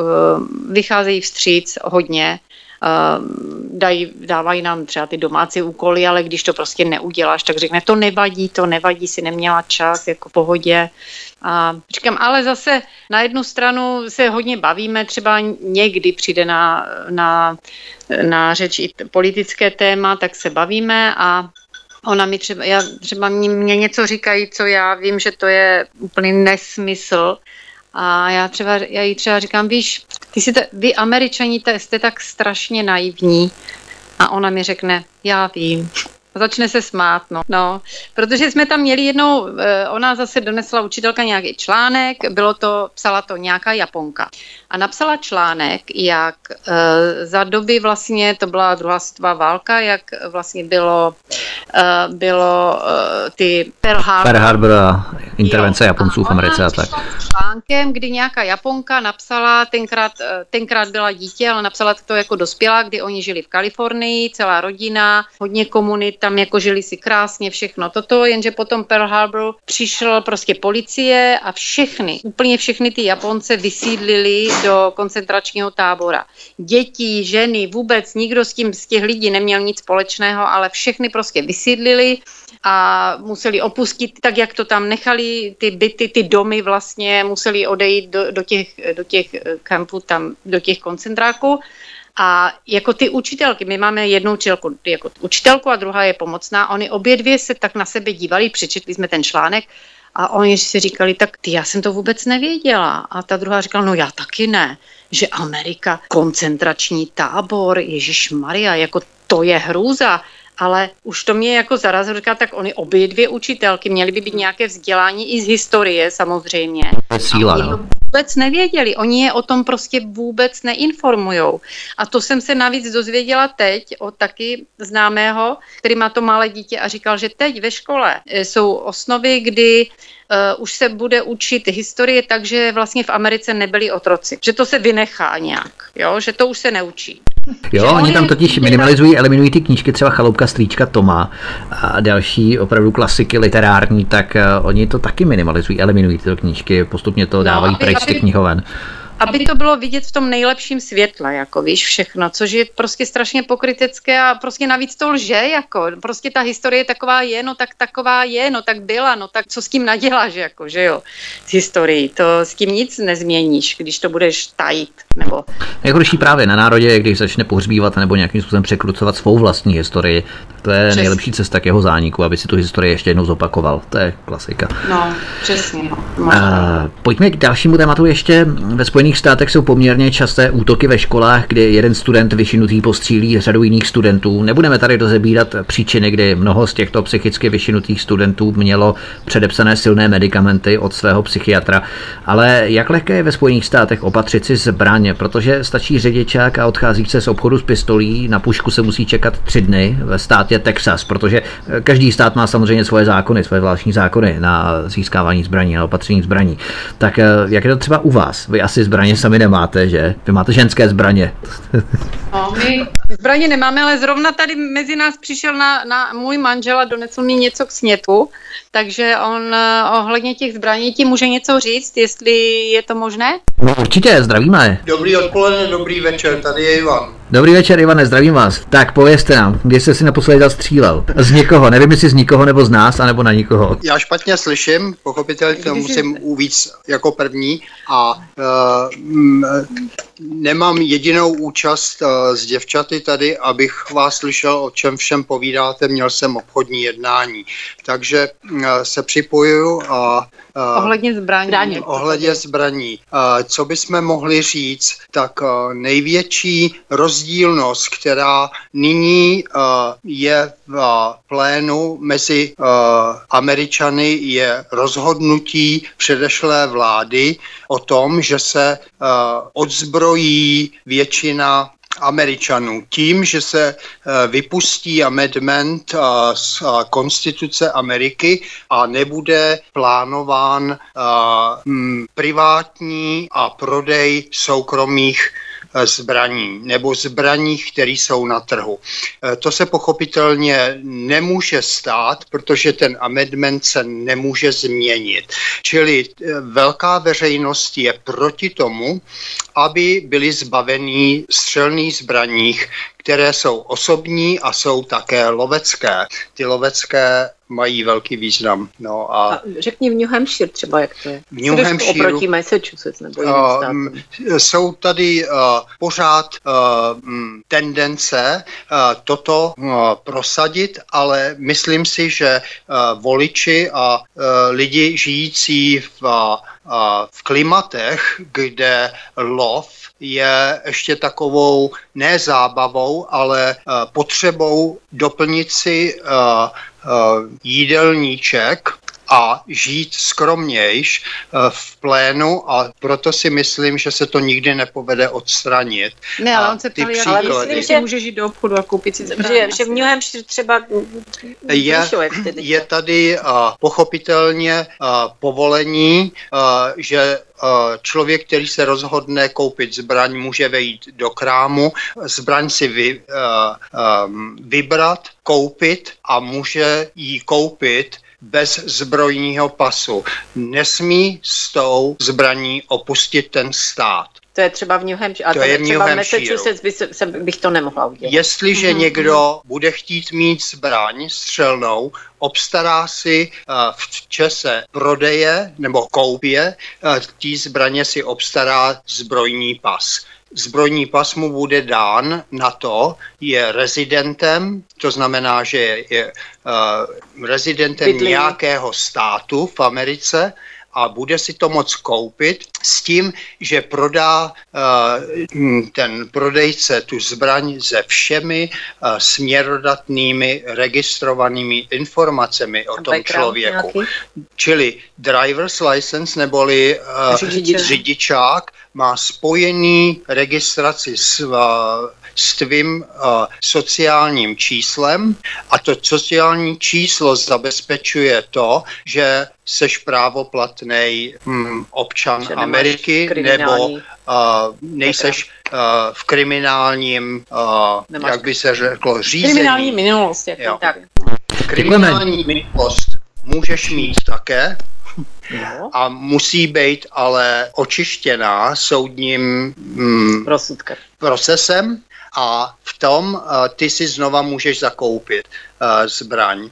vycházejí vstříc hodně. Uh, dají, dávají nám třeba ty domácí úkoly, ale když to prostě neuděláš, tak řekne, to nevadí, to nevadí, si neměla čas, jako v pohodě. A říkám, ale zase na jednu stranu se hodně bavíme, třeba někdy přijde na, na, na řeč i politické téma, tak se bavíme a Ona mi třeba, já, třeba mě, mě něco říkají, co já vím, že to je úplný nesmysl. A já třeba, já jí třeba říkám, víš, ty jsi, vy američani jste tak strašně naivní. A ona mi řekne, já vím. Začne se smát, no. no. Protože jsme tam měli jednou, eh, ona zase donesla učitelka nějaký článek, bylo to, psala to nějaká Japonka. A napsala článek, jak e, za doby vlastně, to byla druhá světová válka, jak vlastně bylo, e, bylo ty Pearl Harbor. Pearl Harbor a intervence jo, Japonců v Americe a tak. článkem, kdy nějaká Japonka napsala, tenkrát, tenkrát byla dítě, ale napsala to jako dospělá, kdy oni žili v Kalifornii, celá rodina, hodně komunit, tam jako žili si krásně, všechno toto, jenže potom Pearl Harbor přišel prostě policie a všechny, úplně všechny ty Japonce vysídlili do koncentračního tábora. Děti, ženy, vůbec nikdo s tím z těch lidí neměl nic společného, ale všechny prostě vysídlili a museli opustit, tak jak to tam nechali, ty byty, ty domy vlastně museli odejít do, do těch, do těch kampů, tam, do těch koncentráků. A jako ty učitelky, my máme jednu učitelku jako učitelku a druhá je pomocná, oni obě dvě se tak na sebe dívali, přečetli jsme ten článek a oni si říkali, tak ty, já jsem to vůbec nevěděla. A ta druhá říkala, no já taky ne, že Amerika, koncentrační tábor, Ježíš Maria, jako to je hrůza ale už to mě jako zarazilo, říká, tak oni obě dvě učitelky, měly by být nějaké vzdělání i z historie samozřejmě. Síla, no. vůbec nevěděli, oni je o tom prostě vůbec neinformujou. A to jsem se navíc dozvěděla teď od taky známého, který má to malé dítě a říkal, že teď ve škole e, jsou osnovy, kdy uh, už se bude učit historie, takže vlastně v Americe nebyli otroci. Že to se vynechá nějak, jo? že to už se neučí. Jo, že oni tam totiž minimalizují, eliminují ty knížky, třeba Chaloupka strýčka Toma a další opravdu klasiky literární, tak uh, oni to taky minimalizují, eliminují tyto knížky, postupně to no, dávají pryč z těch knihoven aby to bylo vidět v tom nejlepším světle, jako víš, všechno, což je prostě strašně pokrytecké a prostě navíc to lže, jako prostě ta historie taková je, no tak taková je, no tak byla, no tak co s tím naděláš, jako, že jo, s historií, to s tím nic nezměníš, když to budeš tajit, nebo... Nejhorší právě na národě, když začne pohřbívat nebo nějakým způsobem překrucovat svou vlastní historii, to je přesně. nejlepší cesta k jeho zániku, aby si tu historii ještě jednou zopakoval. To je klasika. No, přesně. No. pojďme k dalšímu tématu ještě. Ve Spojených státech jsou poměrně časté útoky ve školách, kdy jeden student vyšinutý postřílí řadu jiných studentů. Nebudeme tady rozebírat příčiny, kdy mnoho z těchto psychicky vyšinutých studentů mělo předepsané silné medicamenty od svého psychiatra. Ale jak lehké je ve Spojených státech opatřit si zbraně, protože stačí řidičák a odchází se z obchodu s pistolí, na pušku se musí čekat tři dny ve státě Texas, protože každý stát má samozřejmě svoje zákony, svoje zvláštní zákony na získávání zbraní, na opatření zbraní. Tak eh, jak je to třeba u vás? Vy asi zbraně sami nemáte, že? Vy máte ženské zbraně. No, my zbraně nemáme, ale zrovna tady mezi nás přišel na, na můj manžel a donesl mi něco k snětu, takže on eh, ohledně těch zbraní ti může něco říct, jestli je to možné? No, určitě, zdravíme. Dobrý odpoledne, dobrý večer, tady je Ivan. Dobrý večer, Ivane, zdravím vás. Tak povězte nám, kdy jste si naposledy zastřílel? Z někoho, nevím, jestli z nikoho nebo z nás, anebo na nikoho. Já špatně slyším, pochopitelně to musím uvíc jako první a uh, nemám jedinou účast uh, s děvčaty tady, abych vás slyšel, o čem všem povídáte, měl jsem obchodní jednání. Takže uh, se připojuju a Uh, ohledně zbraní. Ohledně zbraní. Uh, co bychom mohli říct, tak uh, největší rozdílnost, která nyní je v plénu mezi Američany, je rozhodnutí předešlé vlády o tom, že se odzbrojí většina Američanů tím, že se vypustí amendment z konstituce Ameriky a nebude plánován privátní a prodej soukromých zbraní nebo zbraní, které jsou na trhu. E, to se pochopitelně nemůže stát, protože ten amendment se nemůže změnit. Čili e, velká veřejnost je proti tomu, aby byli zbavení střelných zbraních, které jsou osobní a jsou také lovecké. Ty lovecké mají velký význam. No a, a řekni v New Hampshire třeba, jak to je. V New Hampshire oproti Massachusetts nebo uh, Jsou tady uh, pořád uh, tendence uh, toto uh, prosadit, ale myslím si, že uh, voliči a uh, lidi žijící v, uh, v klimatech, kde lov je ještě takovou ne zábavou, ale potřebou doplnit si jídelníček a žít skromnějš eh, v plénu a proto si myslím, že se to nikdy nepovede odstranit. Ne, ale on se ptal, ale myslím, že může žít do obchodu a koupit si zbraň. Že, že v New Hampshire třeba je, je tady uh, pochopitelně uh, povolení, uh, že člověk, který se rozhodne koupit zbraň, může vejít do krámu, zbraň si vy, uh, um, vybrat, koupit a může ji koupit bez zbrojního pasu. Nesmí s tou zbraní opustit ten stát. To je třeba v New Hampshire. A to, to je třeba v Massachusetts by se, bych to nemohla udělat. Jestliže mm-hmm. někdo bude chtít mít zbraň střelnou, obstará si uh, v čase prodeje nebo koupě uh, tí zbraně si obstará zbrojní pas zbrojní pas mu bude dán na to, je rezidentem, to znamená, že je, je uh, rezidentem Bydlí. nějakého státu v Americe a bude si to moc koupit s tím, že prodá uh, ten prodejce tu zbraň se všemi uh, směrodatnými registrovanými informacemi o tom člověku. Nějaký? Čili driver's license neboli uh, řidičák má spojený registraci s, s tvým uh, sociálním číslem a to sociální číslo zabezpečuje to, že seš právoplatný hm, občan že Ameriky nebo uh, nejseš uh, v kriminálním, uh, jak by se řeklo, řízení. Kriminální minulost. Jako tak. Kriminální minulost můžeš mít také, No. A musí být ale očištěná soudním mm, procesem a v tom uh, ty si znova můžeš zakoupit uh, zbraň. Uh,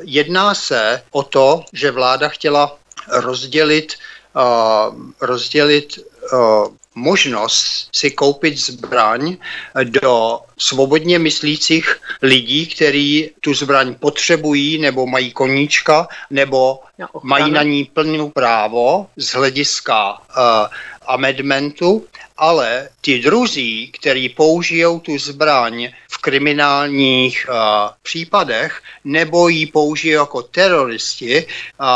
jedná se o to, že vláda chtěla rozdělit, uh, rozdělit uh, možnost si koupit zbraň do svobodně myslících lidí, kteří tu zbraň potřebují nebo mají koníčka nebo mají na ní plnou právo z hlediska uh, amendmentu, ale ti druzí, kteří použijou tu zbraň v kriminálních uh, případech nebo ji použijou jako teroristi, uh,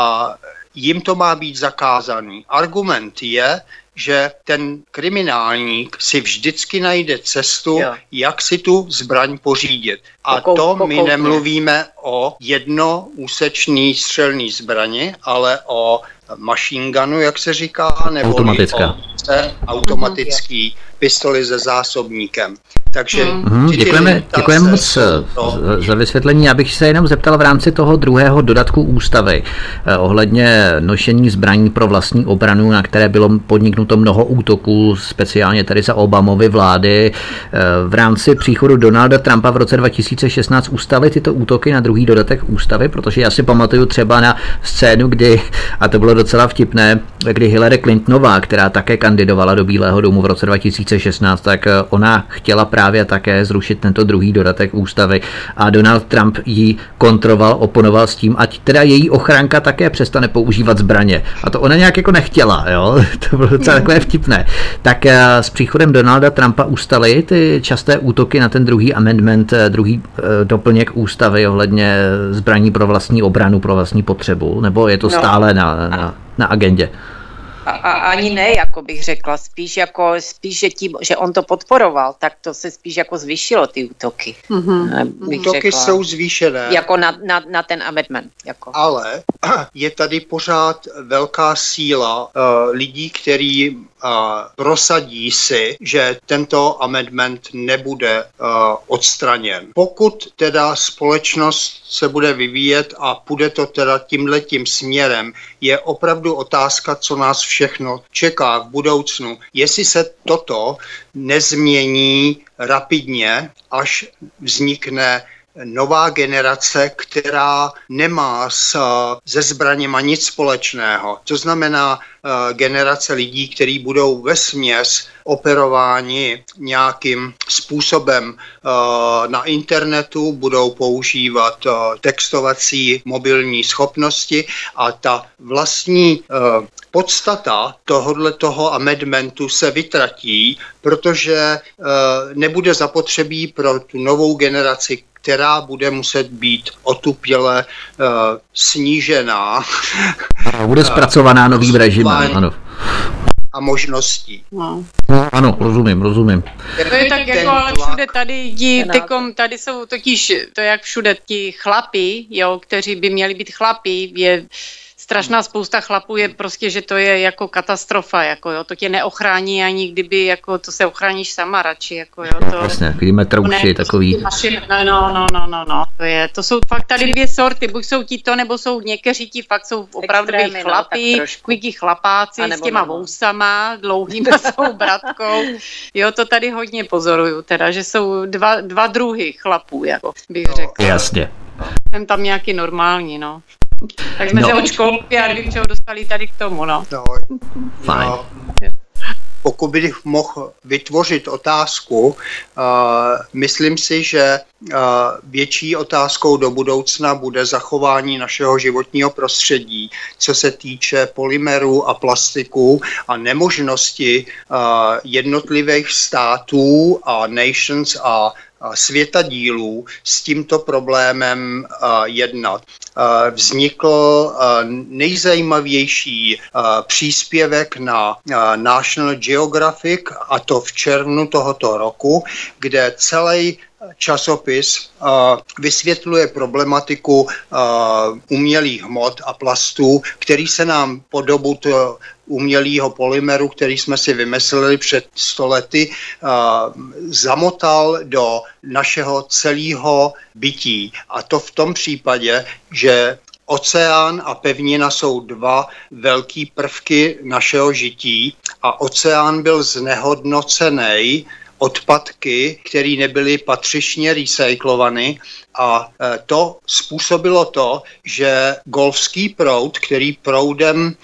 jim to má být zakázaný. Argument je, že ten kriminálník si vždycky najde cestu, jo. jak si tu zbraň pořídit. A Pokou, to my nemluvíme o jednoúsečný střelný zbrani, ale o machine gunu, jak se říká, nebo Automatická. o automatický pistoli se zásobníkem. Takže mm. děkujeme, děkujeme moc to... za vysvětlení. Já bych se jenom zeptal v rámci toho druhého dodatku ústavy eh, ohledně nošení zbraní pro vlastní obranu, na které bylo podniknuto mnoho útoků, speciálně tady za Obamovy vlády. Eh, v rámci příchodu Donalda Trumpa v roce 2016 ustaly tyto útoky na druhý dodatek ústavy, protože já si pamatuju třeba na scénu, kdy, a to bylo docela vtipné, kdy Hillary Clintonová, která také kandidovala do Bílého domu v roce 2016, tak eh, ona chtěla právě také zrušit tento druhý dodatek ústavy a Donald Trump ji kontroval, oponoval s tím, ať teda její ochranka také přestane používat zbraně. A to ona nějak jako nechtěla, jo? to bylo docela takové vtipné. Tak eh, s příchodem Donalda Trumpa ustaly ty časté útoky na ten druhý amendment, eh, druhý doplněk ústavy ohledně zbraní pro vlastní obranu, pro vlastní potřebu, nebo je to stále na, na, na agendě? A, a, ani ne, jako bych řekla, spíš jako, spíš, že, tím, že on to podporoval, tak to se spíš jako zvýšilo ty útoky. Mm-hmm. Útoky řekla. jsou zvýšené. Jako na, na, na ten amendment. Jako. Ale je tady pořád velká síla uh, lidí, který prosadí si, že tento amendment nebude uh, odstraněn. Pokud teda společnost se bude vyvíjet a půjde to teda tímhletím směrem, je opravdu otázka, co nás všechno čeká v budoucnu. Jestli se toto nezmění rapidně, až vznikne nová generace, která nemá s, se zbraněma nic společného. To znamená uh, generace lidí, kteří budou ve směs operováni nějakým způsobem uh, na internetu, budou používat uh, textovací mobilní schopnosti a ta vlastní podstata tohohle toho amendmentu se vytratí, protože nebude zapotřebí pro tu novou generaci která bude muset být otupěle uh, snížená. Bude zpracovaná novým režimem, ano. A možností. No. Ano, rozumím, rozumím. To je tak jako, ale všude tady, tí, tykom, tady jsou totiž, to jak všude ti chlapi, jo, kteří by měli být chlapi, je strašná spousta chlapů je prostě, že to je jako katastrofa, jako jo, to tě neochrání ani kdyby, jako to se ochráníš sama radši, jako jo, to... Jasně, takový metrouši, takový... No, no, no, no, no, no, to je, to jsou fakt tady dvě sorty, buď jsou ti to, nebo jsou někteří ti fakt jsou opravdu chlapí, no, takový chlapáci s těma no. vousama, dlouhýma svou bratkou, jo, to tady hodně pozoruju, teda, že jsou dva, dva druhy chlapů, jako bych řekl. Jasně. Jsem tam nějaký normální, no. Tak jsme no. se od školky a nevím, čeho dostali tady k tomu, no. no Fajn. No, pokud bych mohl vytvořit otázku, uh, myslím si, že uh, větší otázkou do budoucna bude zachování našeho životního prostředí, co se týče polymerů a plastiků a nemožnosti uh, jednotlivých států a nations a světadílů s tímto problémem jednat. Vznikl nejzajímavější příspěvek na National Geographic, a to v červnu tohoto roku, kde celý časopis vysvětluje problematiku umělých hmot a plastů, který se nám po dobu to umělého polymeru, který jsme si vymysleli před stolety, zamotal do našeho celého bytí. A to v tom případě, že Oceán a pevnina jsou dva velký prvky našeho žití a oceán byl znehodnocený odpadky, které nebyly patřičně recyklovány a e, to způsobilo to, že golfský proud, který proudem e,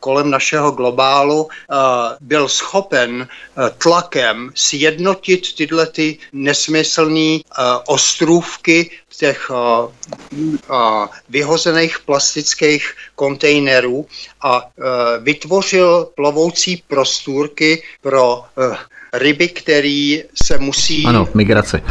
kolem našeho globálu e, byl schopen tlakem sjednotit tyhle ty nesmyslné ostrůvky těch vyhozených plastických kontejnerů a vytvořil plovoucí prostůrky pro ryby, který se musí... Ano, migrace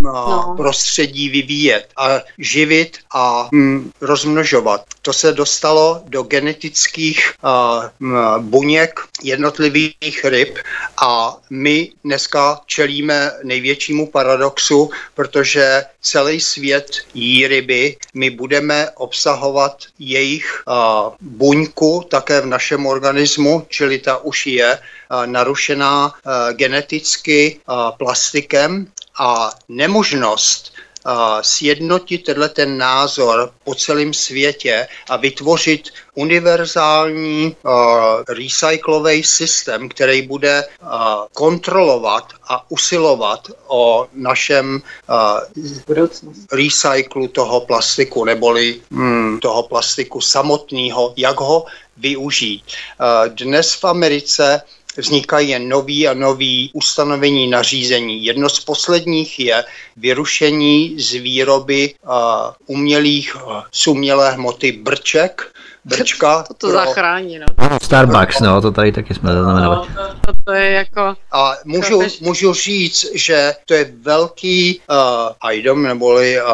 no. prostředí vyvíjet a živit a hm, rozmnožovat. To se dostalo do genetických uh, buněk jednotlivých ryb a my dneska čelíme největšímu paradoxu, protože celý svět jí ryby, my budeme obsahovat jejich uh, buňku také v našem organismu, čili ta už je narušená uh, geneticky uh, plastikem a nemožnost sjednotit tenhle ten názor po celém světě a vytvořit univerzální uh, recyklový systém, který bude uh, kontrolovat a usilovat o našem uh, recyklu toho plastiku, neboli hmm, toho plastiku samotného, jak ho využít. Uh, dnes v Americe vznikají nový a nový ustanovení nařízení. Jedno z posledních je vyrušení z výroby uh, umělých, uh, z umělé hmoty brček, brčka. To to pro... zachrání, no. Starbucks, no, to tady taky jsme zaznamenali. No, to, to, to je jako... A můžu, můžu říct, že to je velký uh, item, neboli uh,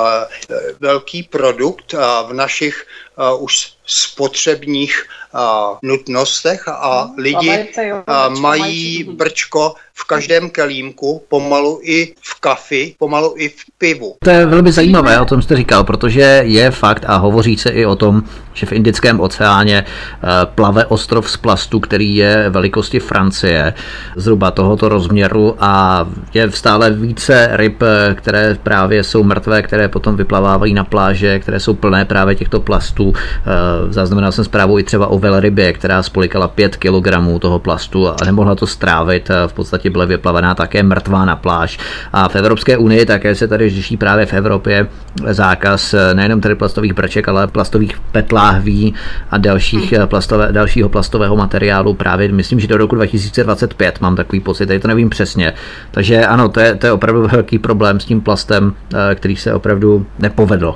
velký produkt uh, v našich uh, už spotřebních uh, nutnostech a no, lidi uh, mají brčko v každém kelímku, pomalu i v kafi, pomalu i v pivu. To je velmi zajímavé, o tom jste říkal, protože je fakt a hovoří se i o tom, že v Indickém oceáně eh, plave ostrov z plastu, který je velikosti Francie, zhruba tohoto rozměru a je stále více ryb, eh, které právě jsou mrtvé, které potom vyplavávají na pláže, které jsou plné právě těchto plastů. Eh, zaznamenal jsem zprávu i třeba o velrybě, která spolikala 5 kg toho plastu a nemohla to strávit. V podstatě byla vyplavená také mrtvá na pláž. A v Evropské unii také se tady řeší právě v Evropě zákaz nejenom tedy plastových brček, ale plastových petláhví a dalších hmm. plastové, dalšího plastového materiálu právě, myslím, že do roku 2025 mám takový pocit, tady to nevím přesně. Takže ano, to je, to je opravdu velký problém s tím plastem, eh, který se opravdu nepovedl.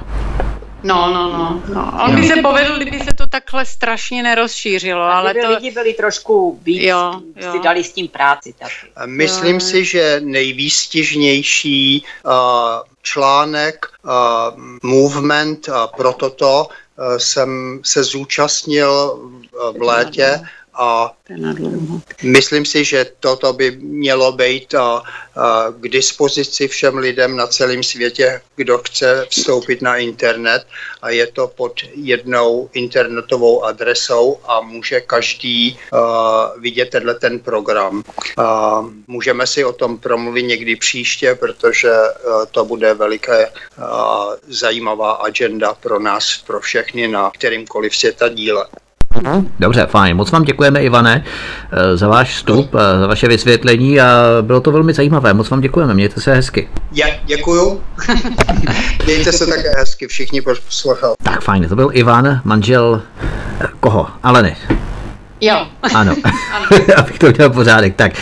No, no, no. no. On by se povedl, kdyby se to takhle strašně nerozšířilo. A ale to... lidi byli trošku víc, jo, jo. si dali s tím práci. Taky. Myslím jo. si, že nejvýstižnější uh, článek uh, Movement uh, pro toto uh, jsem se zúčastnil v létě a myslím si, že toto by mělo být a, a, k dispozici všem lidem na celém světě, kdo chce vstoupit na internet a je to pod jednou internetovou adresou a může každý a, vidět tenhle ten program. A, můžeme si o tom promluvit někdy příště, protože a, to bude veliké a, zajímavá agenda pro nás, pro všechny na kterýmkoliv světa díle. Dobře, fajn. Moc vám děkujeme, Ivane, eh, za váš vstup, eh, za vaše vysvětlení a bylo to velmi zajímavé. Moc vám děkujeme, mějte se hezky. Já děkuju. Mějte se také hezky, všichni poslouchali. Tak fajn, to byl Ivan, manžel eh, koho? Aleny. Jo. Ano, abych to udělal pořádek. Tak,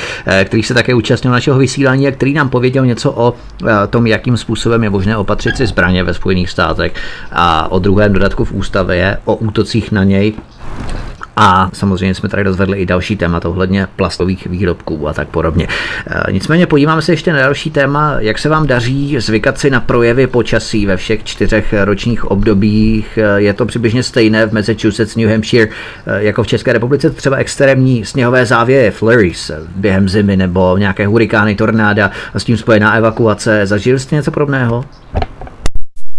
který se také účastnil našeho vysílání a který nám pověděl něco o tom, jakým způsobem je možné opatřit si zbraně ve Spojených státech a o druhém dodatku v ústavě, o útocích na něj a samozřejmě jsme tady rozvedli i další téma ohledně plastových výrobků a tak podobně. E, nicméně podíváme se ještě na další téma, jak se vám daří zvykat si na projevy počasí ve všech čtyřech ročních obdobích. E, je to přibližně stejné v Massachusetts, New Hampshire, e, jako v České republice, třeba extrémní sněhové závěje, flurries během zimy nebo nějaké hurikány, tornáda a s tím spojená evakuace. Zažili jste něco podobného?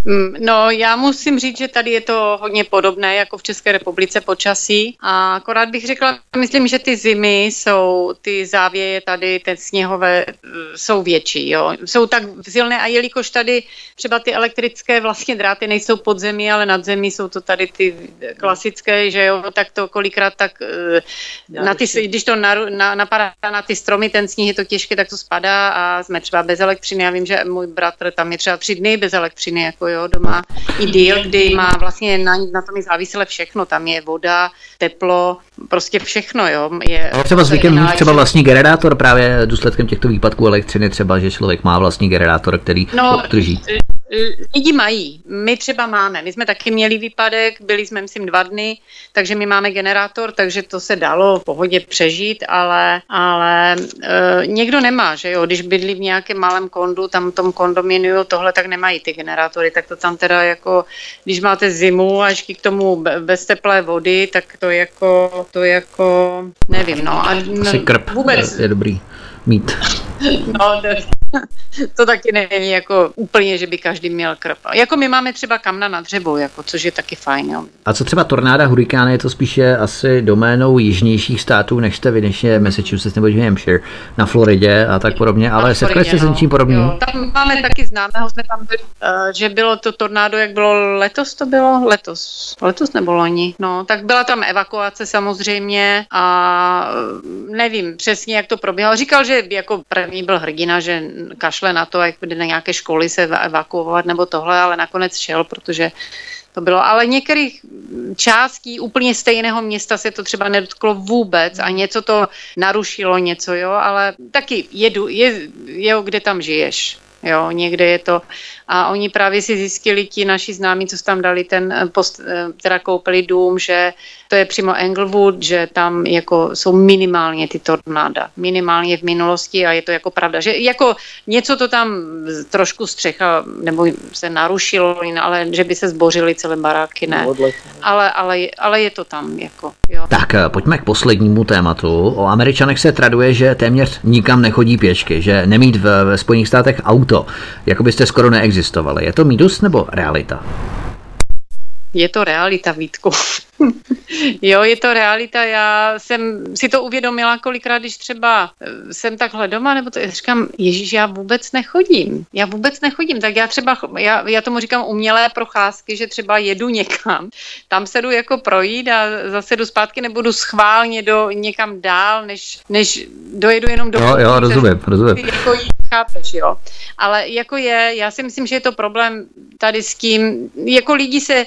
Mm, no, já musím říct, že tady je to hodně podobné jako v České republice počasí. A akorát bych řekla, myslím, že ty zimy jsou, ty závěje tady, ty sněhové, eh, jsou větší. Jo. Jsou tak silné a jelikož tady třeba ty elektrické vlastně dráty nejsou pod zemí, ale nad zemí jsou to tady ty klasické, že jo, tak to kolikrát tak, eh, na ty, když to na, na, napadá na ty stromy, ten sníh je to těžké, tak to spadá a jsme třeba bez elektřiny. Já vím, že můj bratr tam je třeba tři dny bez elektřiny, jako jo, doma i díl, kdy má vlastně na, na tom je závisle všechno, tam je voda, teplo, prostě všechno, jo. Je, Ale třeba zvykem mít třeba vlastní generátor právě důsledkem těchto výpadků elektřiny, třeba, že člověk má vlastní generátor, který no, drží. Lidi mají, my třeba máme, my jsme taky měli výpadek, byli jsme myslím dva dny, takže my máme generátor, takže to se dalo v pohodě přežít, ale, ale e, někdo nemá, že jo, když bydlí v nějakém malém kondu, tam tom kondominiu tohle, tak nemají ty generátory, tak to tam teda jako, když máte zimu a ještě k tomu bez teplé vody, tak to jako, to jako, nevím, no. A, Asi krp vůbec. Je, je dobrý mít. No, to taky není jako úplně, že by každý měl krp. Jako my máme třeba kamna na dřevo, jako, což je taky fajn. Jo. A co třeba tornáda, hurikány, je to spíše asi doménou jižnějších států, než jste vy, než je Massachusetts nebo New Hampshire, na Floridě a tak podobně, ale setkali jste se no. s něčím podobným? Tam máme taky známého, jsme tam byli, uh, že bylo to tornádo, jak bylo letos to bylo? Letos. Letos nebo loni? No, tak byla tam evakuace samozřejmě a nevím přesně, jak to probíhalo. Říkal, že jako první byl hrdina, že kašle na to, jak jde na nějaké školy se evakuovat nebo tohle, ale nakonec šel, protože to bylo. Ale některých částí úplně stejného města se to třeba nedotklo vůbec a něco to narušilo něco, jo, ale taky jedu, je, je, kde tam žiješ. Jo, někde je to. A oni právě si zjistili, ti naši známí, co tam dali ten eh, post, eh, teda koupili dům, že to je přímo Englewood, že tam jako jsou minimálně ty tornáda. Minimálně v minulosti a je to jako pravda, že jako něco to tam trošku střecha nebo se narušilo, ale že by se zbořily celé baráky, ne. Ale, ale, ale je to tam jako, jo. Tak eh, pojďme k poslednímu tématu. O Američanech se traduje, že téměř nikam nechodí pěšky, že nemít v, ve Spojených státech auto, jako byste skoro neexistovali. Je to mýtus nebo realita? Je to realita, Vítku. Jo, je to realita. Já jsem si to uvědomila kolikrát, když třeba eh, jsem takhle doma, nebo to říkám, Ježíš, já vůbec nechodím. Já vůbec nechodím. Tak já třeba, já, já tomu říkám umělé procházky, že třeba jedu někam, tam se jdu jako projít a zase jdu zpátky, nebudu schválně do někam dál, než, než dojedu jenom do... Jo, jo, rozumím, rozumím. Jako jít, chápeš, jo. Ale jako je, já si myslím, že je to problém tady s tím, jako lidi se,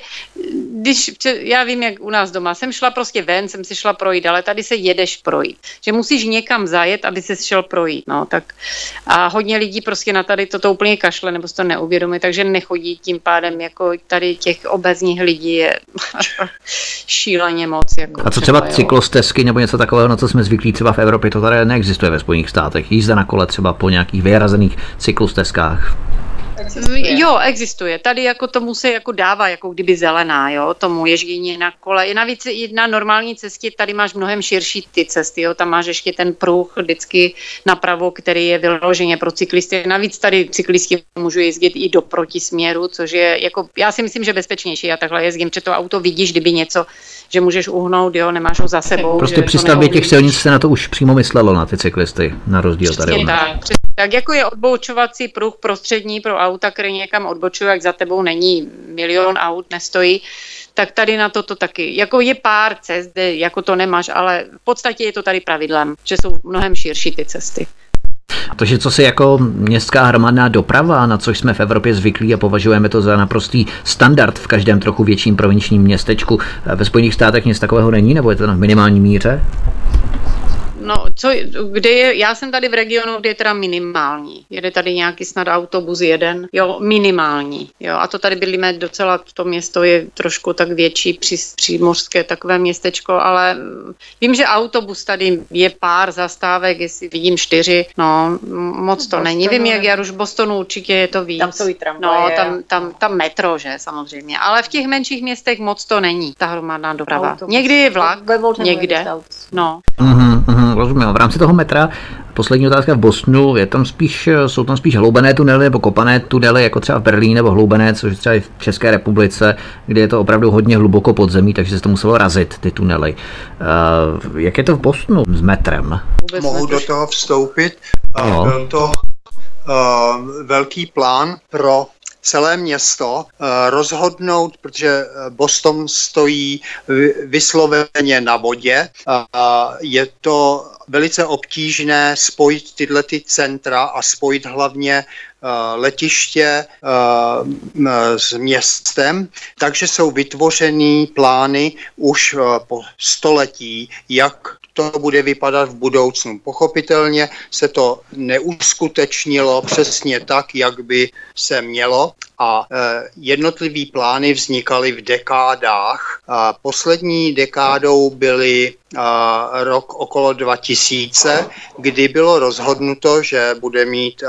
když, já vím, jak u nás doma. Jsem šla prostě ven, jsem si šla projít, ale tady se jedeš projít. Že musíš někam zajet, aby se šel projít. No, tak a hodně lidí prostě na tady toto úplně kašle, nebo si to neuvědomí, takže nechodí tím pádem, jako tady těch obezních lidí je šíleně moc. Jako a co třeba, třeba cyklostezky nebo něco takového, na co jsme zvyklí třeba v Evropě, to tady neexistuje ve Spojených státech. Jízda na kole třeba po nějakých vyhrazených cyklostezkách. Existuje. Jo, existuje. Tady jako tomu se jako dává, jako kdyby zelená, jo, tomu ježdění na kole. I navíc i na normální cestě tady máš mnohem širší ty cesty, jo, tam máš ještě ten pruh vždycky napravo, který je vyloženě pro cyklisty. Navíc tady cyklisti můžou jezdit i do protisměru, což je jako, já si myslím, že bezpečnější. Já takhle jezdím, protože to auto vidíš, kdyby něco, že můžeš uhnout, jo, nemáš ho za sebou. Prostě při stavbě těch silnic se na to už přímo myslelo na ty cyklisty, na rozdíl tady od tak, tak jako je odbočovací pruh prostřední pro auta, který někam odbočují, jak za tebou není milion aut, nestojí, tak tady na toto taky. Jako je pár cest, kde jako to nemáš, ale v podstatě je to tady pravidlem, že jsou mnohem širší ty cesty. A to, že co si jako městská hromadná doprava, na což jsme v Evropě zvyklí a považujeme to za naprostý standard v každém trochu větším provinčním městečku, ve Spojených státech nic takového není, nebo je to na minimální míře? No, co, kde je, já jsem tady v regionu, kde je teda minimální. Jede tady nějaký snad autobus jeden, jo, minimální, jo, a to tady bydlíme docela, to město je trošku tak větší, při, přímořské takové městečko, ale vím, že autobus tady je pár zastávek, jestli vidím čtyři, no, moc to není. Vím, jak já už v Bostonu určitě je to víc. Tam jsou i tramvaje. No, tam, tam, tam metro, že, samozřejmě, ale v těch menších městech moc to není, ta hromadná doprava. Autobus. Někdy je vlak, někde, no. Uh-huh rozumím. V rámci toho metra poslední otázka v Bosnu, je tam spíš, jsou tam spíš hloubené tunely nebo kopané tunely, jako třeba v Berlíně nebo hloubené, což třeba i v České republice, kde je to opravdu hodně hluboko pod zemí, takže se to muselo razit, ty tunely. Uh, jak je to v Bosnu s metrem? Mohu do toho vstoupit. No. Byl to uh, velký plán pro celé město eh, rozhodnout, protože eh, Boston stojí vysloveně na vodě. Je to velice obtížné spojit tyhle ty centra a spojit hlavně eh, letiště s městem, takže jsou vytvořeny plány už po století, jak to bude vypadat v budoucnu. Pochopitelně se to neuskutečnilo přesně tak, jak by se mělo a e, jednotlivý plány vznikaly v dekádách. A poslední dekádou byly a, rok okolo 2000, kdy bylo rozhodnuto, že bude mít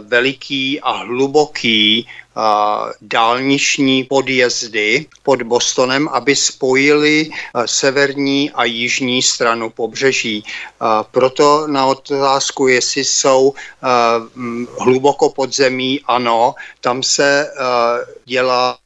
veliký a hluboký dálniční podjezdy pod Bostonem, aby spojili severní a jižní stranu pobřeží. Proto na otázku, jestli jsou hluboko pod zemí, ano, tam se dělá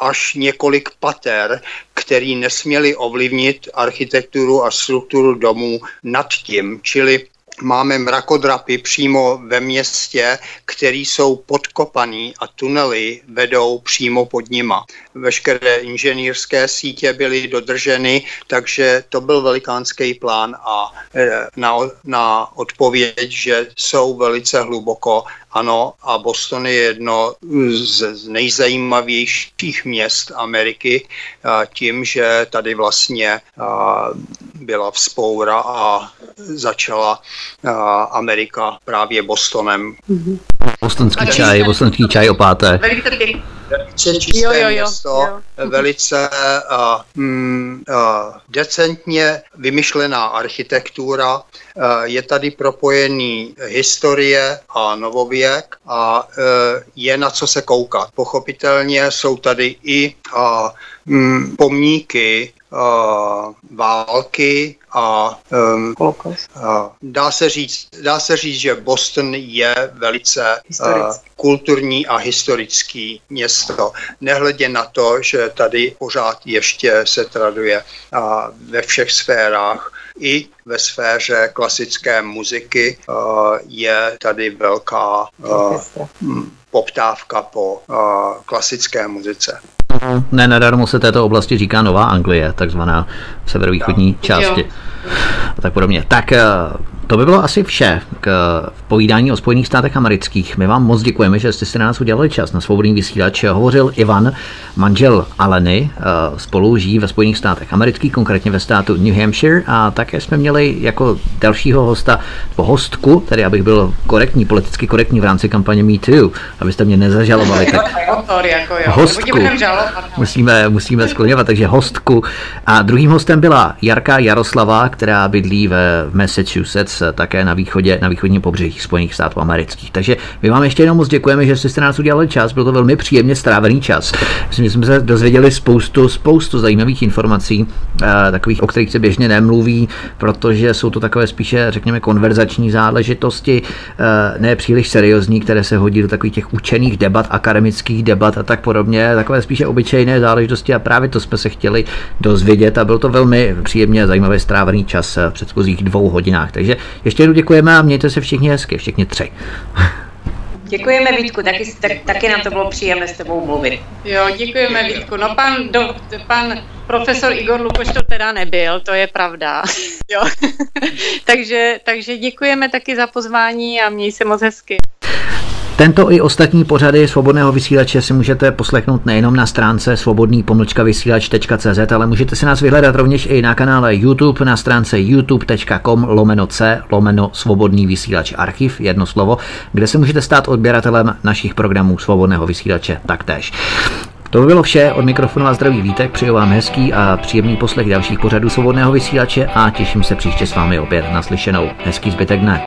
až několik pater, který nesměli ovlivnit architekturu a strukturu domů nad tím. Čili máme mrakodrapy přímo ve městě, které jsou podkopaný a tunely vedou přímo pod nima. Veškeré inženýrské sítě byly dodrženy, takže to byl velikánský plán a e, na, na odpověď, že jsou velice hluboko, ano, a Boston je jedno z nejzajímavějších měst Ameriky tím, že tady vlastně byla vzpoura a začala Amerika právě Bostonem. Mm-hmm. Bostonský čaj, bostonský čaj o páté. Velice čisté jo, jo, jo, město, jo. velice uh, mm, uh, decentně vymyšlená architektura, uh, je tady propojený historie a novověk a uh, je na co se koukat. Pochopitelně jsou tady i uh, mm, pomníky uh, války a um, uh, dá, se říct, dá se říct, že Boston je velice uh, kulturní a historický město. Nehledě na to, že tady pořád ještě se traduje uh, ve všech sférách i ve sféře klasické muziky uh, je tady velká uh, poptávka po uh, klasické muzice. Ne, nedarmo se této oblasti říká Nová Anglie, takzvaná v severovýchodní části. Jo. A tak podobně. Tak eh, to by bylo asi vše k povídání o Spojených státech amerických. My vám moc děkujeme, že jste si na nás udělali čas na svobodný vysílač. Hovořil Ivan, manžel Aleny, eh, spolu žijí ve Spojených státech amerických, konkrétně ve státu New Hampshire a také jsme měli jako dalšího hosta, po hostku, tedy abych byl korektní, politicky korektní v rámci kampaně Me Too, abyste mě nezažalovali. Tak jako hostku musíme, musíme skloňovat, takže hostku. A druhým hostem byla Jarka Jaroslava, která bydlí ve Massachusetts také na východě, na východním pobřeží Spojených států amerických. Takže my vám ještě jenom moc děkujeme, že jste nás udělali čas, byl to velmi příjemně strávený čas. Myslím, že jsme se dozvěděli spoustu, spoustu zajímavých informací, eh, takových, o kterých se běžně nemluví, protože jsou to takové spíše, řekněme, konverzační záležitosti, eh, ne příliš seriózní, které se hodí do takových těch učených debat, akademických debat a tak podobně, takové spíše obyčejné záležitosti a právě to jsme se chtěli dozvědět a byl to velmi příjemně zajímavý strávený čas v předchozích dvou hodinách. Takže ještě jednou děkujeme a mějte se všichni hezky, všichni tři. Děkujeme Vítku, taky, tak, taky nám to bylo příjemné s tebou mluvit. Jo, děkujeme Vítku. No pan, do, pan profesor Igor Lukoš to teda nebyl, to je pravda. jo. takže, takže děkujeme taky za pozvání a měj se moc hezky. Tento i ostatní pořady svobodného vysílače si můžete poslechnout nejenom na stránce svobodný vysílač.cz, ale můžete si nás vyhledat rovněž i na kanále YouTube na stránce youtube.com lomeno c lomeno svobodný vysílač archiv, jedno slovo, kde se můžete stát odběratelem našich programů svobodného vysílače taktéž. To by bylo vše, od mikrofonu a zdraví Vítek, přeju vám hezký a příjemný poslech dalších pořadů svobodného vysílače a těším se příště s vámi opět naslyšenou. Hezký zbytek dne.